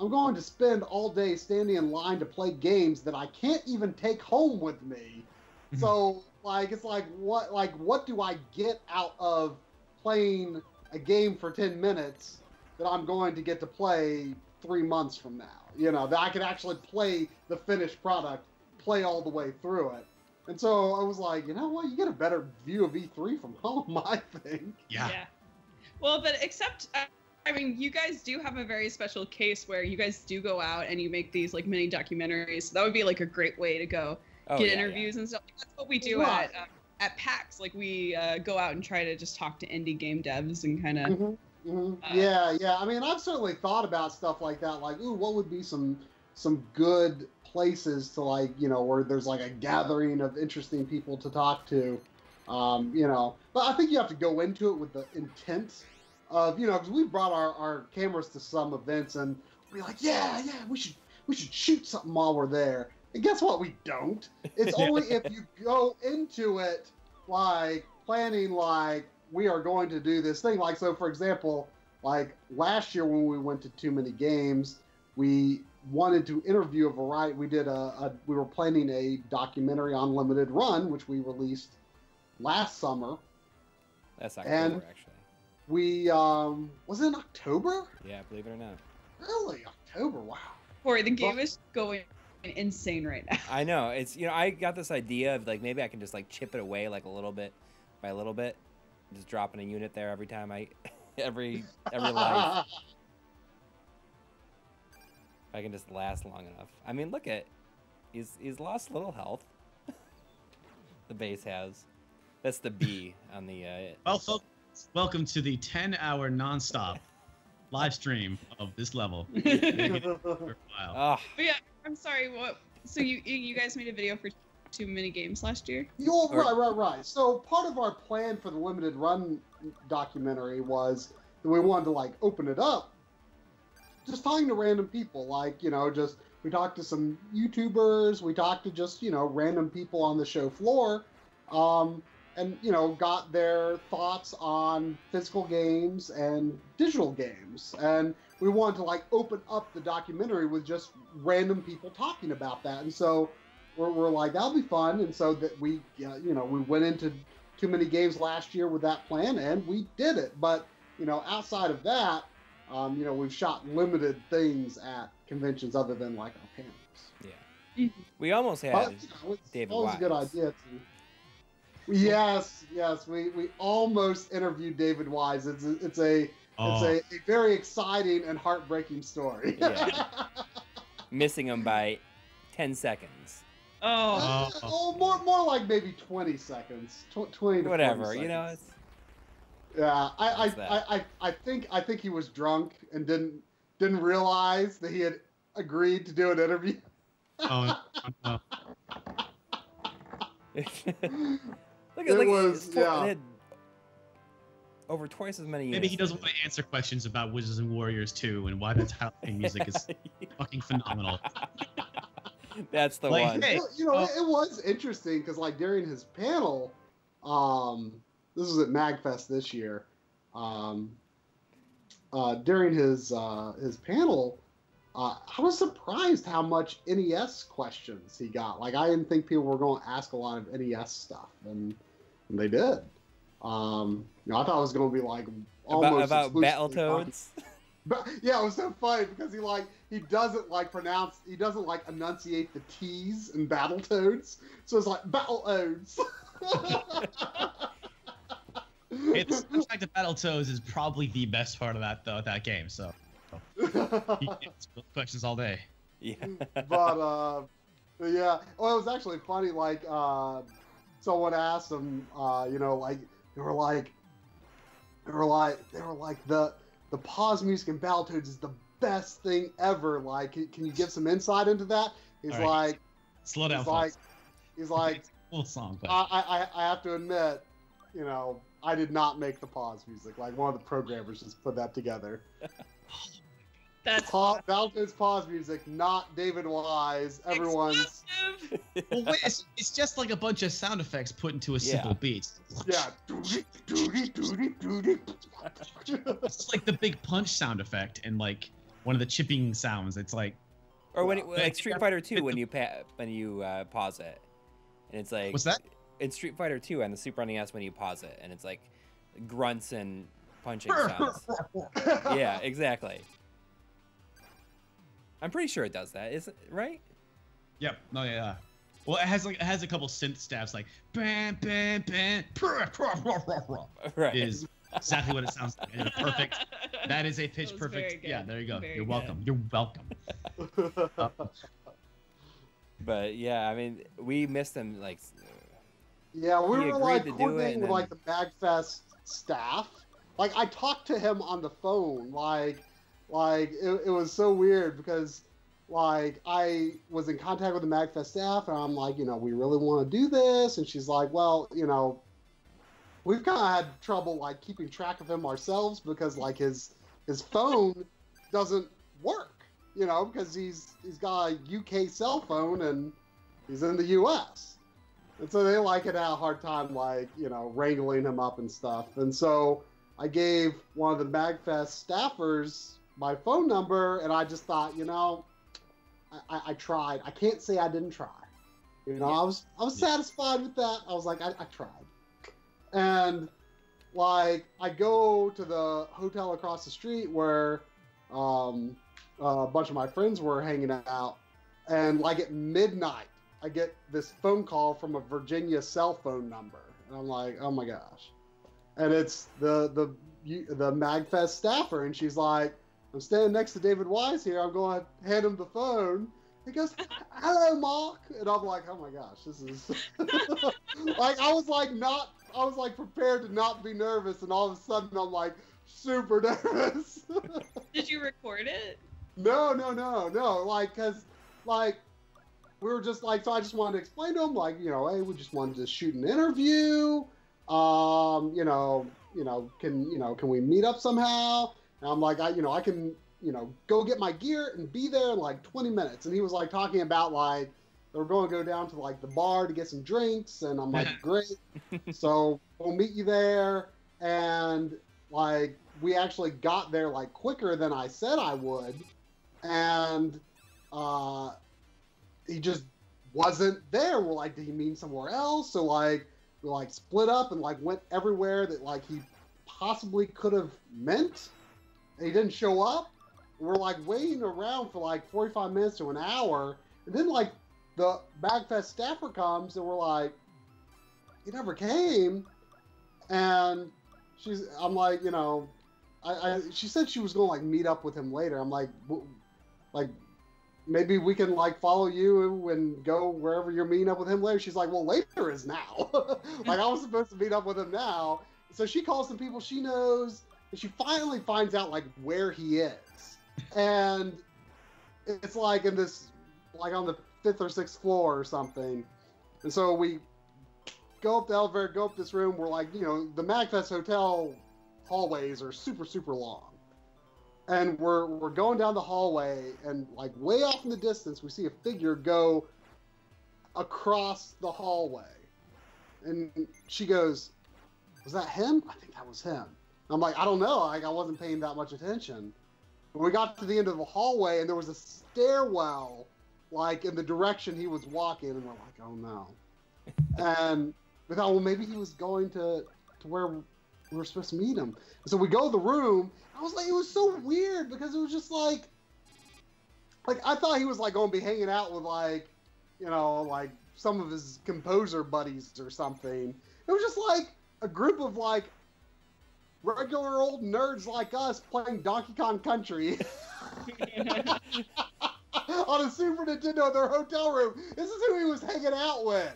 Speaker 2: I'm going to spend all day standing in line to play games that I can't even take home with me. so, like, it's like, what, like, what do I get out of playing a game for 10 minutes that I'm going to get to play three months from now? You know, that I could actually play the finished product, play all the way through it. And so I was like, you know what? You get a better view of E3 from home, I think.
Speaker 4: Yeah.
Speaker 3: Well, but except, uh, I mean, you guys do have a very special case where you guys do go out and you make these like mini documentaries. So that would be like a great way to go
Speaker 1: Oh,
Speaker 3: get
Speaker 1: yeah, yeah.
Speaker 3: interviews and stuff. That's what we do
Speaker 2: Right.
Speaker 3: at uh, at PAX. Like we uh, go out and try to just talk to indie game devs and kind of.
Speaker 2: Mhm, mhm.
Speaker 3: Uh,
Speaker 2: yeah, yeah. I mean, I've certainly thought about stuff like that. Like, ooh, what would be some some good places to like, you know, where there's like a gathering of interesting people to talk to, um, you know. But I think you have to go into it with the intent of, you know, because we brought our, our cameras to some events and be like, yeah, yeah, we should we should shoot something while we're there. And guess what? We don't. It's only if you go into it like planning like we are going to do this thing. Like so, for example, like last year when we went to too many games, we wanted to interview a variety. We did a, a we were planning a documentary on limited run, which we released last summer.
Speaker 1: That's October,
Speaker 2: And-
Speaker 1: actually.
Speaker 2: We um was it in October?
Speaker 1: Yeah, believe it or not.
Speaker 2: Really, October? Wow.
Speaker 3: Coury, the game
Speaker 2: Well-
Speaker 3: is going insane right now.
Speaker 1: I know. It's you know I got this idea of like maybe I can just like chip it away like a little bit by a little bit, just dropping a unit there every time I every every life. If I can just last long enough. I mean, look at he's he's lost little health. the base has. That's the B on the. Uh,
Speaker 4: Well, folks, welcome to the 10-hour nonstop live stream of this level. For
Speaker 1: oh,
Speaker 3: But yeah, I'm sorry. What? So you you- you guys made a video for Too Many Games last year?
Speaker 2: Yo,
Speaker 1: Or-
Speaker 2: right, right, right. So part of our plan for the limited run documentary was that we wanted to like open it up, just talking to random people. Like you know, just we talked to some YouTubers, we talked to just you know random people on the show floor, um, and you know got their thoughts on physical games and digital games, and we wanted to like open up the documentary with just random people talking about that, and so we're, we're like that'll be fun. And so that we uh, you know we went into too many games last year with that plan and we did it. But you know outside of that um, you know we've shot limited things at conventions other than like our panels.
Speaker 1: Yeah. We almost had.
Speaker 2: but you know, it's
Speaker 1: David
Speaker 2: always a good idea to yes yes we, we almost interviewed david wise it's a, it's a
Speaker 4: Oh,
Speaker 2: it's a, a very exciting and heartbreaking story
Speaker 1: Yeah. missing him by ten seconds.
Speaker 3: Oh,
Speaker 2: Uh,
Speaker 4: Oh.
Speaker 2: more more like maybe twenty seconds, Tw- twenty to 40
Speaker 1: Whatever, you know. It's,
Speaker 2: Yeah, I I, I, I I think I think he was drunk and didn't didn't realize that he had agreed to do an interview.
Speaker 4: oh, no.
Speaker 1: look at
Speaker 2: It
Speaker 1: look,
Speaker 2: was-
Speaker 1: four-
Speaker 2: yeah.
Speaker 1: they over twice as many.
Speaker 4: Maybe he doesn't want to answer questions about Wizards and Warriors 2 and why the title theme music is fucking phenomenal.
Speaker 1: That's the
Speaker 4: Like,
Speaker 1: one.
Speaker 4: hey,
Speaker 2: you know,
Speaker 4: well-
Speaker 2: it, it was interesting because like during his panel, um, this was at Magfest this year. Um, uh, during his uh, his panel, uh, I was surprised how much NES questions he got. Like I didn't think people were going to ask a lot of NES stuff, and, and they did. Um, you know, I thought it was going to be like almost
Speaker 1: about
Speaker 2: exclusively talking-
Speaker 1: Battletoads.
Speaker 2: but yeah, it was so funny because he like he doesn't like pronounce he doesn't like enunciate the T's in Battletoads, so it's like Battletoads.
Speaker 4: Hey, the soundtrack of Battletoads is probably the best part of that though, that game. So you can answer those questions all day.
Speaker 1: Yeah.
Speaker 2: but uh, yeah, well, it was actually funny. Like uh, someone asked him, uh, you know, like they were like, they were like, they were like the the pause music in Battletoads is the best thing ever. Like, can, can you give some insight into that? He's
Speaker 4: All right.
Speaker 2: like,
Speaker 4: Slow down,
Speaker 2: he's like, he's like,
Speaker 4: It's cool song, but
Speaker 2: I, I, I have to admit, you know, I did not make the pause music. Like one of the programmers just put that together.
Speaker 3: that's
Speaker 2: Pa- Battletoads pause music, not David Wise. Everyone's
Speaker 4: well, wait, it's, it's just like a bunch of sound effects put into a
Speaker 1: Yeah.
Speaker 4: simple beat.
Speaker 2: yeah. Doody, doody, doody, doody.
Speaker 4: It's like the big punch sound effect and like one of the chipping sounds. It's like
Speaker 1: Or when it,
Speaker 4: Well,
Speaker 1: like Street Fighter Two, when you pa- when you uh, pause it, and it's like
Speaker 4: what's that?
Speaker 1: in Street Fighter Two and the Super NES when you pause it, and it's like grunts and punching sounds. yeah, exactly. I'm pretty sure it does that. Is it right?
Speaker 4: Yep. No, yeah. yeah. Well, it has like it has a couple synth stabs like bam, bam, bam,
Speaker 1: Right.
Speaker 4: is exactly what it sounds like. It's perfect. That is a pitch
Speaker 3: That was very
Speaker 4: perfect. Yeah, there you go.
Speaker 3: Very
Speaker 4: You're
Speaker 3: good.
Speaker 4: welcome. You're welcome.
Speaker 1: Uh, but yeah, I mean, we missed him. Like,
Speaker 2: yeah, we
Speaker 1: He
Speaker 2: were like
Speaker 1: to do it,
Speaker 2: coordinating
Speaker 1: and
Speaker 2: with like the Magfest staff. Like I talked to him on the phone. Like, like it, it was so weird because like I was in contact with the Magfest staff, and I'm like, you know, we really want to do this, and she's like, well, you know, we've kind of had trouble like keeping track of him ourselves because like his his phone doesn't work. you know, because he's he's got a UK cell phone and he's in the US. And so they like it had a hard time like, you know, wrangling him up and stuff. And so I gave one of the MagFest staffers my phone number and I just thought, you know, I, I, I tried. I can't say I didn't try. You know,
Speaker 3: Yeah.
Speaker 2: I was I was
Speaker 4: Yeah.
Speaker 2: satisfied with that. I was like, I, I tried. And like I go to the hotel across the street where um, a bunch of my friends were hanging out, and like at midnight, I get this phone call from a Virginia cell phone number, and I'm like, oh my gosh, and it's the the the Magfest staffer, and she's like, I'm standing next to David Wise here. I'm going to hand him the phone. He goes, "Hello, Mark," and I'm like, "Oh my gosh, this is like I was like not I was like prepared to not be nervous, and all of a sudden I'm like super nervous."
Speaker 3: Did you record it?
Speaker 2: no, no, no, no, like because like we were just like so I just wanted to explain to him like you know hey we just wanted to shoot an interview, um you know you know can you know can we meet up somehow? And I'm like I you know I can you know go get my gear and be there in like 20 minutes, and he was like talking about like they were going to go down to like the bar to get some drinks, and I'm like great, so we'll meet you there, and like we actually got there like quicker than I said I would, and uh, he just wasn't there. We're like, did he mean somewhere else? So like we like split up and like went everywhere that like he possibly could have meant. And he didn't show up. We're like waiting around for like 45 minutes to an hour, and then like the Magfest staffer comes and we're like, he never came, and she's I'm like, you know, I, I she said she was gonna like meet up with him later. I'm like, like maybe we can like follow you and go wherever you're meeting up with him later. She's like, well, later is now. like I was supposed to meet up with him now. So she calls some people she knows, she finally finds out like where he is, and it's like in this like on the fifth or sixth floor or something. And so we go up the elevator, go up this room. We're like, you know, the Magfest Hotel hallways are super, super long. And we're we're going down the hallway, and like way off in the distance, we see a figure go across the hallway. And she goes, "Was that him? I think that was him." I'm like, "I don't know. Like I wasn't paying that much attention." But we got to the end of the hallway, and there was a stairwell, like in the direction he was walking, and we're like, "Oh no!" and we thought, well, maybe he was going to to where we were supposed to meet him. So we go to the room. I was like, it was so weird because it was just like, like I thought he was like going to be hanging out with like, you know, like some of his composer buddies or something. It was just like a group of like regular old nerds like us playing Donkey Kong Country on a Super Nintendo in their hotel room. This is who he was hanging out with.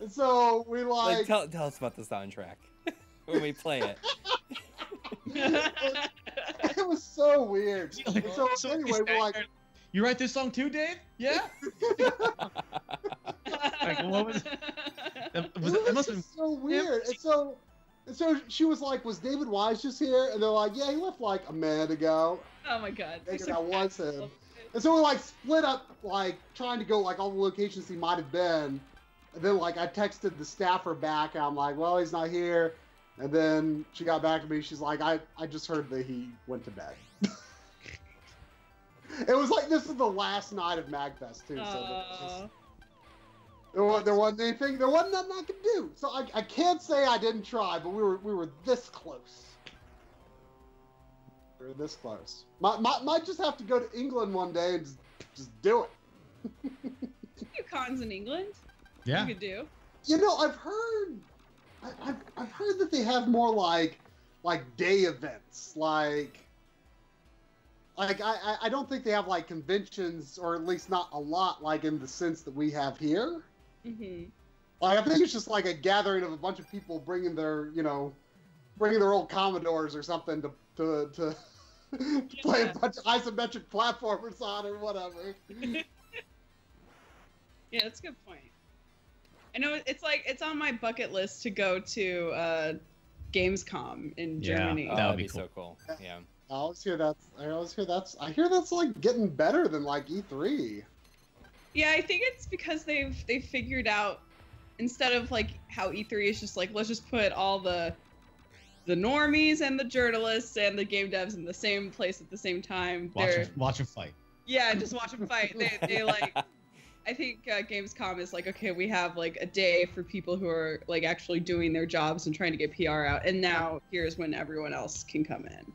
Speaker 2: And so we
Speaker 1: like,
Speaker 2: like,
Speaker 1: tell, tell us about the soundtrack when we play it.
Speaker 2: it was so weird. And so,
Speaker 4: So
Speaker 2: anyway, we're like,
Speaker 4: You write this song too, Dave? Yeah. Like, what was- That,
Speaker 2: it
Speaker 4: was,
Speaker 2: was
Speaker 4: that must have
Speaker 2: just so weird. And so, and so she was like, "Was David Wise just here?" And they're like, "Yeah, he left like a minute ago."
Speaker 3: oh my god.
Speaker 2: Thinking that was him. And so we like split up, like trying to go like all the locations he might have been. And then like I texted the staffer back, and I'm like, "Well, he's not here." And then she got back to me. She's like, "I I just heard that he went to bed." it was like this is the last night of Magfest too. So there, was, there wasn't anything. There wasn't nothing I could do. So I, I can't say I didn't try, but we were we were this close. We were this close. Might, might, might just have to go to England one day and just, just do it.
Speaker 3: do cons in England.
Speaker 4: yeah.
Speaker 3: You could do.
Speaker 2: You know, I've heard, I, I've, I've heard that they have more like, like day events, like, like I, I- I don't think they have like conventions, or at least not a lot, like in the sense that we have here.
Speaker 3: Hmm
Speaker 2: Like I think it's just like a gathering of a bunch of people bringing their, you know, bringing their old Commodores or something to to to, to play a bunch of isometric platformers on or whatever.
Speaker 3: Yeah, that's a good point. I know it's like it's on my bucket list to go to uh, Gamescom in
Speaker 4: Yeah.
Speaker 3: Germany.
Speaker 1: Oh,
Speaker 4: That would
Speaker 1: that'd
Speaker 4: be
Speaker 1: be so cool. Yeah.
Speaker 2: I always hear that's. I always hear that's. I hear that's like getting better than like E E3.
Speaker 3: Yeah, I think it's because they've they've figured out instead of like how E3 is just like let's just put all the the normies and the journalists and the game devs in the same place at the same time.
Speaker 4: Watch
Speaker 3: They're
Speaker 4: watch him fight.
Speaker 3: yeah, just watch them fight. They they like I think uh, Gamescom is like okay, we have like a day for people who are like actually doing their jobs and trying to get PR out, and now here's when everyone else can come in,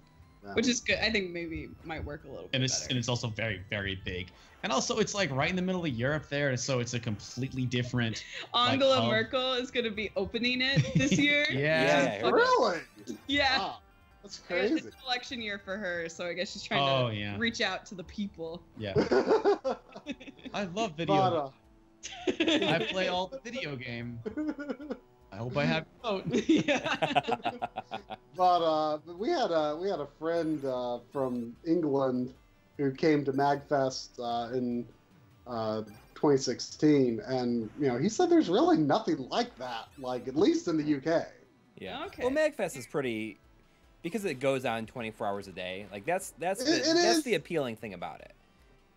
Speaker 2: Yeah.
Speaker 3: which is good. I think maybe might work a little bit
Speaker 4: and it's
Speaker 3: better.
Speaker 4: and it's also very very big and also it's like right in the middle of europe there so it's a completely different
Speaker 3: Angela
Speaker 4: how-
Speaker 3: Merkel is going to be opening it this year.
Speaker 4: Yeah.
Speaker 3: Which is fucking-
Speaker 2: Really?
Speaker 3: Yeah.
Speaker 2: Wow, that's crazy.
Speaker 3: It's election year for her, so I guess she's trying
Speaker 4: Oh,
Speaker 3: to
Speaker 4: yeah.
Speaker 3: reach out to the people.
Speaker 4: yeah i love video
Speaker 2: uh,
Speaker 4: i play all the video game i hope i have a vote
Speaker 2: but uh, we had a we had a friend uh, from England who came to Magfest uh, in uh, 2016, and you know he said there's really nothing like that, like at least in the UK.
Speaker 1: yeah.
Speaker 3: Okay.
Speaker 1: Well, Magfest is pretty because it goes on 24 hours a day. Like that's that's the,
Speaker 2: It- it
Speaker 1: that's
Speaker 2: is.
Speaker 1: the appealing thing about it.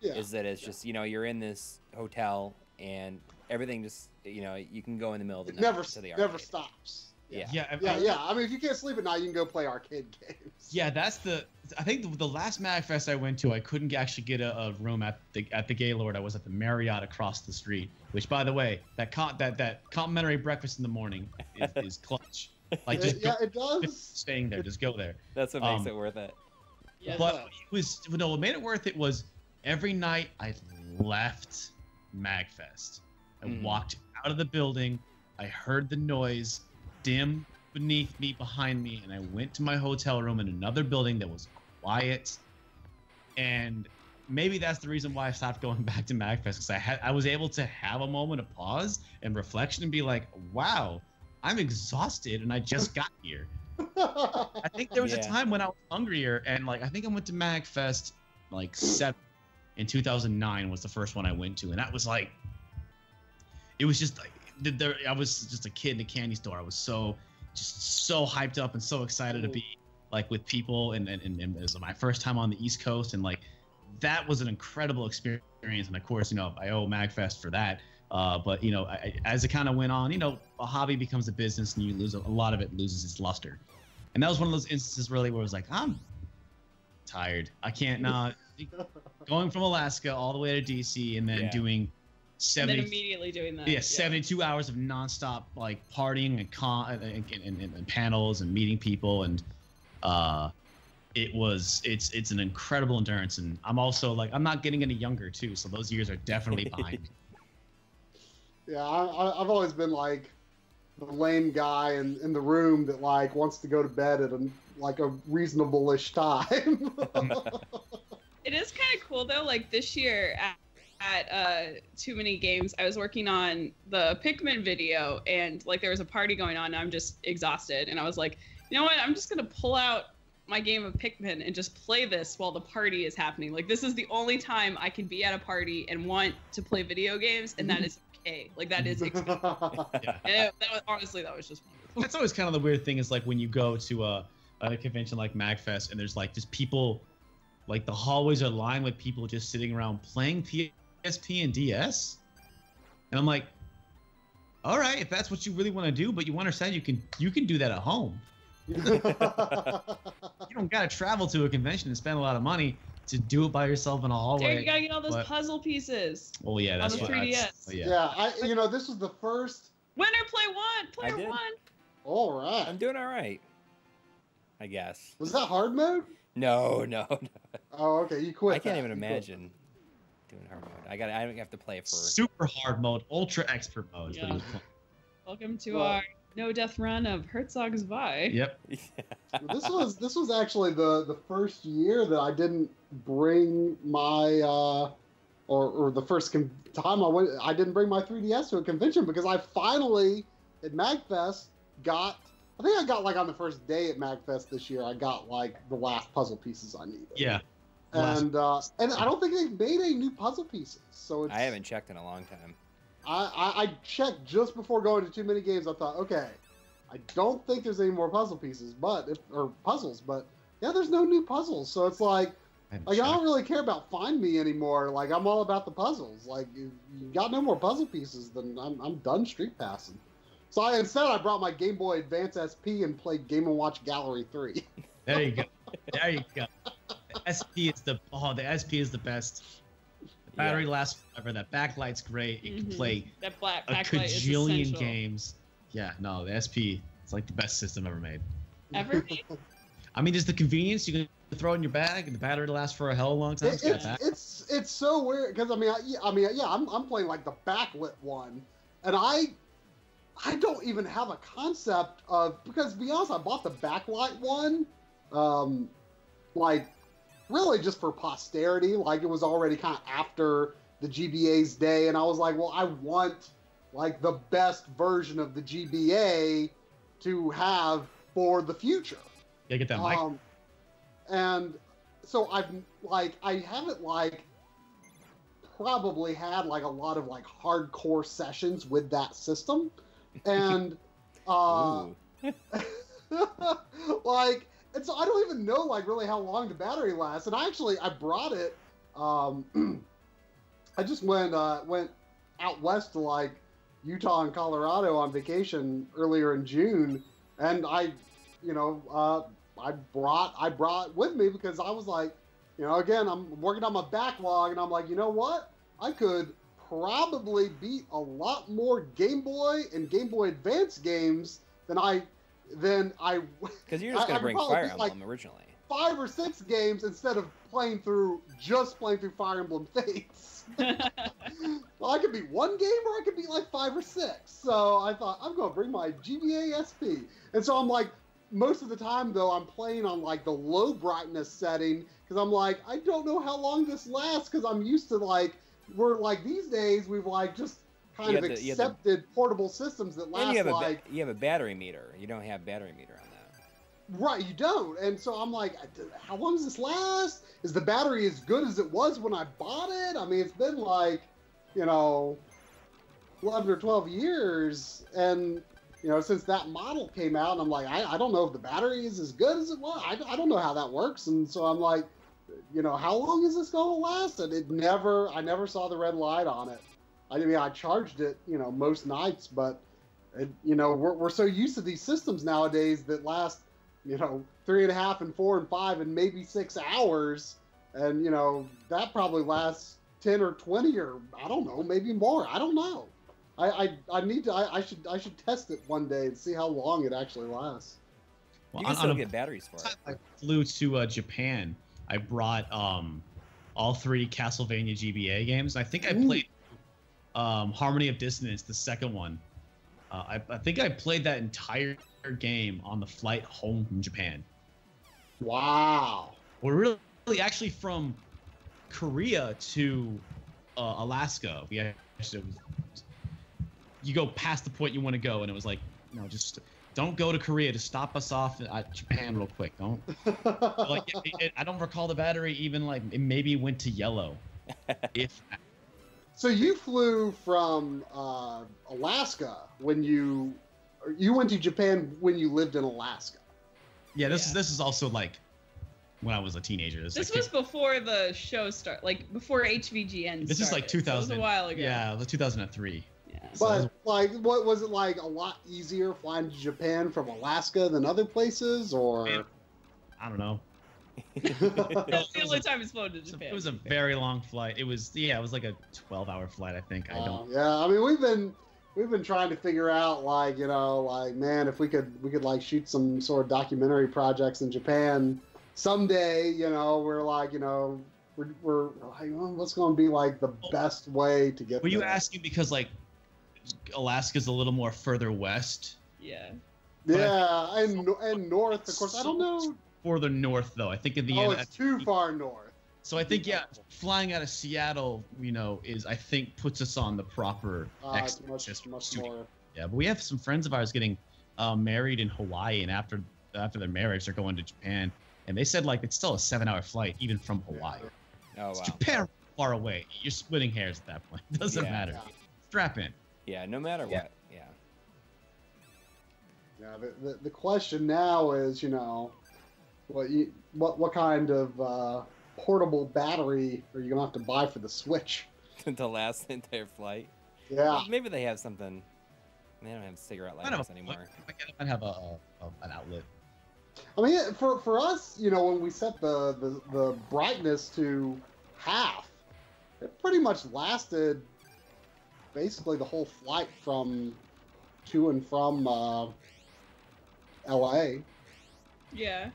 Speaker 2: Yeah,
Speaker 1: is that it's just you know you're in this hotel and everything just you know you can go in the middle of the
Speaker 2: it
Speaker 1: night
Speaker 2: never
Speaker 1: to the
Speaker 2: never stops.
Speaker 1: Yeah.
Speaker 4: yeah
Speaker 2: Yeah,
Speaker 4: I-
Speaker 2: yeah. I mean, if you can't sleep at night, you can go play arcade games.
Speaker 4: yeah that's the i think the, the last magfest i went to i couldn't actually get a, a room at the at the gaylord i was at the marriott across the street which by the way that con- that that complimentary breakfast in the morning is, is clutch like just
Speaker 2: yeah,
Speaker 4: go,
Speaker 2: it does.
Speaker 4: staying there just go there
Speaker 1: That's what makes
Speaker 4: Um,
Speaker 1: it worth it.
Speaker 3: Yes.
Speaker 4: But it was no. What made it worth it was every night I left Magfest. I
Speaker 1: Mhm.
Speaker 4: walked out of the building. I heard the noise dim beneath me, behind me, and I went to my hotel room in another building that was quiet. And maybe that's the reason why I stopped going back to Magfest because I had I was able to have a moment of pause and reflection and be like, "Wow, I'm exhausted, and I just got here." I think there was a time when I was hungrier, and like I think I went to Magfest like seven in 2009 was the first one I went to, and that was like, it was just like there. I was just a kid in a candy store. I was so just so hyped up and so excited to be like with people, and and, and it was my first time on the East Coast, and like that was an incredible experience. And of course, you know, I owe Magfest for that. Uh, but you know, I, I- as it kind of went on, you know, a hobby becomes a business, and you lose a, a lot of it loses its luster. And that was one of those instances really where it was like, I'm tired. I can't not going from Alaska all the way to DC and then
Speaker 1: Yeah.
Speaker 4: doing
Speaker 3: and then immediately doing that.
Speaker 4: yeah, 72 hours of nonstop like partying and con and, and, and, and panels and meeting people and uh it was it's it's an incredible endurance and I'm also like I'm not getting any younger too so those years are definitely behind me.
Speaker 2: Yeah, I, I, I've always been like the lame guy in, in the room that like wants to go to bed at a like a reasonable-ish time.
Speaker 3: It is kind of cool though. Like this year at, at uh, Too Many Games, I was working on the Pikmin video, and like there was a party going on. And I'm just exhausted, and I was like, you know what? I'm just gonna pull out my game of Pikmin and just play this while the party is happening. Like this is the only time I can be at a party and want to play video games, and that is okay. Like that is.
Speaker 4: Yeah.
Speaker 3: and it, that was, honestly that was just wonderful.
Speaker 4: That's always kind of the weird thing is like when you go to a, a convention like MagFest and there's like just people, like the hallways are lined with people just sitting around playing PSP and DS. And I'm like, all right, if that's what you really want to do, but you understand you can you can do that at home. You don't gotta travel to a convention and spend a lot of money to do it by yourself in a
Speaker 3: Derek,
Speaker 4: hallway.
Speaker 3: you gotta get all those
Speaker 4: but-
Speaker 3: puzzle pieces.
Speaker 4: Oh yeah, that's
Speaker 3: the
Speaker 4: what.
Speaker 3: 3DS.
Speaker 4: that's- oh, yeah.
Speaker 2: yeah, I you know this was the first.
Speaker 3: Winner play one, player one.
Speaker 2: All right.
Speaker 1: I'm doing all right. I guess.
Speaker 2: Was that hard mode?
Speaker 1: No, no, no.
Speaker 2: Oh, okay. You quit.
Speaker 1: I can't
Speaker 2: that.
Speaker 1: even
Speaker 2: You quit.
Speaker 1: imagine doing hard mode. I got. I have to play for.
Speaker 4: Super hard mode, ultra expert mode. is what he
Speaker 3: Yeah. Welcome to
Speaker 2: Well-
Speaker 3: our no death run of Herzog Zwei.
Speaker 4: Yep.
Speaker 2: this was this was actually the the first year that I didn't bring my uh or or the first con- time I went I didn't bring my 3DS to a convention because I finally at Magfest got I think I got like on the first day at Magfest this year I got like the last puzzle pieces I needed.
Speaker 4: Yeah. Last-
Speaker 2: And uh and I don't think they've made any new puzzle pieces. So it's
Speaker 1: I haven't checked in a long time.
Speaker 2: I, I, I checked just before going to too many games. I thought, okay, I don't think there's any more puzzle pieces, but if, or puzzles, but yeah, there's no new puzzles. So it's like,
Speaker 4: I'm
Speaker 2: like I don't really care about Find Mii anymore. Like I'm all about the puzzles. Like you, you got no more puzzle pieces, then I'm, I'm done street passing. So I, instead, I brought my Game Boy Advance SP and played Game and Watch Gallery Three.
Speaker 4: There you go. There you go. The SP is the oh the SP is the best. The battery lasts forever. That backlight's great. It can
Speaker 3: Mhm.
Speaker 4: play
Speaker 3: That black
Speaker 4: a
Speaker 3: backlight is
Speaker 4: games. Yeah, no, the SP it's like the best system ever made.
Speaker 3: Ever made?
Speaker 4: I mean, just the convenience. You can throw it in your bag, and the battery lasts for a hell of a long time.
Speaker 2: It-
Speaker 4: it's,
Speaker 2: it's it's so weird because I mean I, yeah, I mean yeah I'm, I'm playing like the backlit one, and I I don't even have a concept of because to be honest I bought the backlight one, um, like really just for posterity like it was already kind of after the GBA's day and I was like well I want like the best version of the GBA to have for the future.
Speaker 4: Yeah, get that mic.
Speaker 2: Um, and so I've like I haven't like probably had like a lot of like hardcore sessions with that system, and uh, like and so I don't even know like really how long the battery lasts. And I actually I brought it. Um, I just went uh, went out west to like Utah and Colorado on vacation earlier in June, and I, you know, uh, I brought I brought with me because I was like, you know, again I'm working on my backlog, and I'm like, you know what, I could probably beat a lot more Game Boy and Game Boy Advance games than I than I
Speaker 1: Because you're just gonna
Speaker 2: I
Speaker 1: bring Fire
Speaker 2: beat, like,
Speaker 1: Emblem originally.
Speaker 2: five or six games instead of playing through just playing through Fire Emblem Fates. well, I could be one game or I could be like five or six. So I thought I'm gonna bring my GBA SP, and so I'm like, most of the time though, I'm playing on like the low brightness setting because I'm like, I don't know how long this lasts because I'm used to like we're like these days we've like just kind
Speaker 1: You
Speaker 2: of
Speaker 1: have the- you have the-
Speaker 2: accepted portable systems that last
Speaker 1: you have a ba- you have a battery meter. You don't have battery meter on that.
Speaker 2: Right, you don't. And so I'm like, uh, how long does this last? Is the battery as good as it was when I bought it? I mean, it's been like, you know, 11 or 12 years. And, you know, since that model came out, and I'm like, I, I don't know if the battery is as good as it was. I, I don't know how that works. And so I'm like, you know, how long is this going to last? And it never, I never saw the red light on it. I mean, I charged it, you know, most nights, but, it, you know, we're, we're so used to these systems nowadays that last you know, three and a half and four and five and maybe six hours. And, you know, that probably lasts 10 or 20 or I don't know, maybe more. I don't know. I, I, I need to, I, I should, I should test it one day and see how long it actually lasts.
Speaker 4: Well,
Speaker 1: you can
Speaker 4: on-
Speaker 1: still
Speaker 4: on a-
Speaker 1: get batteries for it.
Speaker 4: I flew to uh, Japan. I brought um, all three Castlevania GBA games. I think I
Speaker 2: Ooh.
Speaker 4: played um, Harmony of Dissonance, the second one. Uh, I, I think I played that entire game on the flight home from Japan.
Speaker 2: Wow.
Speaker 4: We're really, really actually from Korea to uh, Alaska. We actually, you go past the point you want to go, and it was like, no, just don't go to Korea. Just stop us off at Japan real quick. Don't like. It, it- I don't recall the battery even like it maybe went to yellow. if
Speaker 2: so you flew from uh, Alaska when you, you went to Japan when you lived in Alaska.
Speaker 4: yeah, this is this is also like when I was a teenager. This,
Speaker 3: This
Speaker 4: like,
Speaker 3: was before the show start, like before HVGN.
Speaker 4: This is like
Speaker 3: started, so it was a while ago.
Speaker 4: Yeah, 2003.
Speaker 3: Yeah.
Speaker 4: So
Speaker 2: But like, what was it like? A lot easier flying to Japan from Alaska than other places, or
Speaker 4: Man. I don't know.
Speaker 3: That's the only time it's flown to
Speaker 4: It was a-
Speaker 3: Japan.
Speaker 4: It was a very long flight. It was yeah, it was like a 12-hour flight. I think. I don't.
Speaker 2: Um, yeah, I mean, we've been we've been trying to figure out like you know like man, if we could we could like shoot some sort of documentary projects in Japan someday. You know, we're like you know we're we're like well, what's going to be like the best way to get.
Speaker 4: Were you asking because like Alaska's a little more further west?
Speaker 3: yeah.
Speaker 2: Yeah, and and north, of course. I don't know.
Speaker 4: Further north though. I think in the
Speaker 2: Oh,
Speaker 4: end.
Speaker 2: it's too far north.
Speaker 4: So I think yeah, flying out of Seattle, you know, is I think puts us on the proper
Speaker 2: Uh, it's much much
Speaker 4: studio.
Speaker 2: more.
Speaker 4: Yeah, but we have some friends of ours getting uh, married in Hawaii, and after after their marriage, they're going to Japan, and they said like it's still a seven-hour flight even from Hawaii.
Speaker 1: Oh
Speaker 4: It's
Speaker 1: wow.
Speaker 4: Japan far away. You're splitting hairs at that point. It doesn't
Speaker 1: Yeah.
Speaker 4: matter.
Speaker 2: Yeah.
Speaker 4: Strap in.
Speaker 1: Yeah, no matter
Speaker 4: Yeah.
Speaker 1: what. Yeah.
Speaker 2: Yeah, the, the, the question now is, you know, what you what what kind of uh, portable battery are you gonna have to buy for the Switch?
Speaker 1: to last the entire flight.
Speaker 2: Yeah,
Speaker 1: Maybe they have something. They don't have cigarette lighters
Speaker 4: know.
Speaker 1: anymore.
Speaker 4: I have a, a, a an outlet.
Speaker 2: I mean for for us, you know, when we set the the, the brightness to half, it pretty much lasted basically the whole flight from to and from uh, L.A.
Speaker 3: Yeah.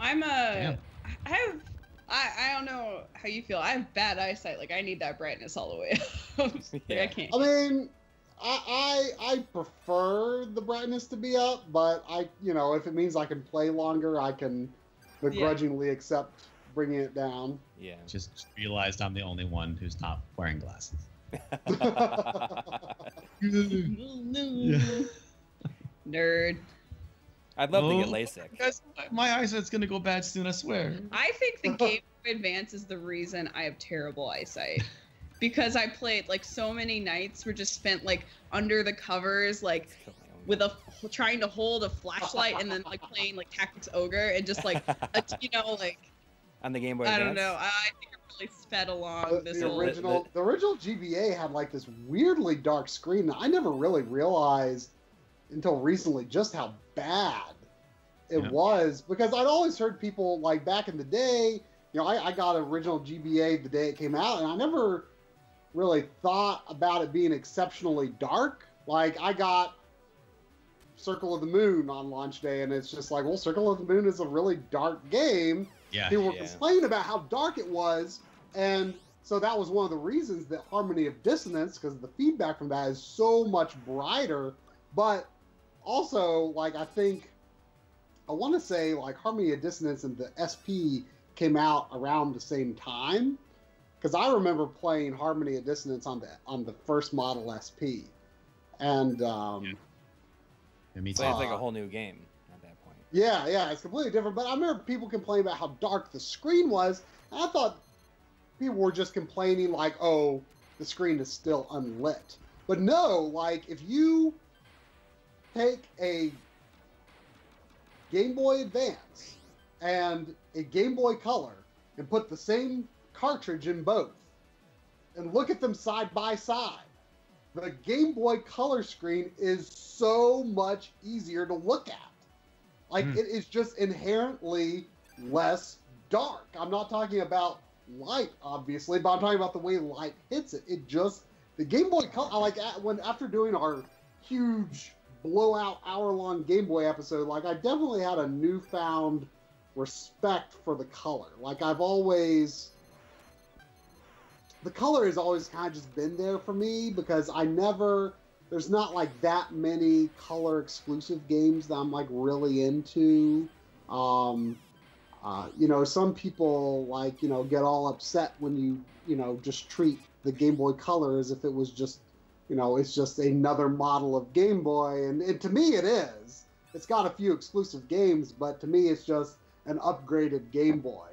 Speaker 3: I'm uh
Speaker 4: Damn.
Speaker 3: I have I I don't know how you feel. I have bad eyesight. Like I need that brightness all the way up. like,
Speaker 1: Yeah.
Speaker 3: I can't.
Speaker 2: I mean, I, I I prefer the brightness to be up, but I you know if it means I can play longer, I can begrudgingly accept bringing it down.
Speaker 1: Yeah.
Speaker 4: Just realized I'm the only one who's not wearing glasses.
Speaker 3: Nerd.
Speaker 1: I'd love to get
Speaker 4: Oh.
Speaker 1: LASIK.
Speaker 4: Guys, my eyesight's gonna go bad soon. I swear.
Speaker 3: I think the Game Boy Advance is the reason I have terrible eyesight. Because I played like so many nights were just spent like under the covers, like
Speaker 1: Kill my own
Speaker 3: with a trying to hold a flashlight and then like playing like Tactics Ogre and just like a, you know like
Speaker 1: on the Game Boy
Speaker 3: I don't know. I I think I really sped
Speaker 2: Uh,
Speaker 3: along this
Speaker 2: the
Speaker 3: whole.
Speaker 2: original the original GBA had like this weirdly dark screen that I never really realized until recently just how bad it
Speaker 4: Yeah.
Speaker 2: was because I'd always heard people like back in the day. You know, I, I got original GBA the day it came out, and I never really thought about it being exceptionally dark. Like I got Circle of the Moon on launch day, and it's just like, well, Circle of the Moon is a really dark game
Speaker 4: Yeah.
Speaker 2: people were
Speaker 1: Yeah.
Speaker 2: complaining about how dark it was and so that was one of the reasons that harmony of dissonance because the feedback from that is so much brighter but also like i think i want to say like harmony of dissonance and the sp came out around the same time because i remember playing harmony of dissonance on the on the first model sp and um
Speaker 4: Yeah. Yeah, me
Speaker 1: So
Speaker 4: too.
Speaker 1: it's like a
Speaker 2: Uh,
Speaker 1: whole new game at that point.
Speaker 2: Yeah, yeah, it's completely different. But I remember people complaining about how dark the screen was. And I thought people were just complaining like, "Oh, the screen is still unlit." But no, like if you take a Game Boy Advance and a Game Boy Color and put the same cartridge in both and look at them side by side, the Game Boy Color screen is so much easier to look at. Like
Speaker 4: Hmm.
Speaker 2: it is just inherently less dark. I'm not talking about light, obviously, but I'm talking about the way light hits it. It just the Game Boy Color. I Like when after doing our huge blowout hour long Game Boy episode, like I definitely had a newfound respect for the color. Like I've always the color has always kind of just been there for me because I never there's not like that many color exclusive games that I'm like really into. Um, uh, you know, some people like you know get all upset when you you know just treat the Game Boy Color as if it was just you know it's just another model of Game Boy, and, and to me it is. It's got a few exclusive games, but to me it's just an upgraded Game Boy.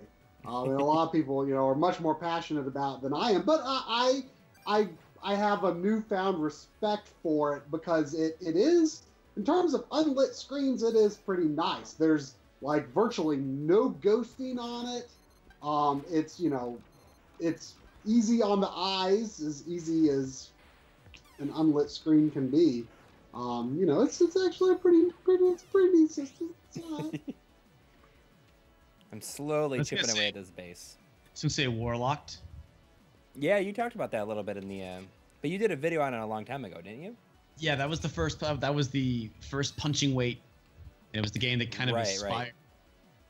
Speaker 2: Um, and a lot of people, you know, are much more passionate about than I am. But I, I, I, I have a newfound respect for it because it, it is, in terms of unlit screens, it is pretty nice. There's like virtually no ghosting on it. Um, it's you know, it's easy on the eyes, as easy as an unlit screen can be. Um, you know, it's it's actually a pretty pretty it's pretty neat system.
Speaker 1: I'm slowly
Speaker 4: I was gonna
Speaker 1: chipping away at this base.
Speaker 4: So we say warlocked.
Speaker 1: Yeah, you talked about that a little bit in the, uh, but you did a video on it a long time ago, didn't you?
Speaker 4: Yeah, that was the first. uh, That was the first punching weight. It was the game that kind of
Speaker 1: Right, right.
Speaker 4: inspired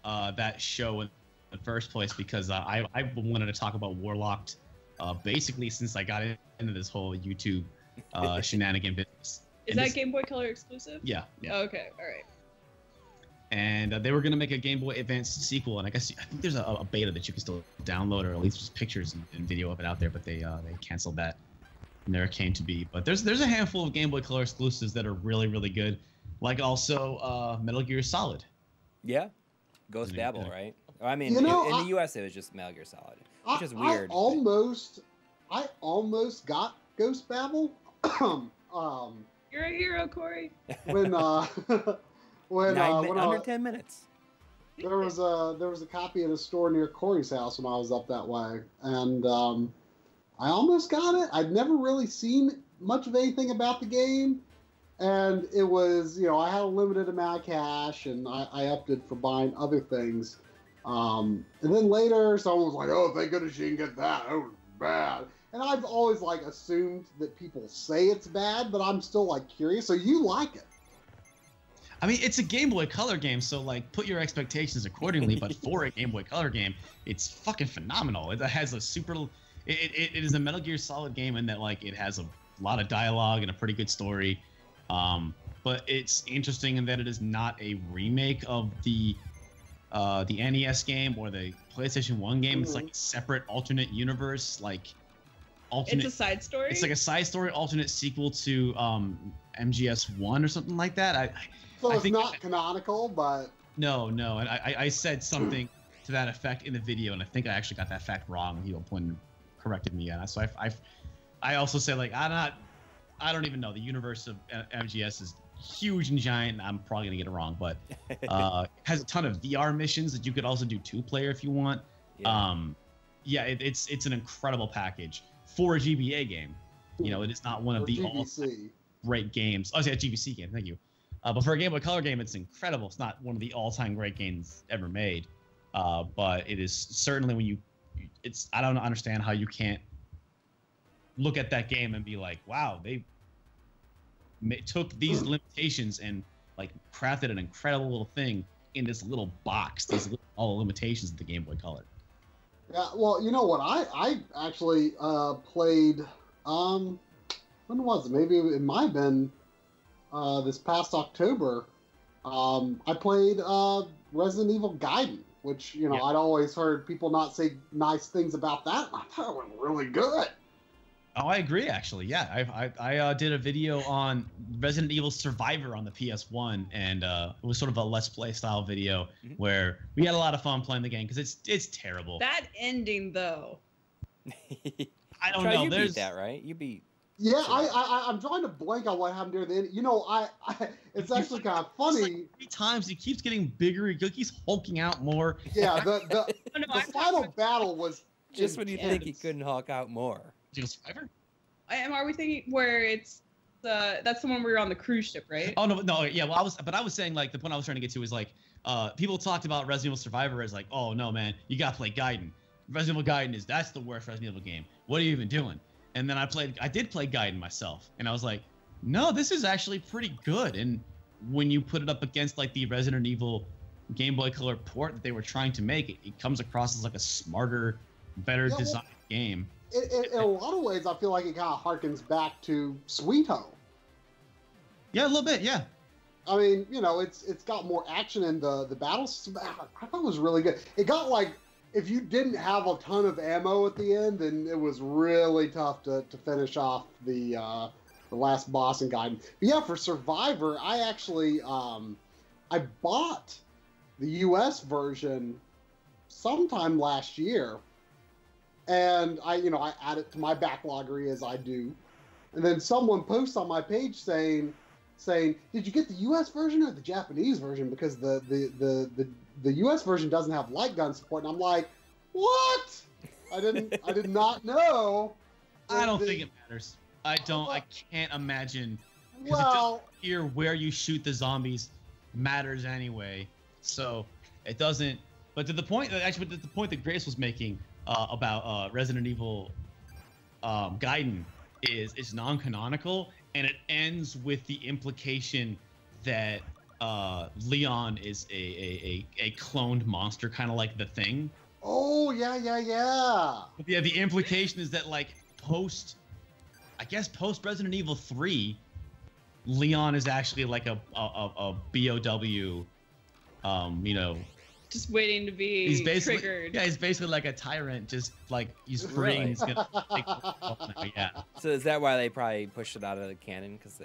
Speaker 4: Uh, that show in the first place because uh, I I wanted to talk about warlocked, uh, basically since I got into this whole YouTube uh, shenanigan business.
Speaker 3: Is
Speaker 4: And
Speaker 3: that
Speaker 4: this-
Speaker 3: Game Boy Color exclusive?
Speaker 4: Yeah, yeah.
Speaker 3: Okay, all right.
Speaker 4: and uh, they were gonna make a Game Boy Advance sequel, and I guess I think there's a, a beta that you can still download, or at least just pictures and, and video of it out there. But they uh, they canceled that, never came to be. But there's there's a handful of Game Boy Color exclusives that are really really good, like also uh, Metal Gear Solid.
Speaker 1: Yeah, Ghost
Speaker 4: Didn't even-
Speaker 1: Babel, right? I mean,
Speaker 2: You
Speaker 1: in-
Speaker 2: know,
Speaker 1: in,
Speaker 2: I-
Speaker 1: the U.S. it was just Metal Gear Solid,
Speaker 2: I,
Speaker 1: which is weird.
Speaker 2: I almost, I almost got Ghost Babel. um,
Speaker 3: You're a hero, Coury.
Speaker 2: when uh, when,
Speaker 1: Nine
Speaker 2: uh, when
Speaker 1: under
Speaker 2: I,
Speaker 1: ten minutes.
Speaker 2: there was a there was a copy at a store near Coury's house when I was up that way, and um, I almost got it. I'd never really seen much of anything about the game, and it was you know I had a limited amount of cash, and I, I upped it for buying other things. Um, and then later, someone was like, "Oh, thank goodness you can get that. That was bad." And I've always like assumed that people say it's bad, but I'm still like curious. So you like it?
Speaker 4: I mean, it's a Game Boy Color game, so like put your expectations accordingly. but for a Game Boy Color game, it's fucking phenomenal. It has a super. It, it, it is a Metal Gear Solid game in that like it has a lot of dialogue and a pretty good story. Um, but it's interesting in that it is not a remake of the uh, the NES game or the PlayStation One game. It's like a separate alternate universe, like alternate.
Speaker 3: It's a side story.
Speaker 4: it's like a side story alternate sequel to um, MGS One or something like that. I, I
Speaker 2: So
Speaker 4: I
Speaker 2: it's
Speaker 4: think-
Speaker 2: not canonical, but
Speaker 4: no, no, and I, I- I said something to that effect in the video, and I think I actually got that fact wrong. He pointed, corrected me on it. So I, I, I also said like I'm not, I don't even know. The universe of uh, MGS is huge and giant. I'm probably gonna get it wrong, but uh, has a ton of VR missions that you could also do two player if you want.
Speaker 1: Yeah.
Speaker 4: Um, yeah, it, it's it's an incredible package for a GBA game. You know, it is not one
Speaker 2: or
Speaker 4: of the all great games. Oh, yeah, GBC game. Thank you. Uh, but for a Game Boy Color game, it's incredible. It's not one of the all-time great games ever made, uh, but it is certainly when you, it's I don't understand how you can't look at that game and be like, wow, they took these limitations and like crafted an incredible little thing in this little box. These little, all the limitations of the Game Boy Color.
Speaker 2: Yeah, well, you know what? I I actually uh, played. Um, when was it? Maybe it might have been uh, this past October. Um, I played uh, Resident Evil Gaiden, which you know
Speaker 4: Yeah.
Speaker 2: I'd always heard people not say nice things about that. I thought it was really good.
Speaker 4: Oh, I agree. Actually, yeah, I I, I uh, did a video on Resident Evil Survivor on the PS1, and uh, it was sort of a let's play style video
Speaker 1: Mhm.
Speaker 4: where we had a lot of fun playing the game because it's it's terrible.
Speaker 3: that ending though.
Speaker 4: I don't
Speaker 1: Try,
Speaker 4: know.
Speaker 1: You
Speaker 4: There's
Speaker 1: beat that, right? You beat.
Speaker 2: Yeah,
Speaker 1: Sure.
Speaker 2: I, I I- I'm trying to blank on what happened near the end. You know, I, I it's actually kind of
Speaker 4: it's like
Speaker 2: funny.
Speaker 4: three times he keeps getting bigger. He keeps hulking out more.
Speaker 2: Yeah, the the,
Speaker 3: Oh, no,
Speaker 2: the
Speaker 3: I'm talking
Speaker 2: final battle was
Speaker 1: Just when you think he couldn't hulk out more.
Speaker 4: Did you go Survivor?
Speaker 3: Am are we thinking where it's the that's the one where you're on the cruise ship, right?
Speaker 4: Oh no, no, yeah. Well, I was, but I was saying like the point I was trying to get to is like, uh, people talked about Resident Evil Survivor as like, oh no, man, you gotta play Gaiden. Resident Evil Gaiden is that's the worst Resident Evil game. What are you even doing? And then I played, I did play Gaiden myself, and I was like, no, this is actually pretty good. And when you put it up against like the Resident Evil Game Boy Color port that they were trying to make, it, it comes across as like a smarter, better
Speaker 2: Yeah, well-
Speaker 4: designed game.
Speaker 2: In, in, in a lot of ways, I feel like it kind of harkens back to Sweet Home.
Speaker 4: Yeah, a little bit, yeah.
Speaker 2: I mean, you know, it's it's got more action in the the battles. I thought it was really good. It got like if you didn't have a ton of ammo at the end, then it was really tough to, to finish off the uh, the last boss in Gaiden. But yeah, for Survivor, I actually um, I bought the U.S. version sometime last year, and I you know I add it to my backloggery as I do, and then someone posts on my page saying saying, "Did you get the U.S. version or the Japanese version?" Because the the the the, the U.S. version doesn't have light gun support, and I'm like, "What? I didn't I did not know."
Speaker 4: I don't
Speaker 2: The-
Speaker 4: think it matters. I don't. I can't imagine
Speaker 2: Well,
Speaker 4: here where you shoot the zombies matters anyway. So it doesn't. But to the point that actually, to the point that Grace was making uh, about uh, Resident Evil um, Gaiden is it's non-canonical and it ends with the implication that uh, Leon is a, a, a, a cloned monster, kind of like the Thing.
Speaker 2: oh yeah, yeah, yeah.
Speaker 4: But yeah, the implication is that like post, I guess post Resident Evil Three, Leon is actually like a a, a, a BOW, um, you know,
Speaker 3: Just waiting to be
Speaker 4: he's basically
Speaker 3: triggered.
Speaker 4: yeah, he's basically like a tyrant, just like he's free and he's gonna take control now, yeah.
Speaker 1: So is that why they probably pushed it out of the canon? Because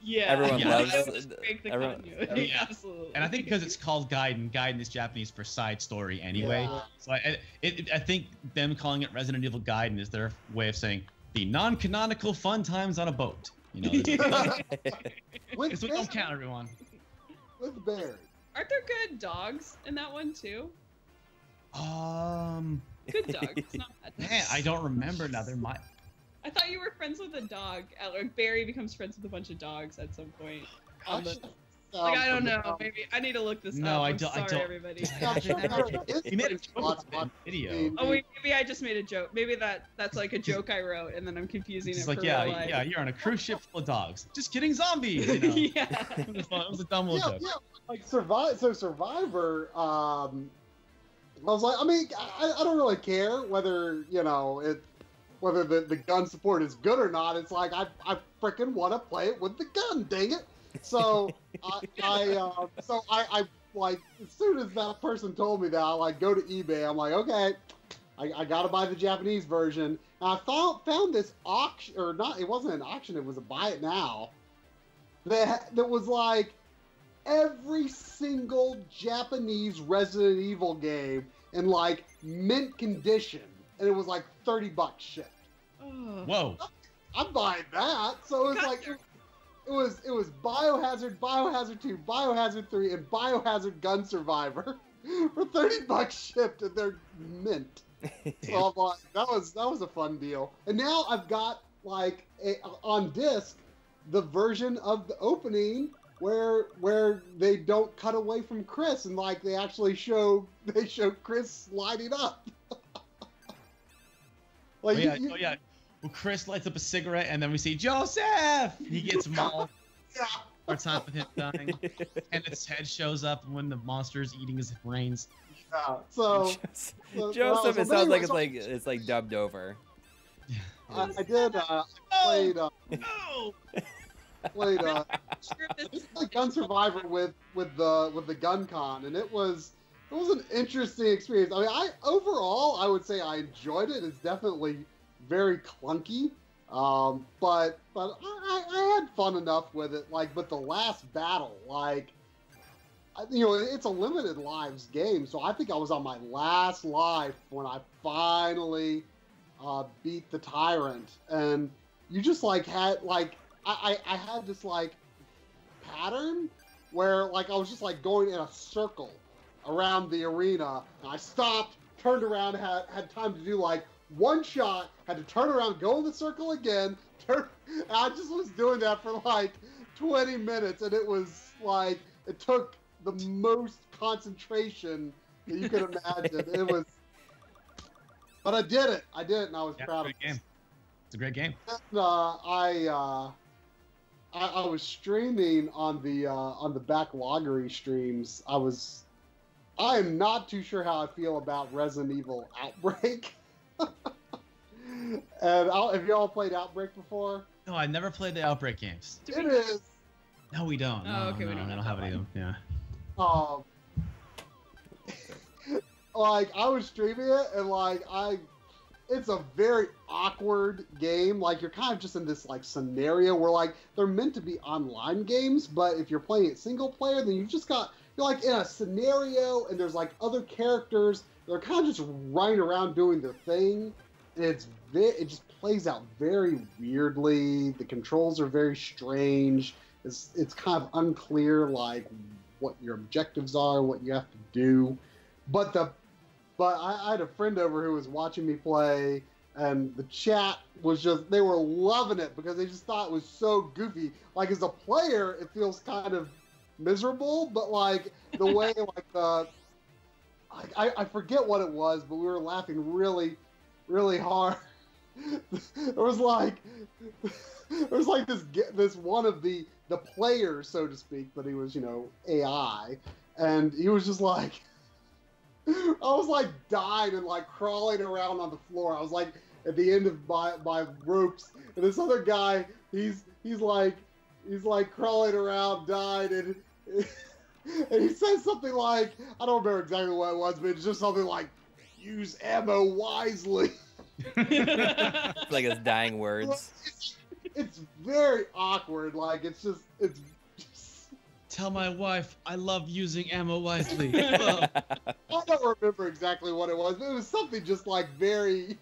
Speaker 3: Yeah.
Speaker 1: Everyone
Speaker 4: Yeah.
Speaker 3: They
Speaker 1: loves.
Speaker 3: break the
Speaker 1: everyone-
Speaker 3: continuity.
Speaker 1: everyone-
Speaker 4: Yeah.
Speaker 3: Absolutely.
Speaker 4: And I think because it's called Gaiden, Gaiden is Japanese for side story anyway.
Speaker 2: Yeah.
Speaker 4: So I, I- it, it, I think them calling it Resident Evil Gaiden is their way of saying the non-canonical fun times on a boat. You know, it's,
Speaker 2: Which
Speaker 4: don't count, everyone.
Speaker 2: with Barry.
Speaker 3: Aren't there good dogs in that one too?
Speaker 4: Um,
Speaker 3: Good dogs, not bad dogs.
Speaker 4: man, I don't remember now. There might.
Speaker 3: I thought you were friends with a dog. Like Barry becomes friends with a bunch of dogs at some point. On the,
Speaker 2: Actually,
Speaker 3: like I don't know. Maybe I need to look this
Speaker 4: No,
Speaker 3: up.
Speaker 4: I
Speaker 3: I'm
Speaker 4: don't- I
Speaker 3: Sorry,
Speaker 4: don't-
Speaker 3: everybody.
Speaker 2: Yeah, I'm sure there is
Speaker 4: He made a joke
Speaker 2: lots
Speaker 4: of in video.
Speaker 3: Oh wait, maybe I just made a joke. Maybe that that's like a joke I wrote, and then I'm confusing
Speaker 4: It's
Speaker 3: it
Speaker 4: like,
Speaker 3: for
Speaker 4: yeah,
Speaker 3: real life.
Speaker 4: yeah, you're on a cruise ship full of dogs. Just kidding, zombies. You know?
Speaker 3: yeah.
Speaker 4: it, was. It was a dumb little
Speaker 2: yeah,
Speaker 4: joke.
Speaker 2: yeah, like survive. So Survivor. Um, I was like, I mean, I, I don't really care whether you know it, whether the, the gun support is good or not. It's like I I freaking want to play it with the gun. Dang it! So I, I uh, so I, I like as soon as that person told me that, I like go to eBay. I'm like, okay, I, I gotta buy the Japanese version. And I found found this auction or not? It wasn't an auction. It was a buy it now. That that was like every single Japanese Resident Evil game in like mint condition, and it was like thirty bucks shipped.
Speaker 4: Whoa.
Speaker 2: I'm buying that. So it's like it, it was it was Biohazard, Biohazard Two, Biohazard Three, and Biohazard Gun Survivor for thirty bucks shipped, and they're mint. So I'm like, that was that was a fun deal. And now I've got like a, on disc the version of the opening where where they don't cut away from Chris and like they actually show they show Chris lighting up.
Speaker 4: Oh
Speaker 2: like
Speaker 4: yeah,
Speaker 2: you-
Speaker 4: oh yeah. Well, Chris lights up a cigarette, and then we see Joseph. He gets mauled.
Speaker 2: yeah.
Speaker 4: Our time with him dying, and its head shows up when the monster is eating his brains.
Speaker 2: yeah. So so-
Speaker 1: Joseph,
Speaker 2: so
Speaker 1: it sounds like it's like it's like dubbed over.
Speaker 2: I, I did uh, I played uh,
Speaker 4: No.
Speaker 2: played uh, the Gun Survivor with with the with the Gun Con, and it was it was an interesting experience. I mean, I overall I would say I enjoyed it. It's definitely very clunky, um, but but I, I had fun enough with it. Like, but the last battle, like, you know, it's a limited lives game, so I think I was on my last life when I finally uh, beat the tyrant, and you just like had like I, I I had this like pattern where like I was just like going in a circle around the arena. And I stopped, turned around, had had time to do like one shot, had to turn around, go in the circle again. Turn. I just was doing that for like 20 minutes, and it was like it took the most concentration that you could imagine. it was, but I did it. I did it, and I was
Speaker 4: Yeah,
Speaker 2: proud of
Speaker 4: great game. It's a great game.
Speaker 2: and, uh, I, uh, I I was streaming on the uh, on the backloggery streams. I was I am not too sure how I feel about Resident Evil Outbreak. and I'll, have you all played Outbreak before?
Speaker 4: No, I never played the Outbreak games.
Speaker 3: Do
Speaker 2: It
Speaker 3: we-
Speaker 2: is.
Speaker 4: No, we don't.
Speaker 3: Oh,
Speaker 4: No,
Speaker 3: okay, we don't
Speaker 4: I don't have any of them. Yeah.
Speaker 2: Um, like I was streaming it, and like I, it's a very awkward game. Like you're kind of just in this like scenario where like they're meant to be online games, but if you're playing it single player, then you've just got you're like in a scenario, and there's like other characters. They're kind of just running around doing their thing, and it's it just plays out very weirdly. The controls are very strange. It's it's kind of unclear like what your objectives are, what you have to do. But the but I, I had a friend over who was watching me play, and the chat was just they were loving it because they just thought it was so goofy. Like as a player, it feels kind of miserable, but like the way like the I, I forget what it was, but we were laughing really, really hard. it was like it was like this this one of the the players, so to speak, but he was you know AI, and he was just like. I was like dying and like crawling around on the floor. I was like at the end of my, my ropes, and this other guy, he's he's like he's like crawling around, dying, and and he says something like I don't remember exactly what it was, but it's just something like use ammo wisely.
Speaker 1: like his dying words.
Speaker 2: It's, it's very awkward. Like it's just it's just
Speaker 4: Tell my wife I love using ammo wisely.
Speaker 2: I don't remember exactly what it was, but it was something just like very.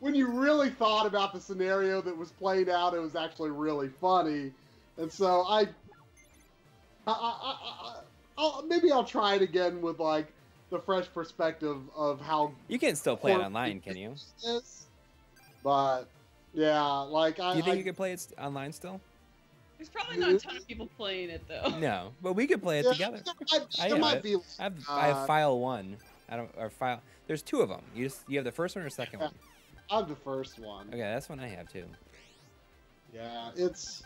Speaker 2: when you really thought about the scenario that was played out, it was actually really funny, and so I. I, I, I, I'll, maybe I'll try it again with like the fresh perspective of how.
Speaker 1: You can still play it online, can you?
Speaker 2: it Is. But yeah, like I.
Speaker 1: Do you think
Speaker 2: I,
Speaker 1: you can play it online still?
Speaker 3: There's probably not a ton of people playing it though.
Speaker 1: No, but we could play it
Speaker 2: yeah,
Speaker 1: together.
Speaker 2: There might,
Speaker 1: I
Speaker 2: there
Speaker 1: have
Speaker 2: might
Speaker 1: it.
Speaker 2: be.
Speaker 1: I have, I have
Speaker 2: uh,
Speaker 1: file one. I don't or file. There's two of them. You just you have the first one or second
Speaker 2: Yeah.
Speaker 1: one.
Speaker 2: I have the first one.
Speaker 1: Okay, that's one I have too.
Speaker 2: Yeah, it's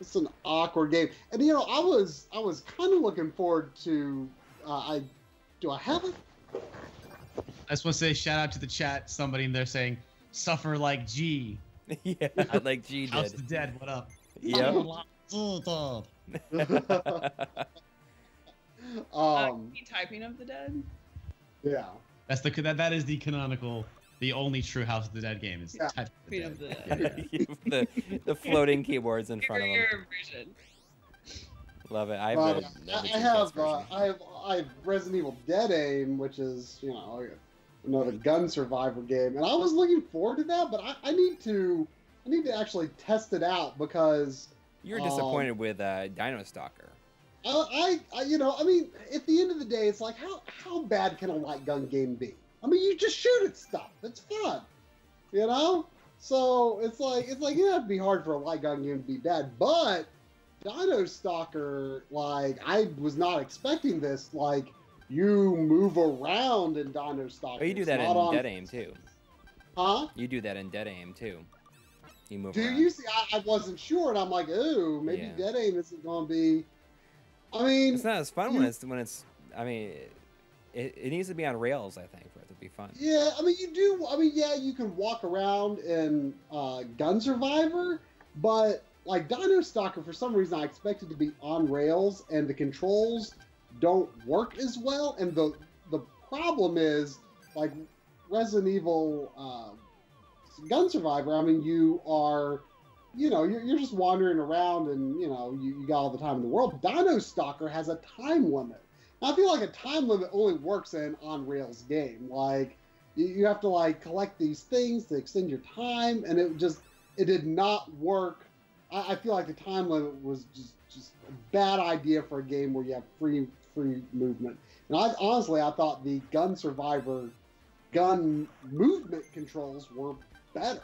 Speaker 2: it's an awkward game, and you know I was I was kind of looking forward to. Uh, I do I have it?
Speaker 4: I just want to say shout out to the chat. Somebody in there saying, "Suffer like G."
Speaker 1: yeah, like G
Speaker 4: House the. Dead. What up?
Speaker 1: Yep.
Speaker 3: Uh,
Speaker 2: um,
Speaker 3: he typing of the dead.
Speaker 2: yeah.
Speaker 4: That's the that, that is the canonical, the only true House of the Dead game. Is
Speaker 2: Yeah.
Speaker 4: Type of the
Speaker 3: Typing of the dead.
Speaker 1: the, the floating keyboards in front of them.
Speaker 3: version.
Speaker 1: Love it. I have
Speaker 2: Uh,
Speaker 1: the, the
Speaker 2: I, I
Speaker 1: Dreamcast
Speaker 2: have uh,
Speaker 1: version.
Speaker 2: I have I have Resident Evil Dead Aim, which is you know another gun survivor game, and I was looking forward to that, but I, I need to I need to actually test it out because
Speaker 1: You were
Speaker 2: um,
Speaker 1: disappointed with uh, Dino Stalker.
Speaker 2: I, I, I you know I mean at the end of the day, it's like how how bad can a light gun game be? I mean you just shoot at stuff. It's fun, you know. So it's like it's like yeah, it have to be hard for a light gun game to be bad, but Dino Stalker, like I was not expecting this. Like you move around in Dino Stalker.
Speaker 1: Oh, you do that in
Speaker 2: on-
Speaker 1: Dead Aim too.
Speaker 2: huh?
Speaker 1: You do that in Dead Aim too. You move
Speaker 2: Do
Speaker 1: around.
Speaker 2: you see? I, I wasn't sure, and I'm like, ooh, maybe
Speaker 1: Yeah.
Speaker 2: Dead Aim isn't going to be. I mean,
Speaker 1: It's not as fun
Speaker 2: you-
Speaker 1: when it's when it's. I mean, it, it needs to be on rails. I think to be fun.
Speaker 2: Yeah, I mean, you do. I mean, yeah, you can walk around in uh, Gun Survivor, but like Dino Stalker, for some reason, I expected to be on rails, and the controls don't work as well. And the the problem is, like Resident Evil uh, Gun Survivor. I mean, you are, you know, you're, you're just wandering around, and you know, you, you got all the time in the world. Dino Stalker has a time limit. I feel like a time limit only works in on rails game. Like you, have to like collect these things to extend your time, and it just it did not work. I, I feel like the time limit was just just a bad idea for a game where you have free free movement. And I honestly I thought the Gun Survivor gun movement controls were better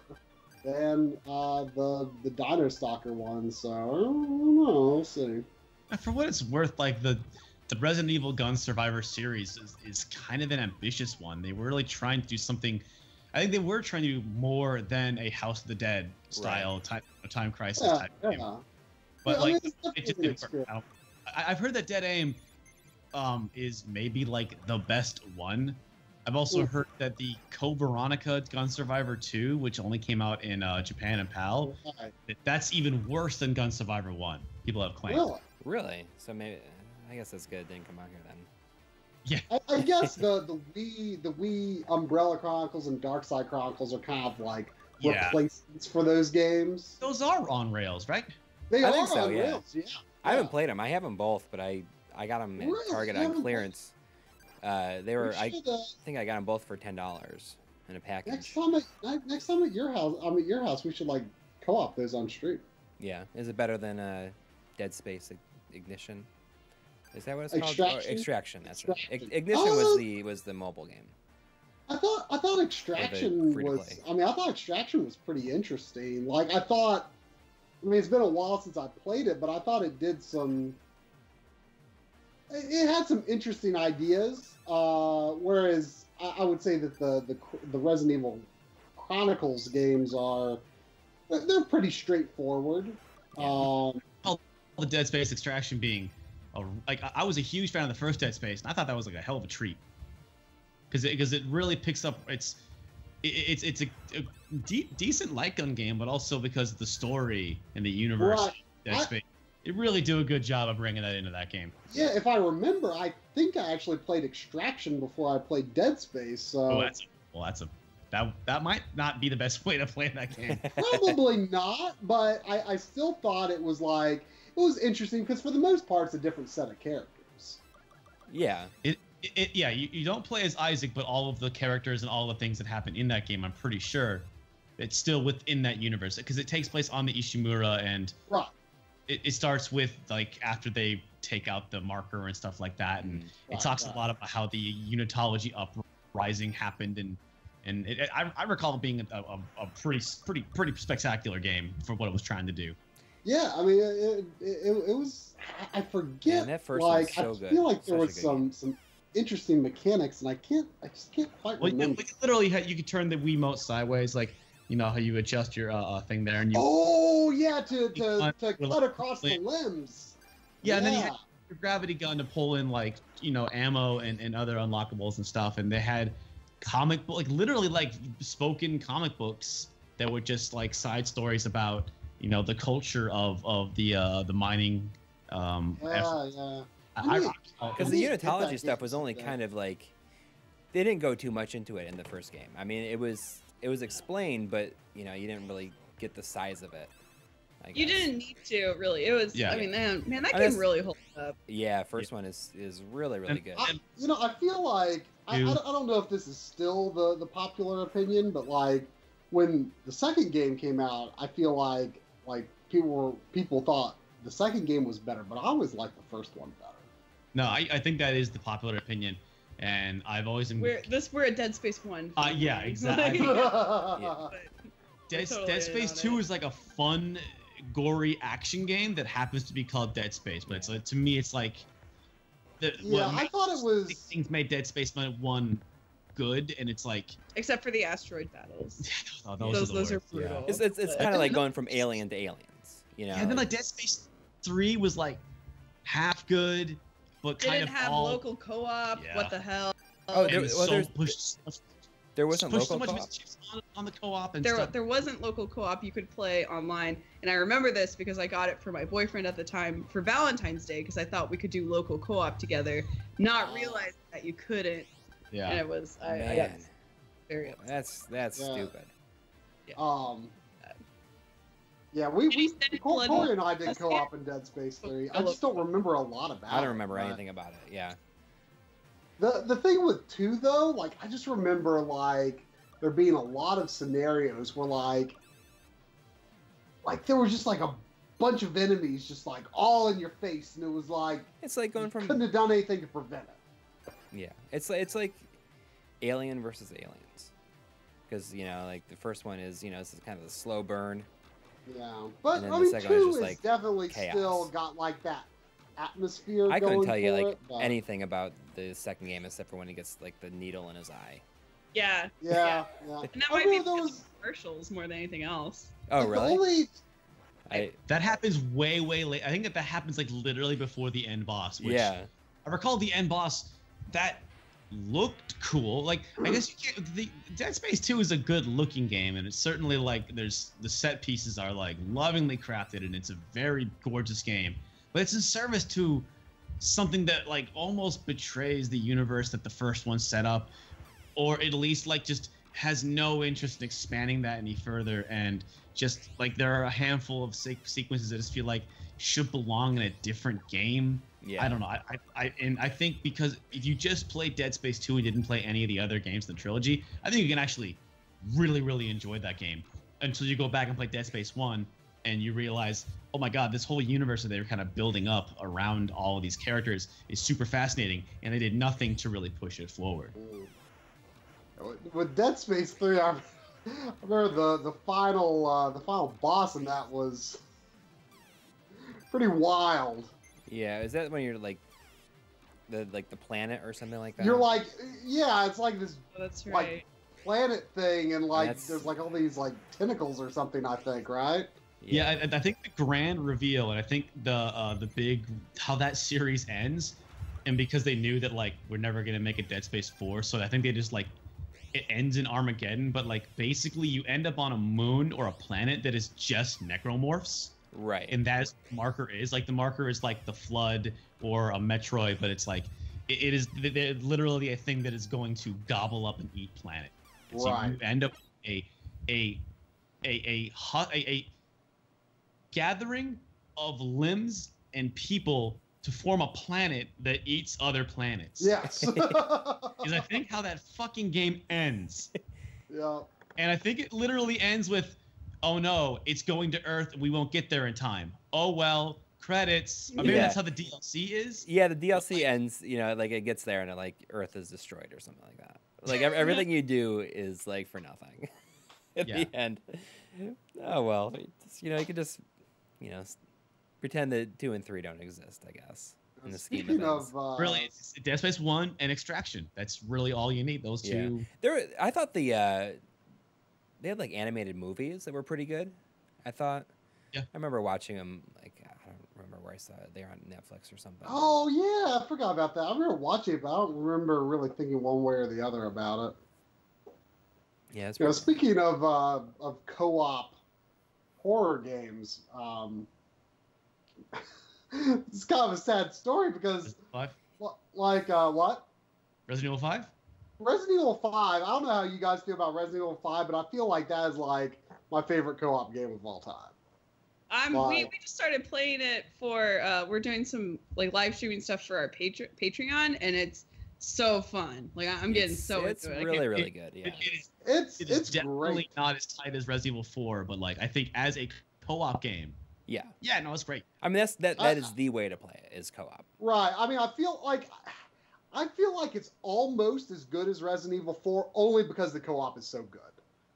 Speaker 2: than uh, the the Dino Stalker one. So I don't know. We'll see.
Speaker 4: For what it's worth, like the the Resident Evil Gun Survivor series is, is kind of an ambitious one. They were really trying to do something. I think they were trying to do more than a House of the Dead style time time crisis
Speaker 2: Yeah,
Speaker 4: type
Speaker 2: yeah.
Speaker 4: game. But
Speaker 2: Yeah, I
Speaker 4: like
Speaker 2: mean,
Speaker 4: it just didn't work out. I, I've heard that Dead Aim um, is maybe like the best one. I've also
Speaker 2: Ooh.
Speaker 4: heard that the Code Veronica Gun Survivor 2, which only came out in uh, Japan and PAL,
Speaker 2: Right.
Speaker 4: that- that's even worse than Gun Survivor 1. People have claimed.
Speaker 2: Really?
Speaker 1: Really? So maybe I guess that's good. It didn't come out here then.
Speaker 2: I, I guess the the Wii the Wii Umbrella Chronicles and Dark Side Chronicles are kind of like
Speaker 4: Yeah.
Speaker 2: replacements for those games.
Speaker 4: Those are on rails, right?
Speaker 2: They
Speaker 1: I
Speaker 2: are
Speaker 1: think so,
Speaker 2: on
Speaker 1: yeah.
Speaker 2: rails, yeah.
Speaker 1: I haven't played them. I have them both, but I I got them at
Speaker 2: Really?
Speaker 1: Target on clearance. Uh, they were. I
Speaker 2: uh,
Speaker 1: think I got them both for ten dollars in a package.
Speaker 2: next time at next time at your house, I'm at your house. We should like co-op those on stream.
Speaker 1: Yeah, is it better than uh, Dead Space Ignition? Is that what it's called?
Speaker 2: Extraction?
Speaker 1: Extraction. That's right.
Speaker 2: Extraction.
Speaker 1: Ig- Ignition
Speaker 2: Oh.
Speaker 1: was the was the mobile game.
Speaker 2: I thought I thought Extraction was. I mean, I thought Extraction was pretty interesting. Like I thought. I mean, it's been a while since I played it, but I thought it did some. It it had some interesting ideas. Uh, whereas I, I would say that the, the the Resident Evil Chronicles games are they're- they're pretty straightforward.
Speaker 1: Yeah.
Speaker 2: Um,
Speaker 4: The Dead Space Extraction being, a, like, I- was a huge fan of the first Dead Space, and I thought that was like a hell of a treat. Because it, because it really picks up, it's it, it's it's a, a de- decent light gun game, but also because of the story and the universe,
Speaker 2: Right.
Speaker 4: Dead
Speaker 2: I-
Speaker 4: Space, it really do a good job of bringing that into that game.
Speaker 2: yeah, if I remember, I think I actually played Extraction before I played Dead Space. So
Speaker 4: Oh, that's a, well, that's a that that might not be the best way to play that game.
Speaker 2: Probably not, but I, I still thought it was like it was interesting because for the most part it's a different set of characters.
Speaker 1: yeah,
Speaker 4: It, it, yeah, you, you don't play as Isaac, but all of the characters and all the things that happen in that game, I'm pretty sure, it's still within that universe because it takes place on the Ishimura and
Speaker 2: Right.
Speaker 4: it, it starts with like after they take out the marker and stuff like that, and
Speaker 1: Mhm.
Speaker 4: it talks
Speaker 2: right.
Speaker 4: a lot about how the Unitology uprising happened, and and it, I, I recall it being a, a, a pretty pretty pretty spectacular game for what it was trying to do.
Speaker 2: Yeah, I mean, it, it, it, it was. I I forget.
Speaker 1: Man, that first one's
Speaker 2: like,
Speaker 1: so
Speaker 2: I
Speaker 1: good.
Speaker 2: feel like there
Speaker 1: Such
Speaker 2: was
Speaker 1: good
Speaker 2: some some interesting mechanics, and I can't. I just can't quite
Speaker 4: Well,
Speaker 2: remember.
Speaker 4: you literally had, you could turn the Wiimote sideways, like you know how you adjust your uh, uh, thing there, and you
Speaker 2: Oh yeah, to to,
Speaker 4: cut
Speaker 2: to cut across the limbs.
Speaker 4: Yeah, and then you had your gravity gun to pull in like you know ammo and, and other unlockables and stuff and they had comic book like literally like spoken comic books that were just like side stories about you know the culture of of the uh the mining um
Speaker 2: yeah,
Speaker 4: effort.
Speaker 2: yeah.
Speaker 4: I,
Speaker 2: I mean,
Speaker 4: I-
Speaker 1: Because the
Speaker 2: need to get that
Speaker 1: unitology stuff was only
Speaker 2: someday.
Speaker 1: kind of like they didn't go too much into it in the first game. I mean, it was it was explained, but you know, you didn't really get the size of it.
Speaker 3: You didn't need to really. It was.
Speaker 4: Yeah.
Speaker 3: I mean, man, man, that
Speaker 1: I
Speaker 3: game
Speaker 1: guess-
Speaker 3: really holds up.
Speaker 1: Yeah, first one is is really really
Speaker 4: And-
Speaker 1: good.
Speaker 2: I, you know, I feel like I, I, don't- I don't know if this is still the the popular opinion, but like when the second game came out, I feel like like people were people thought the second game was better, but I always liked the first one better.
Speaker 4: no I, I think that is the popular opinion and i've always been
Speaker 3: We're this. We're at Dead Space One.
Speaker 4: Uh, yeah, exactly.
Speaker 2: yeah.
Speaker 4: Dead,
Speaker 3: totally
Speaker 4: Dead Space 2
Speaker 3: it.
Speaker 4: is like a fun, gory action game that happens to be called Dead Space. But it's like, to me, it's like. The,
Speaker 2: Yeah, I thought it was-
Speaker 4: these things made Dead Space 1 good, and it's like.
Speaker 3: Except for the asteroid battles.
Speaker 4: oh,
Speaker 3: Those,
Speaker 4: are
Speaker 3: those are
Speaker 4: worst, yeah.
Speaker 3: brutal.
Speaker 1: It's it's, it's kind of like going from Alien to Aliens. You know.
Speaker 4: Yeah, and then like Dead Space 3 was like half good, but kind
Speaker 3: Didn't
Speaker 4: of
Speaker 3: have
Speaker 4: all.
Speaker 3: local co-op.
Speaker 4: Yeah.
Speaker 3: What the hell?
Speaker 1: Oh, there-
Speaker 4: was
Speaker 1: well,
Speaker 4: so
Speaker 1: there's-
Speaker 4: pushed,
Speaker 1: there wasn't
Speaker 4: pushed so
Speaker 1: local
Speaker 4: much
Speaker 1: co-op.
Speaker 4: mischief on, on the co-op and
Speaker 3: there,
Speaker 4: stuff.
Speaker 3: there wasn't local co-op you could play online and i remember this because i got it for my boyfriend at the time for valentine's day because i thought we could do local co-op together not oh. realizing that you couldn't and
Speaker 4: yeah.
Speaker 3: it was I, I got
Speaker 1: Man,
Speaker 3: very upset.
Speaker 1: that's that's
Speaker 2: Yeah.
Speaker 1: stupid.
Speaker 2: Um. Yeah, we,
Speaker 3: Did
Speaker 2: we
Speaker 3: send
Speaker 2: Cor-
Speaker 3: blood
Speaker 2: Coury and I did co-op in Dead Space Three. I just don't remember a lot about.
Speaker 1: I don't remember
Speaker 2: but-
Speaker 1: anything about it. Yeah.
Speaker 2: The the thing with two though, like I just remember like there being a lot of scenarios where like like there was just like a bunch of enemies just like all in your face, and it was like
Speaker 1: It's like going from
Speaker 2: couldn't have done anything to prevent it.
Speaker 1: Yeah, it's like it's like Alien versus Aliens, because you know, like the first one is you know this is kind of a slow burn.
Speaker 2: Yeah, but
Speaker 1: And
Speaker 2: I
Speaker 1: the
Speaker 2: mean,
Speaker 1: second one is
Speaker 2: two
Speaker 1: just,
Speaker 2: is
Speaker 1: like,
Speaker 2: definitely
Speaker 1: chaos.
Speaker 2: still got like that atmosphere.
Speaker 1: I couldn't
Speaker 2: going
Speaker 1: tell you like
Speaker 2: it, but-
Speaker 1: anything about the second game except for when he gets like the needle in his eye.
Speaker 3: yeah
Speaker 2: Yeah, yeah.
Speaker 3: and that might be
Speaker 2: remember there
Speaker 3: because
Speaker 2: was
Speaker 3: of commercials more than anything else
Speaker 1: Oh
Speaker 2: like,
Speaker 1: really?
Speaker 2: only
Speaker 1: I
Speaker 4: That happens way, way late. I think that that happens like literally before the end boss. Which
Speaker 1: yeah.
Speaker 4: I recall the end boss that looked cool. Like I guess you can't. The Dead Space Two is a good looking game, and it's certainly like there's the set pieces are like lovingly crafted, and it's a very gorgeous game. But it's in service to something that like almost betrays the universe that the first one set up, or at least like just has no interest in expanding that any further. And just like there are a handful of se- sequences that just feel like should belong in a different game.
Speaker 1: Yeah.
Speaker 4: I don't know. I, I, I, and I think because if you just played Dead Space 2 and didn't play any of the other games in the trilogy, I think you can actually really, really enjoy that game until you go back and play Dead Space 1 and you realize, oh my god, this whole universe that they were kind of building up around all of these characters is super fascinating, and they did nothing to really push it forward.
Speaker 2: with Dead Space Three, I, I remember the the final uh, the final boss in that was pretty wild.
Speaker 1: Yeah. Is that when you're like the like the planet or something like that?
Speaker 2: You're like, yeah, it's like this
Speaker 3: Oh, that's
Speaker 2: Like- planet thing, and like
Speaker 1: That's-
Speaker 2: there's like all these like tentacles or something. I think, right?
Speaker 4: Yeah, I, I think the grand reveal, and I think the uh, the big how that series ends, and because they knew that like we're never gonna make a Dead Space four, so I think they just like it ends in Armageddon, but like basically you end up on a moon or a planet that is just necromorphs,
Speaker 1: Right.
Speaker 4: and that is what the marker is like the marker is like the flood or a Metroid, but it's like it, it is th- literally a thing that is going to gobble up and eat planet. So
Speaker 2: Right.
Speaker 4: you end up a a a a a, a gathering of limbs and people to form a planet that eats other planets.
Speaker 2: Yes.
Speaker 4: Is I think how that fucking game ends.
Speaker 2: yeah.
Speaker 4: And I think it literally ends with oh no, it's going to Earth and we won't get there in time. Oh well, credits. Or maybe
Speaker 1: Yeah.
Speaker 4: that's how the DLC is.
Speaker 1: Yeah, the DLC ends, you know, like it gets there and it, like Earth is destroyed or something like that. Like everything you do is like for nothing at
Speaker 4: Yeah.
Speaker 1: the end. Oh well, just, you know, you could just, you know, pretend that two and three don't exist. I guess in the scheme of
Speaker 2: Speaking
Speaker 1: things.
Speaker 2: of, uh,
Speaker 4: Really, it's Dead Space One and Extraction. That's really all you need. Those
Speaker 1: Yeah.
Speaker 4: two.
Speaker 1: There, I thought the uh, they had like animated movies that were pretty good. I thought.
Speaker 4: Yeah.
Speaker 1: I remember watching them. Like I don't remember where I saw it. They're on Netflix or something.
Speaker 2: Oh yeah, I forgot about that. I remember watching it, but I don't remember really thinking one way or the other about it.
Speaker 1: yeah, it's
Speaker 2: You know, speaking of uh, of co-op horror games, um, it's kind of a sad story because,
Speaker 4: Five.
Speaker 2: like, uh, what
Speaker 4: Resident Evil Five.
Speaker 2: Resident Evil Five. I don't know how you guys feel about Resident Evil Five, but I feel like that is like my favorite co-op game of all time.
Speaker 3: Um, we,
Speaker 2: Why?
Speaker 3: we just started playing it for uh, we're doing some like live streaming stuff for our Patre- Patreon, and it's so fun. Like I- I'm getting
Speaker 1: it's,
Speaker 3: so
Speaker 1: it's
Speaker 3: into it. I
Speaker 1: really really good. Yeah.
Speaker 4: It- it is,
Speaker 2: It's
Speaker 4: it is
Speaker 2: it's
Speaker 4: definitely
Speaker 2: great.
Speaker 4: not as tight as Resident Evil Four, but like I think as a co-op game,
Speaker 1: Yeah.
Speaker 4: yeah, no, it's great.
Speaker 1: I mean that's that
Speaker 2: I-
Speaker 1: that is the way to play it is co-op.
Speaker 2: Right. I mean, I feel like I feel like it's almost as good as Resident Evil 4 only because the co-op is so good.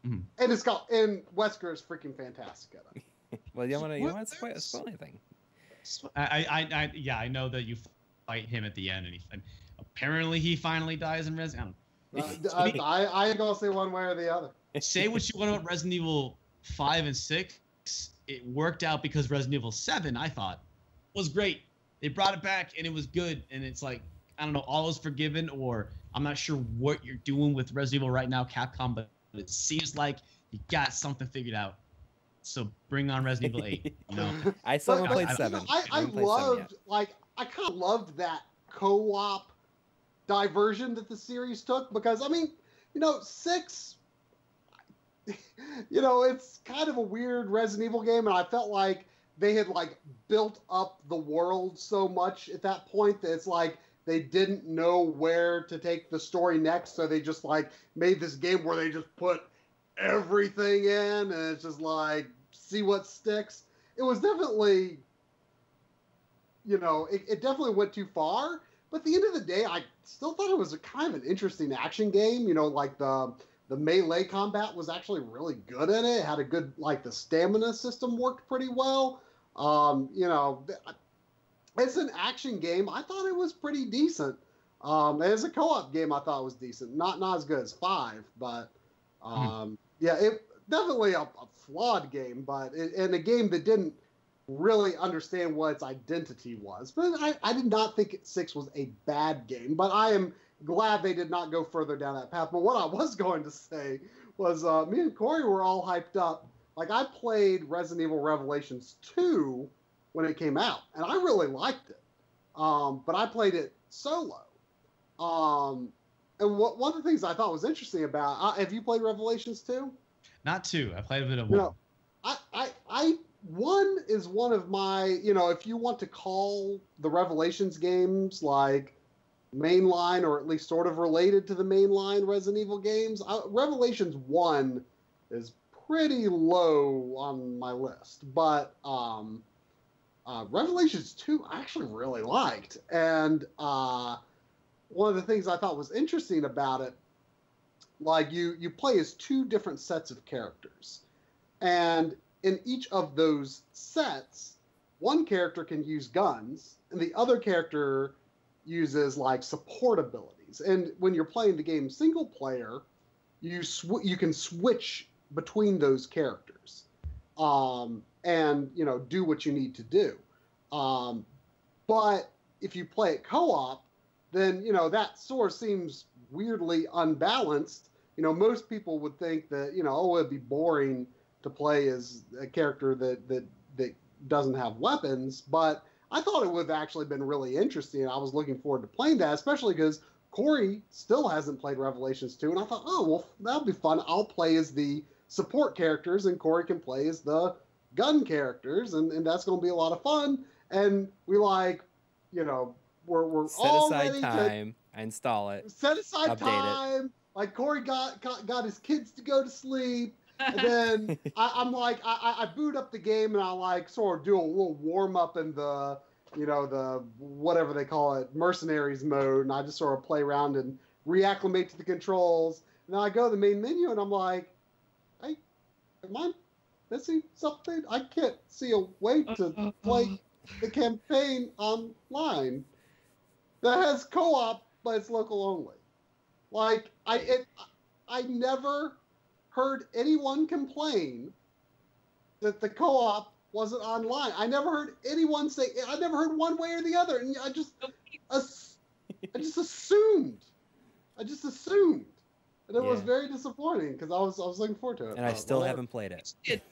Speaker 4: Mhm.
Speaker 2: And it's got and Wesker is freaking fantastic at it.
Speaker 1: Well, you don't want to you want to spoil, spoil anything.
Speaker 4: I, I, I, I, yeah, I know that you fight him at the end, and he, and apparently he finally dies in Resident.
Speaker 2: Uh, I, I, I ain't gonna say one way or the other.
Speaker 4: Say what you want about Resident Evil Five and Six, it worked out because Resident Evil Seven, I thought, was great. They brought it back, and it was good. And it's like I don't know, all is forgiven, or I'm not sure what you're doing with Resident Evil right now, Capcom, but it seems like you got something figured out. So bring on Resident Evil Eight. You know,
Speaker 1: I still
Speaker 2: But-
Speaker 1: haven't played
Speaker 4: I- I-
Speaker 1: seven.
Speaker 2: I, I
Speaker 1: haven't seven
Speaker 2: loved like I kind of loved that co-op diversion that the series took because I mean, you know, six. You know, it's kind of a weird Resident Evil game, and I felt like they had like built up the world so much at that point that it's like they didn't know where to take the story next, so they just like made this game where they just put everything in, and it's just like see what sticks. It was definitely you know, it, it definitely went too far. But at the end of the day, I still thought it was a kind of an interesting action game. You know, like the the melee combat was actually really good in it. it had a good like the stamina system worked pretty well. Um, you know, it's an action game. I thought it was pretty decent. Um, as a co-op game, I thought it was decent. Not not as good as five, but um, yeah, it definitely a, a flawed game, but it, and a game that didn't really understand what its identity was. But I, I did not think six was a bad game, but I am glad they did not go further down that path. But what I was going to say was uh, me and Coury were all hyped up. Like I played Resident Evil Revelations 2 when it came out, and I really liked it. Um, but I played it solo. Um, and what, one of the things I thought was interesting about uh, have you played Revelations 2?
Speaker 4: not two. I played a bit of one.
Speaker 2: know, I, I, I, one is one of my, you know, if you want to call the Revelations games like mainline or at least sort of related to the mainline Resident Evil games, I, Revelations 1 is pretty low on my list. But um, uh, Revelations 2 I actually really liked. And uh, one of the things I thought was interesting about it like you you play as two different sets of characters. And in each of those sets one character can use guns and the other character uses like support abilities. And when you're playing the game single player you sw- you can switch between those characters. Um, and you know do what you need to do um, but if you play it co-op then you know that source seems weirdly unbalanced. You know, most people would think that you know, oh, it'd be boring to play as a character that that that doesn't have weapons, but I thought it would have actually been really interesting. I was looking forward to playing that, especially because Coury still hasn't played Revelations 2, and I thought, oh, well, that'll be fun. I'll play as the support characters, and Coury can play as the gun characters, and, and that's going to be a lot of fun. And we like, you know, we're, we're
Speaker 1: Set
Speaker 2: all
Speaker 1: aside
Speaker 2: ready to
Speaker 1: time. I install it.
Speaker 2: set aside
Speaker 1: Update it.
Speaker 2: time. Like Coury got, got got his kids to go to sleep. and then I, I'm like, I, I boot up the game and I like sort of do a little warm up in the, you know, the whatever they call it, mercenaries mode, and I just sort of play around and reacclimate to the controls. And then I go to the main menu and I'm like, I, am I missing something? I can't see a way to mm-hmm. play the campaign online that has co-op, but it's local only. Like I, it, I never heard anyone complain that the co-op wasn't online. I never heard anyone say. I never heard one way or the other, and I just, I just assumed. I just assumed, and it was very disappointing because I was I was looking forward to it.
Speaker 1: and I
Speaker 2: uh,
Speaker 1: still
Speaker 2: whatever.
Speaker 1: haven't played it.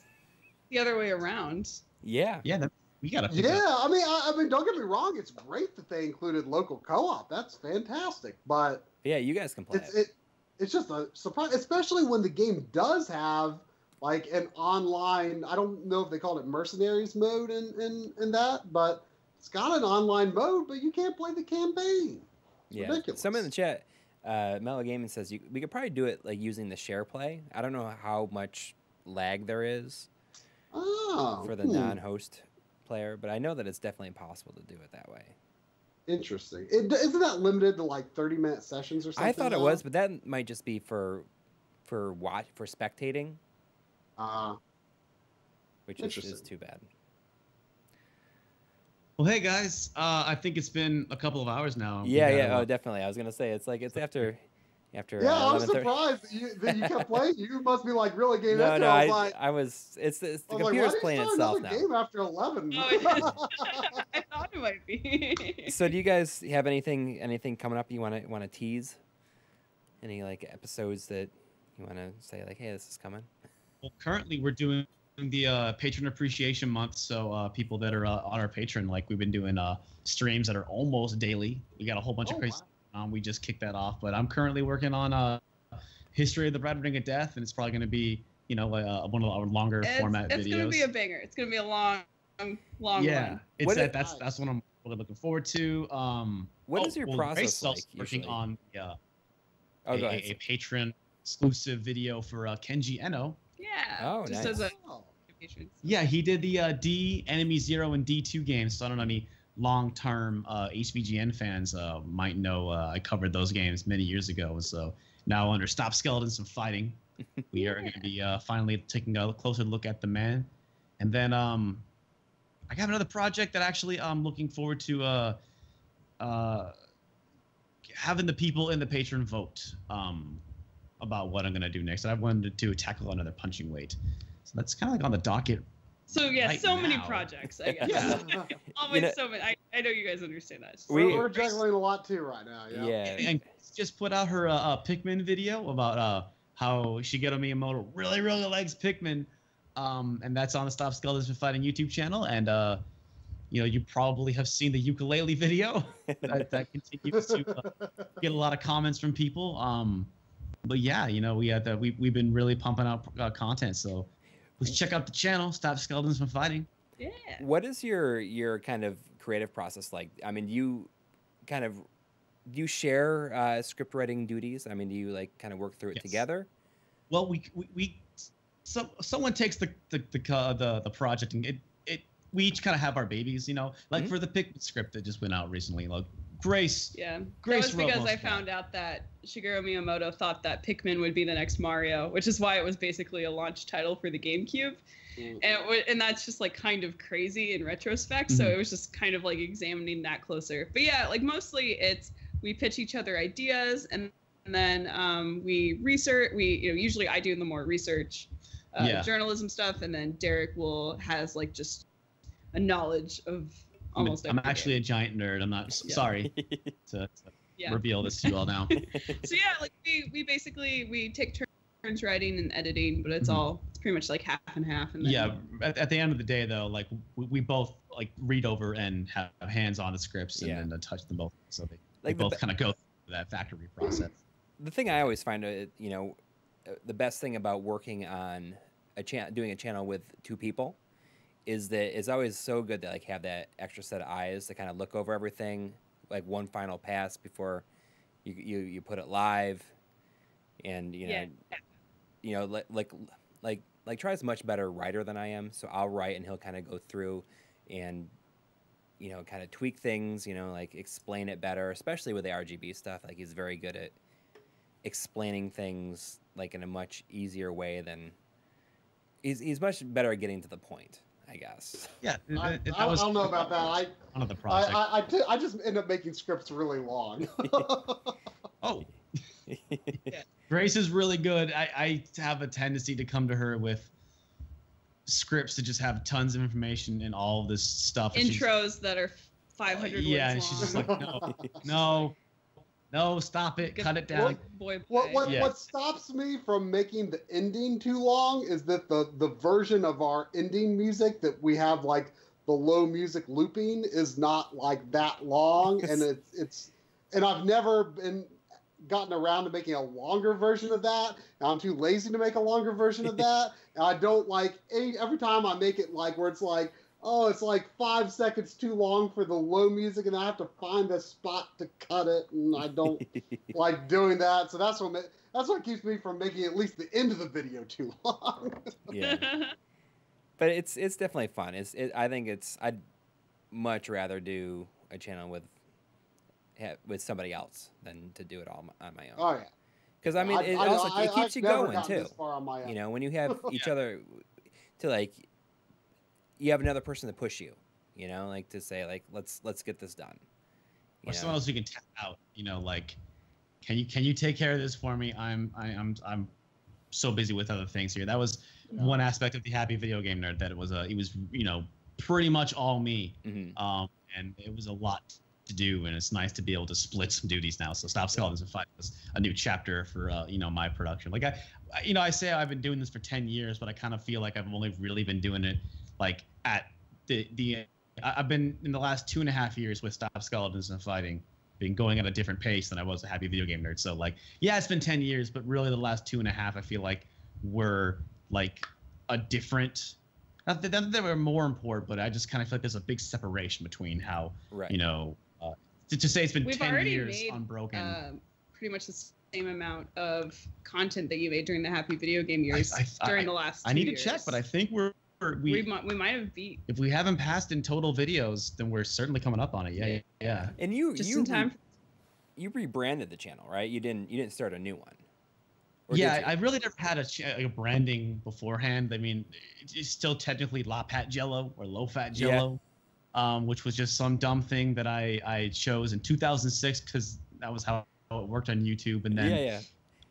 Speaker 3: It's the other way around.
Speaker 1: Yeah.
Speaker 4: Yeah, that, we gotta. figure out-
Speaker 2: Yeah, I mean, I, I mean, don't get me wrong. It's great that they included local co-op. That's fantastic, but
Speaker 1: Yeah, you guys can play
Speaker 2: it's
Speaker 1: it.
Speaker 2: it it's just a surprise, especially when the game does have like an online. I don't know if they called it mercenaries mode in in, in that, but it's got an online mode, but you can't play the campaign.
Speaker 1: Yeah.
Speaker 2: ridiculous.
Speaker 1: Someone in the chat, uh, Mellow Gaming says you, we could probably do it like using the share play. I don't know how much lag there is
Speaker 2: Oh,
Speaker 1: for the
Speaker 2: hmm,
Speaker 1: non-host player, but I know that it's definitely impossible to do it that way.
Speaker 2: interesting. It, isn't that limited to like thirty minute sessions or something?
Speaker 1: I thought it was, but that might just be for for watch for spectating,
Speaker 2: Uh,
Speaker 1: which is, is too bad.
Speaker 4: Well, hey guys, uh, I think it's been a couple of hours now.
Speaker 1: Yeah, yeah, oh, definitely. I was gonna say it's like it's after after
Speaker 2: yeah,
Speaker 1: uh,
Speaker 2: I was surprised that you, that you kept playing. You must be like really getting
Speaker 1: No,
Speaker 2: into.
Speaker 1: no,
Speaker 2: it. I
Speaker 1: I,
Speaker 2: was like,
Speaker 1: I was. It's, it's the
Speaker 2: I was like,
Speaker 1: computer's
Speaker 2: why
Speaker 1: playing
Speaker 2: you
Speaker 1: itself now.
Speaker 2: another game after eleven.
Speaker 3: Oh, it I thought it might be.
Speaker 1: So, do you guys have anything anything coming up you want to want to tease? Any like episodes that you want to say like, hey, this is coming?
Speaker 4: Well, currently we're doing the uh, Patreon appreciation month, so uh, people that are uh, on our Patreon, like we've been doing uh, streams that are almost daily. We got a whole bunch
Speaker 2: Oh,
Speaker 4: of crazy.
Speaker 2: wow.
Speaker 4: Um, we just kicked that off, but I'm currently working on uh, history of the Red Ring of Death, and it's probably going to be, you know, uh, one of our longer
Speaker 3: it's,
Speaker 4: format
Speaker 3: it's
Speaker 4: videos.
Speaker 3: It's gonna be a banger. It's gonna be a long, long
Speaker 4: yeah,
Speaker 3: one.
Speaker 4: it's
Speaker 1: What
Speaker 4: that,
Speaker 1: is-
Speaker 4: that's that's what I'm really looking forward to. Um,
Speaker 1: What
Speaker 4: oh,
Speaker 1: is your
Speaker 4: well,
Speaker 1: process
Speaker 4: Grace
Speaker 1: like
Speaker 4: working
Speaker 1: usually?
Speaker 4: on uh,
Speaker 1: Oh,
Speaker 4: a, a, a Patreon exclusive video for uh, Kenji Eno.
Speaker 3: Yeah.
Speaker 1: Oh,
Speaker 3: just
Speaker 1: nice.
Speaker 3: as a.
Speaker 4: Yeah, he did the uh, D Enemy Zero and D two games. So I don't know any long-term uh, HVGN fans uh, might know. Uh, I covered those games many years ago. and So now under Stop Skeletons and Fighting, we are going to be uh, finally taking a closer look at the man. And then um, I got another project that actually I'm looking forward to uh, uh, having the people in the Patreon vote um, about what I'm going to do next. I wanted to tackle another punching weight. So that's kind of like on the docket
Speaker 3: So yeah,
Speaker 4: Right
Speaker 3: so many projects. I guess.
Speaker 2: Yeah.
Speaker 3: Always
Speaker 1: know-
Speaker 3: so many. I, I know you guys understand that.
Speaker 1: We-
Speaker 2: we're, we're juggling a lot too right now. Yeah.
Speaker 1: Yeah.
Speaker 4: and just put out her uh, uh, Pikmin video about uh, how Shigeru Miyamoto really, really likes Pikmin, um, and that's on the Stop Skeletons and Fighting YouTube channel. And uh, you know, you probably have seen the ukulele video that, that continues to uh, get a lot of comments from people. Um, but yeah, you know, we had the, we we've been really pumping out uh, content, so please check out the channel. Stop Skeletons from Fighting.
Speaker 3: Yeah.
Speaker 1: What is your your kind of creative process like? I mean, you kind of do you share uh, script writing duties? I mean, do you like kind of work through it
Speaker 4: Yes.
Speaker 1: together?
Speaker 4: Well, we we, we so someone takes the the the co- the, the project and it it we each kind of have our babies, you know. Like
Speaker 1: Mhm.
Speaker 4: for the Pikmin script that just went out recently, like Grace.
Speaker 3: Yeah.
Speaker 4: Grace
Speaker 3: that was because I found out that Shigeru Miyamoto thought that Pikmin would be the next Mario, which is why it was basically a launch title for the GameCube.
Speaker 2: Mm.
Speaker 3: And it w- and that's just like kind of crazy in retrospect. So
Speaker 4: Mhm.
Speaker 3: it was just kind of like examining that closer. But yeah, like mostly it's we pitch each other ideas and, and then um, we research. We you know usually I do the more research, uh,
Speaker 4: Yeah.
Speaker 3: journalism stuff, and then Derek will has like just a knowledge of
Speaker 4: I'm,
Speaker 3: almost.
Speaker 4: I'm actually a giant nerd. I'm not
Speaker 3: Yeah.
Speaker 4: sorry to, to
Speaker 3: yeah.
Speaker 4: reveal this to you all now.
Speaker 3: so yeah, like we we basically we take turns writing and editing, but it's
Speaker 4: Mhm.
Speaker 3: all it's pretty much like half and half. And then,
Speaker 4: yeah, at, at the end of the day, though, like we, we both like read over and have hands on the scripts and
Speaker 1: Yeah.
Speaker 4: then uh, touch them both, so they,
Speaker 1: Like
Speaker 4: they
Speaker 1: the
Speaker 4: both kind of go through that factory process.
Speaker 1: the thing I always find, uh, you know, uh, the best thing about working on a channel, doing a channel with two people, is that it's always so good to like have that extra set of eyes to kind of look over everything, like one final pass before you you, you put it live, and you know,
Speaker 3: Yeah.
Speaker 1: you know, like like like like Try's much better writer than I am, so I'll write and he'll kind of go through and you know kind of tweak things, you know, like explain it better, especially with the RGB stuff. Like he's very good at explaining things like in a much easier way than he's he's much better at getting to the point, I guess.
Speaker 4: Yeah,
Speaker 2: I,
Speaker 4: it- it-
Speaker 2: I, I don't know about that. I
Speaker 4: one of the
Speaker 2: I,
Speaker 4: projects.
Speaker 2: I, I, t- I just end up making scripts really long.
Speaker 4: oh, Grace is really good. I, I have a tendency to come to her with scripts that just have tons of information and all of this stuff.
Speaker 3: Intros that are 500
Speaker 4: yeah, and she's just like, no, no, no, stop it, cut it down.
Speaker 3: Boy,
Speaker 2: What what,
Speaker 4: Yeah.
Speaker 2: what stops me from making the ending too long is that the the version of our ending music that we have like the low music looping is not like that long and it's it's and I've never been gotten around to making a longer version of that. And I'm too lazy to make a longer version of that. And I don't like any- every time I make it like where it's like oh, it's like five seconds too long for the low music, and I have to find a spot to cut it, and I don't like doing that. So that's what ma- that's what keeps me from making at least the end of the video too long.
Speaker 1: yeah. but it's it's definitely fun. It's it, I think it's I'd much rather do a channel with with somebody else than to do it all on my own.
Speaker 2: oh yeah,
Speaker 1: Because I mean, it
Speaker 2: I-
Speaker 1: also
Speaker 2: I-
Speaker 1: it keeps
Speaker 2: I've
Speaker 1: you going too.
Speaker 2: This far on my own.
Speaker 1: You know, when you have each other to like, you have another person to push you. You know, like to say like let's let's get this done. You
Speaker 4: or
Speaker 1: know?
Speaker 4: someone else you can tap out. You know, like, can you can you take care of this for me? I'm I, I'm I'm so busy with other things here. That was
Speaker 2: Yeah.
Speaker 4: one aspect of the happy video game nerd that it was a it was you know pretty much all me.
Speaker 1: Mhm.
Speaker 4: Um, and it was a lot to do, and it's nice to be able to split some duties now. So stop skeletons and fight was a new chapter for uh, you know my production. Like I, I- you know, I say I've been doing this for ten years, but I kind of feel like I've only really been doing it like at the the. I- I've been in the last two and a half years with Stop Skeletons and Fighting, been going at a different pace than I was a Happy Video Game Nerd. So like, yeah, it's been ten years, but really the last two and a half, I feel like were like a different. Not that, not that they were more important, but I just kind of feel like there's a big separation between how
Speaker 1: Right.
Speaker 4: you know, uh, to, to say it's been
Speaker 3: We've
Speaker 4: 10 years
Speaker 3: made,
Speaker 4: unbroken.
Speaker 3: um, pretty much the same amount of content that you made during the Happy Video Game years
Speaker 4: I- I-
Speaker 3: during the last.
Speaker 4: I
Speaker 3: two
Speaker 4: need to check, but I think we're, we're we,
Speaker 3: we might we might have beat
Speaker 4: if we haven't passed in total videos, then we're certainly coming up on it. Yeah,
Speaker 3: Yeah.
Speaker 4: yeah. yeah.
Speaker 1: And you
Speaker 3: just
Speaker 1: you
Speaker 3: in
Speaker 1: re-
Speaker 3: time.
Speaker 1: you rebranded the channel, right? You didn't you didn't start a new one. Or
Speaker 4: yeah. I really never had a, like a branding beforehand. I mean, it's still technically La Pat Jello or Low Fat
Speaker 1: Yeah.
Speaker 4: Jello, um, which was just some dumb thing that I, I chose in 2006 because that was how it worked on YouTube. And then
Speaker 1: yeah, yeah.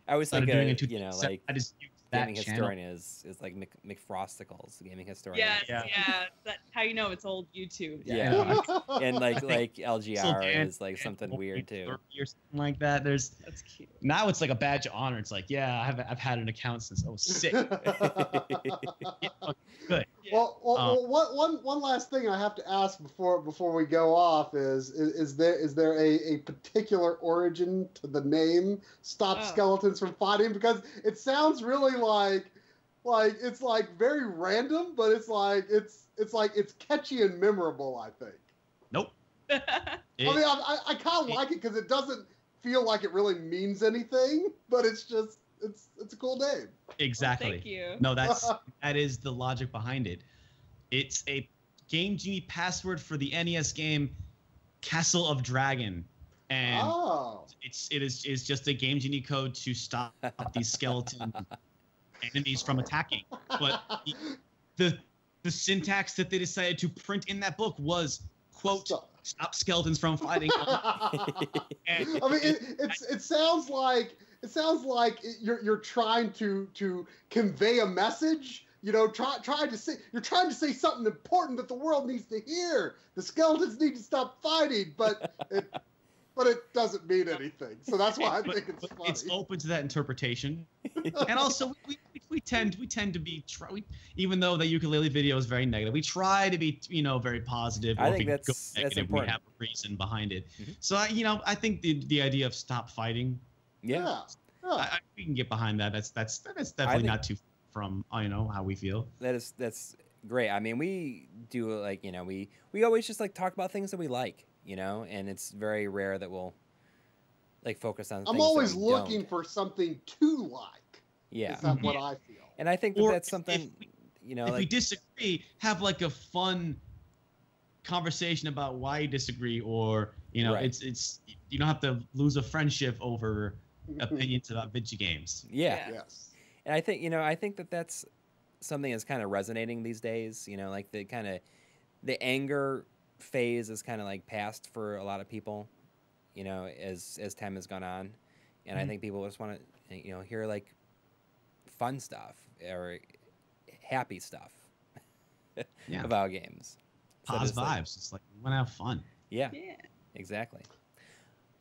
Speaker 1: I always
Speaker 4: started
Speaker 1: think
Speaker 4: doing it in
Speaker 1: you know like
Speaker 4: I just used that
Speaker 1: gaming
Speaker 4: channel.
Speaker 1: historian is is like Mc, McFrosticles, gaming historian.
Speaker 3: Yes,
Speaker 4: Yeah.
Speaker 3: yeah. That's how you know it's old YouTube.
Speaker 1: Yeah.
Speaker 2: Oh,
Speaker 1: and like like
Speaker 4: Still
Speaker 1: LGR
Speaker 4: Dan-
Speaker 1: is like
Speaker 4: Dan
Speaker 1: something
Speaker 4: Wolfie
Speaker 1: weird too.
Speaker 4: or something like that. There's
Speaker 3: That's cute.
Speaker 4: now it's like a badge of honor. It's like, yeah, I have I've had an account since 06. Good.
Speaker 2: Well, well,
Speaker 4: Um,
Speaker 2: well one, one, one last thing I have to ask before before we go off is is, is there is there a, a particular origin to the name Stop
Speaker 3: Oh.
Speaker 2: Skeletons from Fighting? Because it sounds really like like it's like very random, but it's like it's it's like it's catchy and memorable. I think.
Speaker 4: Nope.
Speaker 3: Oh,
Speaker 2: I mean, I, I, I kind of like it because it doesn't feel like it really means anything, but it's just it's it's a cool name.
Speaker 4: exactly.
Speaker 3: Thank you.
Speaker 4: No, that's that is the logic behind it. It's a Game Genie password for the NES game Castle of Dragon, and
Speaker 2: oh.
Speaker 4: it's it is is just a Game Genie code to stop these skeleton enemies from attacking. But the, the the syntax that they decided to print in that book was quote
Speaker 2: Stop.
Speaker 4: stop skeletons from fighting.
Speaker 2: I mean, it, it's it sounds like it sounds like you're you're trying to to convey a message. You know, try trying to say you're trying to say something important that the world needs to hear. The skeletons need to stop fighting, but it but it doesn't mean anything. So that's why I
Speaker 4: but-
Speaker 2: think it's funny.
Speaker 4: it's open to that interpretation. and also we, we, we tend we tend to be try, we, even though the ukulele video is very negative we try to be you know very positive
Speaker 1: I think
Speaker 4: we go
Speaker 1: that's- that's important.
Speaker 4: we have a reason behind it
Speaker 1: Mhm.
Speaker 4: so I, you know i think the the idea of stop fighting
Speaker 1: yeah.
Speaker 2: yeah. yeah.
Speaker 4: I, I, we can get behind that that's that's that's definitely
Speaker 1: think-
Speaker 4: not too from uh, you know how we feel
Speaker 1: that is that's great. I mean, we do like you know we we always just like talk about things that we like, you know, and it's very rare that we'll like focus on.
Speaker 2: I'm
Speaker 1: things that
Speaker 2: always
Speaker 1: we
Speaker 2: looking
Speaker 1: don't.
Speaker 2: for something to like.
Speaker 1: Yeah,
Speaker 2: Is that what I feel?
Speaker 1: And I think that that's something,
Speaker 4: we-
Speaker 1: you know,
Speaker 4: if we disagree, have like a fun conversation about why you disagree, or you know,
Speaker 1: Right.
Speaker 4: it's it's you don't have to lose a friendship over opinions about video games.
Speaker 1: yeah.
Speaker 2: yes.
Speaker 1: And I think you know, I think that that's something that's kind of resonating these days. You know, like the kind of the anger phase is kind of like past for a lot of people. You know, as as time has gone on, and I
Speaker 4: Mhm.
Speaker 1: think people just want to you know hear like fun stuff or happy stuff
Speaker 4: Yeah,
Speaker 1: about games. So
Speaker 4: pause
Speaker 1: just, like-
Speaker 4: vibes. It's like we want to have fun.
Speaker 1: yeah,
Speaker 3: Yeah.
Speaker 1: exactly.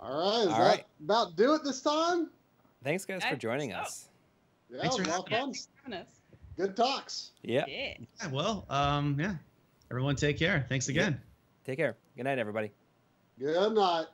Speaker 2: All right. Is
Speaker 1: All
Speaker 2: that
Speaker 1: right.
Speaker 2: about do it this time?
Speaker 1: Thanks guys
Speaker 3: I
Speaker 1: for joining
Speaker 3: so.
Speaker 1: us.
Speaker 2: Yeah,
Speaker 4: Thanks for
Speaker 2: a lot of
Speaker 3: Yeah,
Speaker 2: fun.
Speaker 3: thanks for having us.
Speaker 2: Good talks.
Speaker 1: Yeah.
Speaker 3: Yeah.
Speaker 4: Yeah, well, um, yeah. Everyone, take care. Thanks again.
Speaker 1: Take care. Good night, everybody.
Speaker 2: Good night.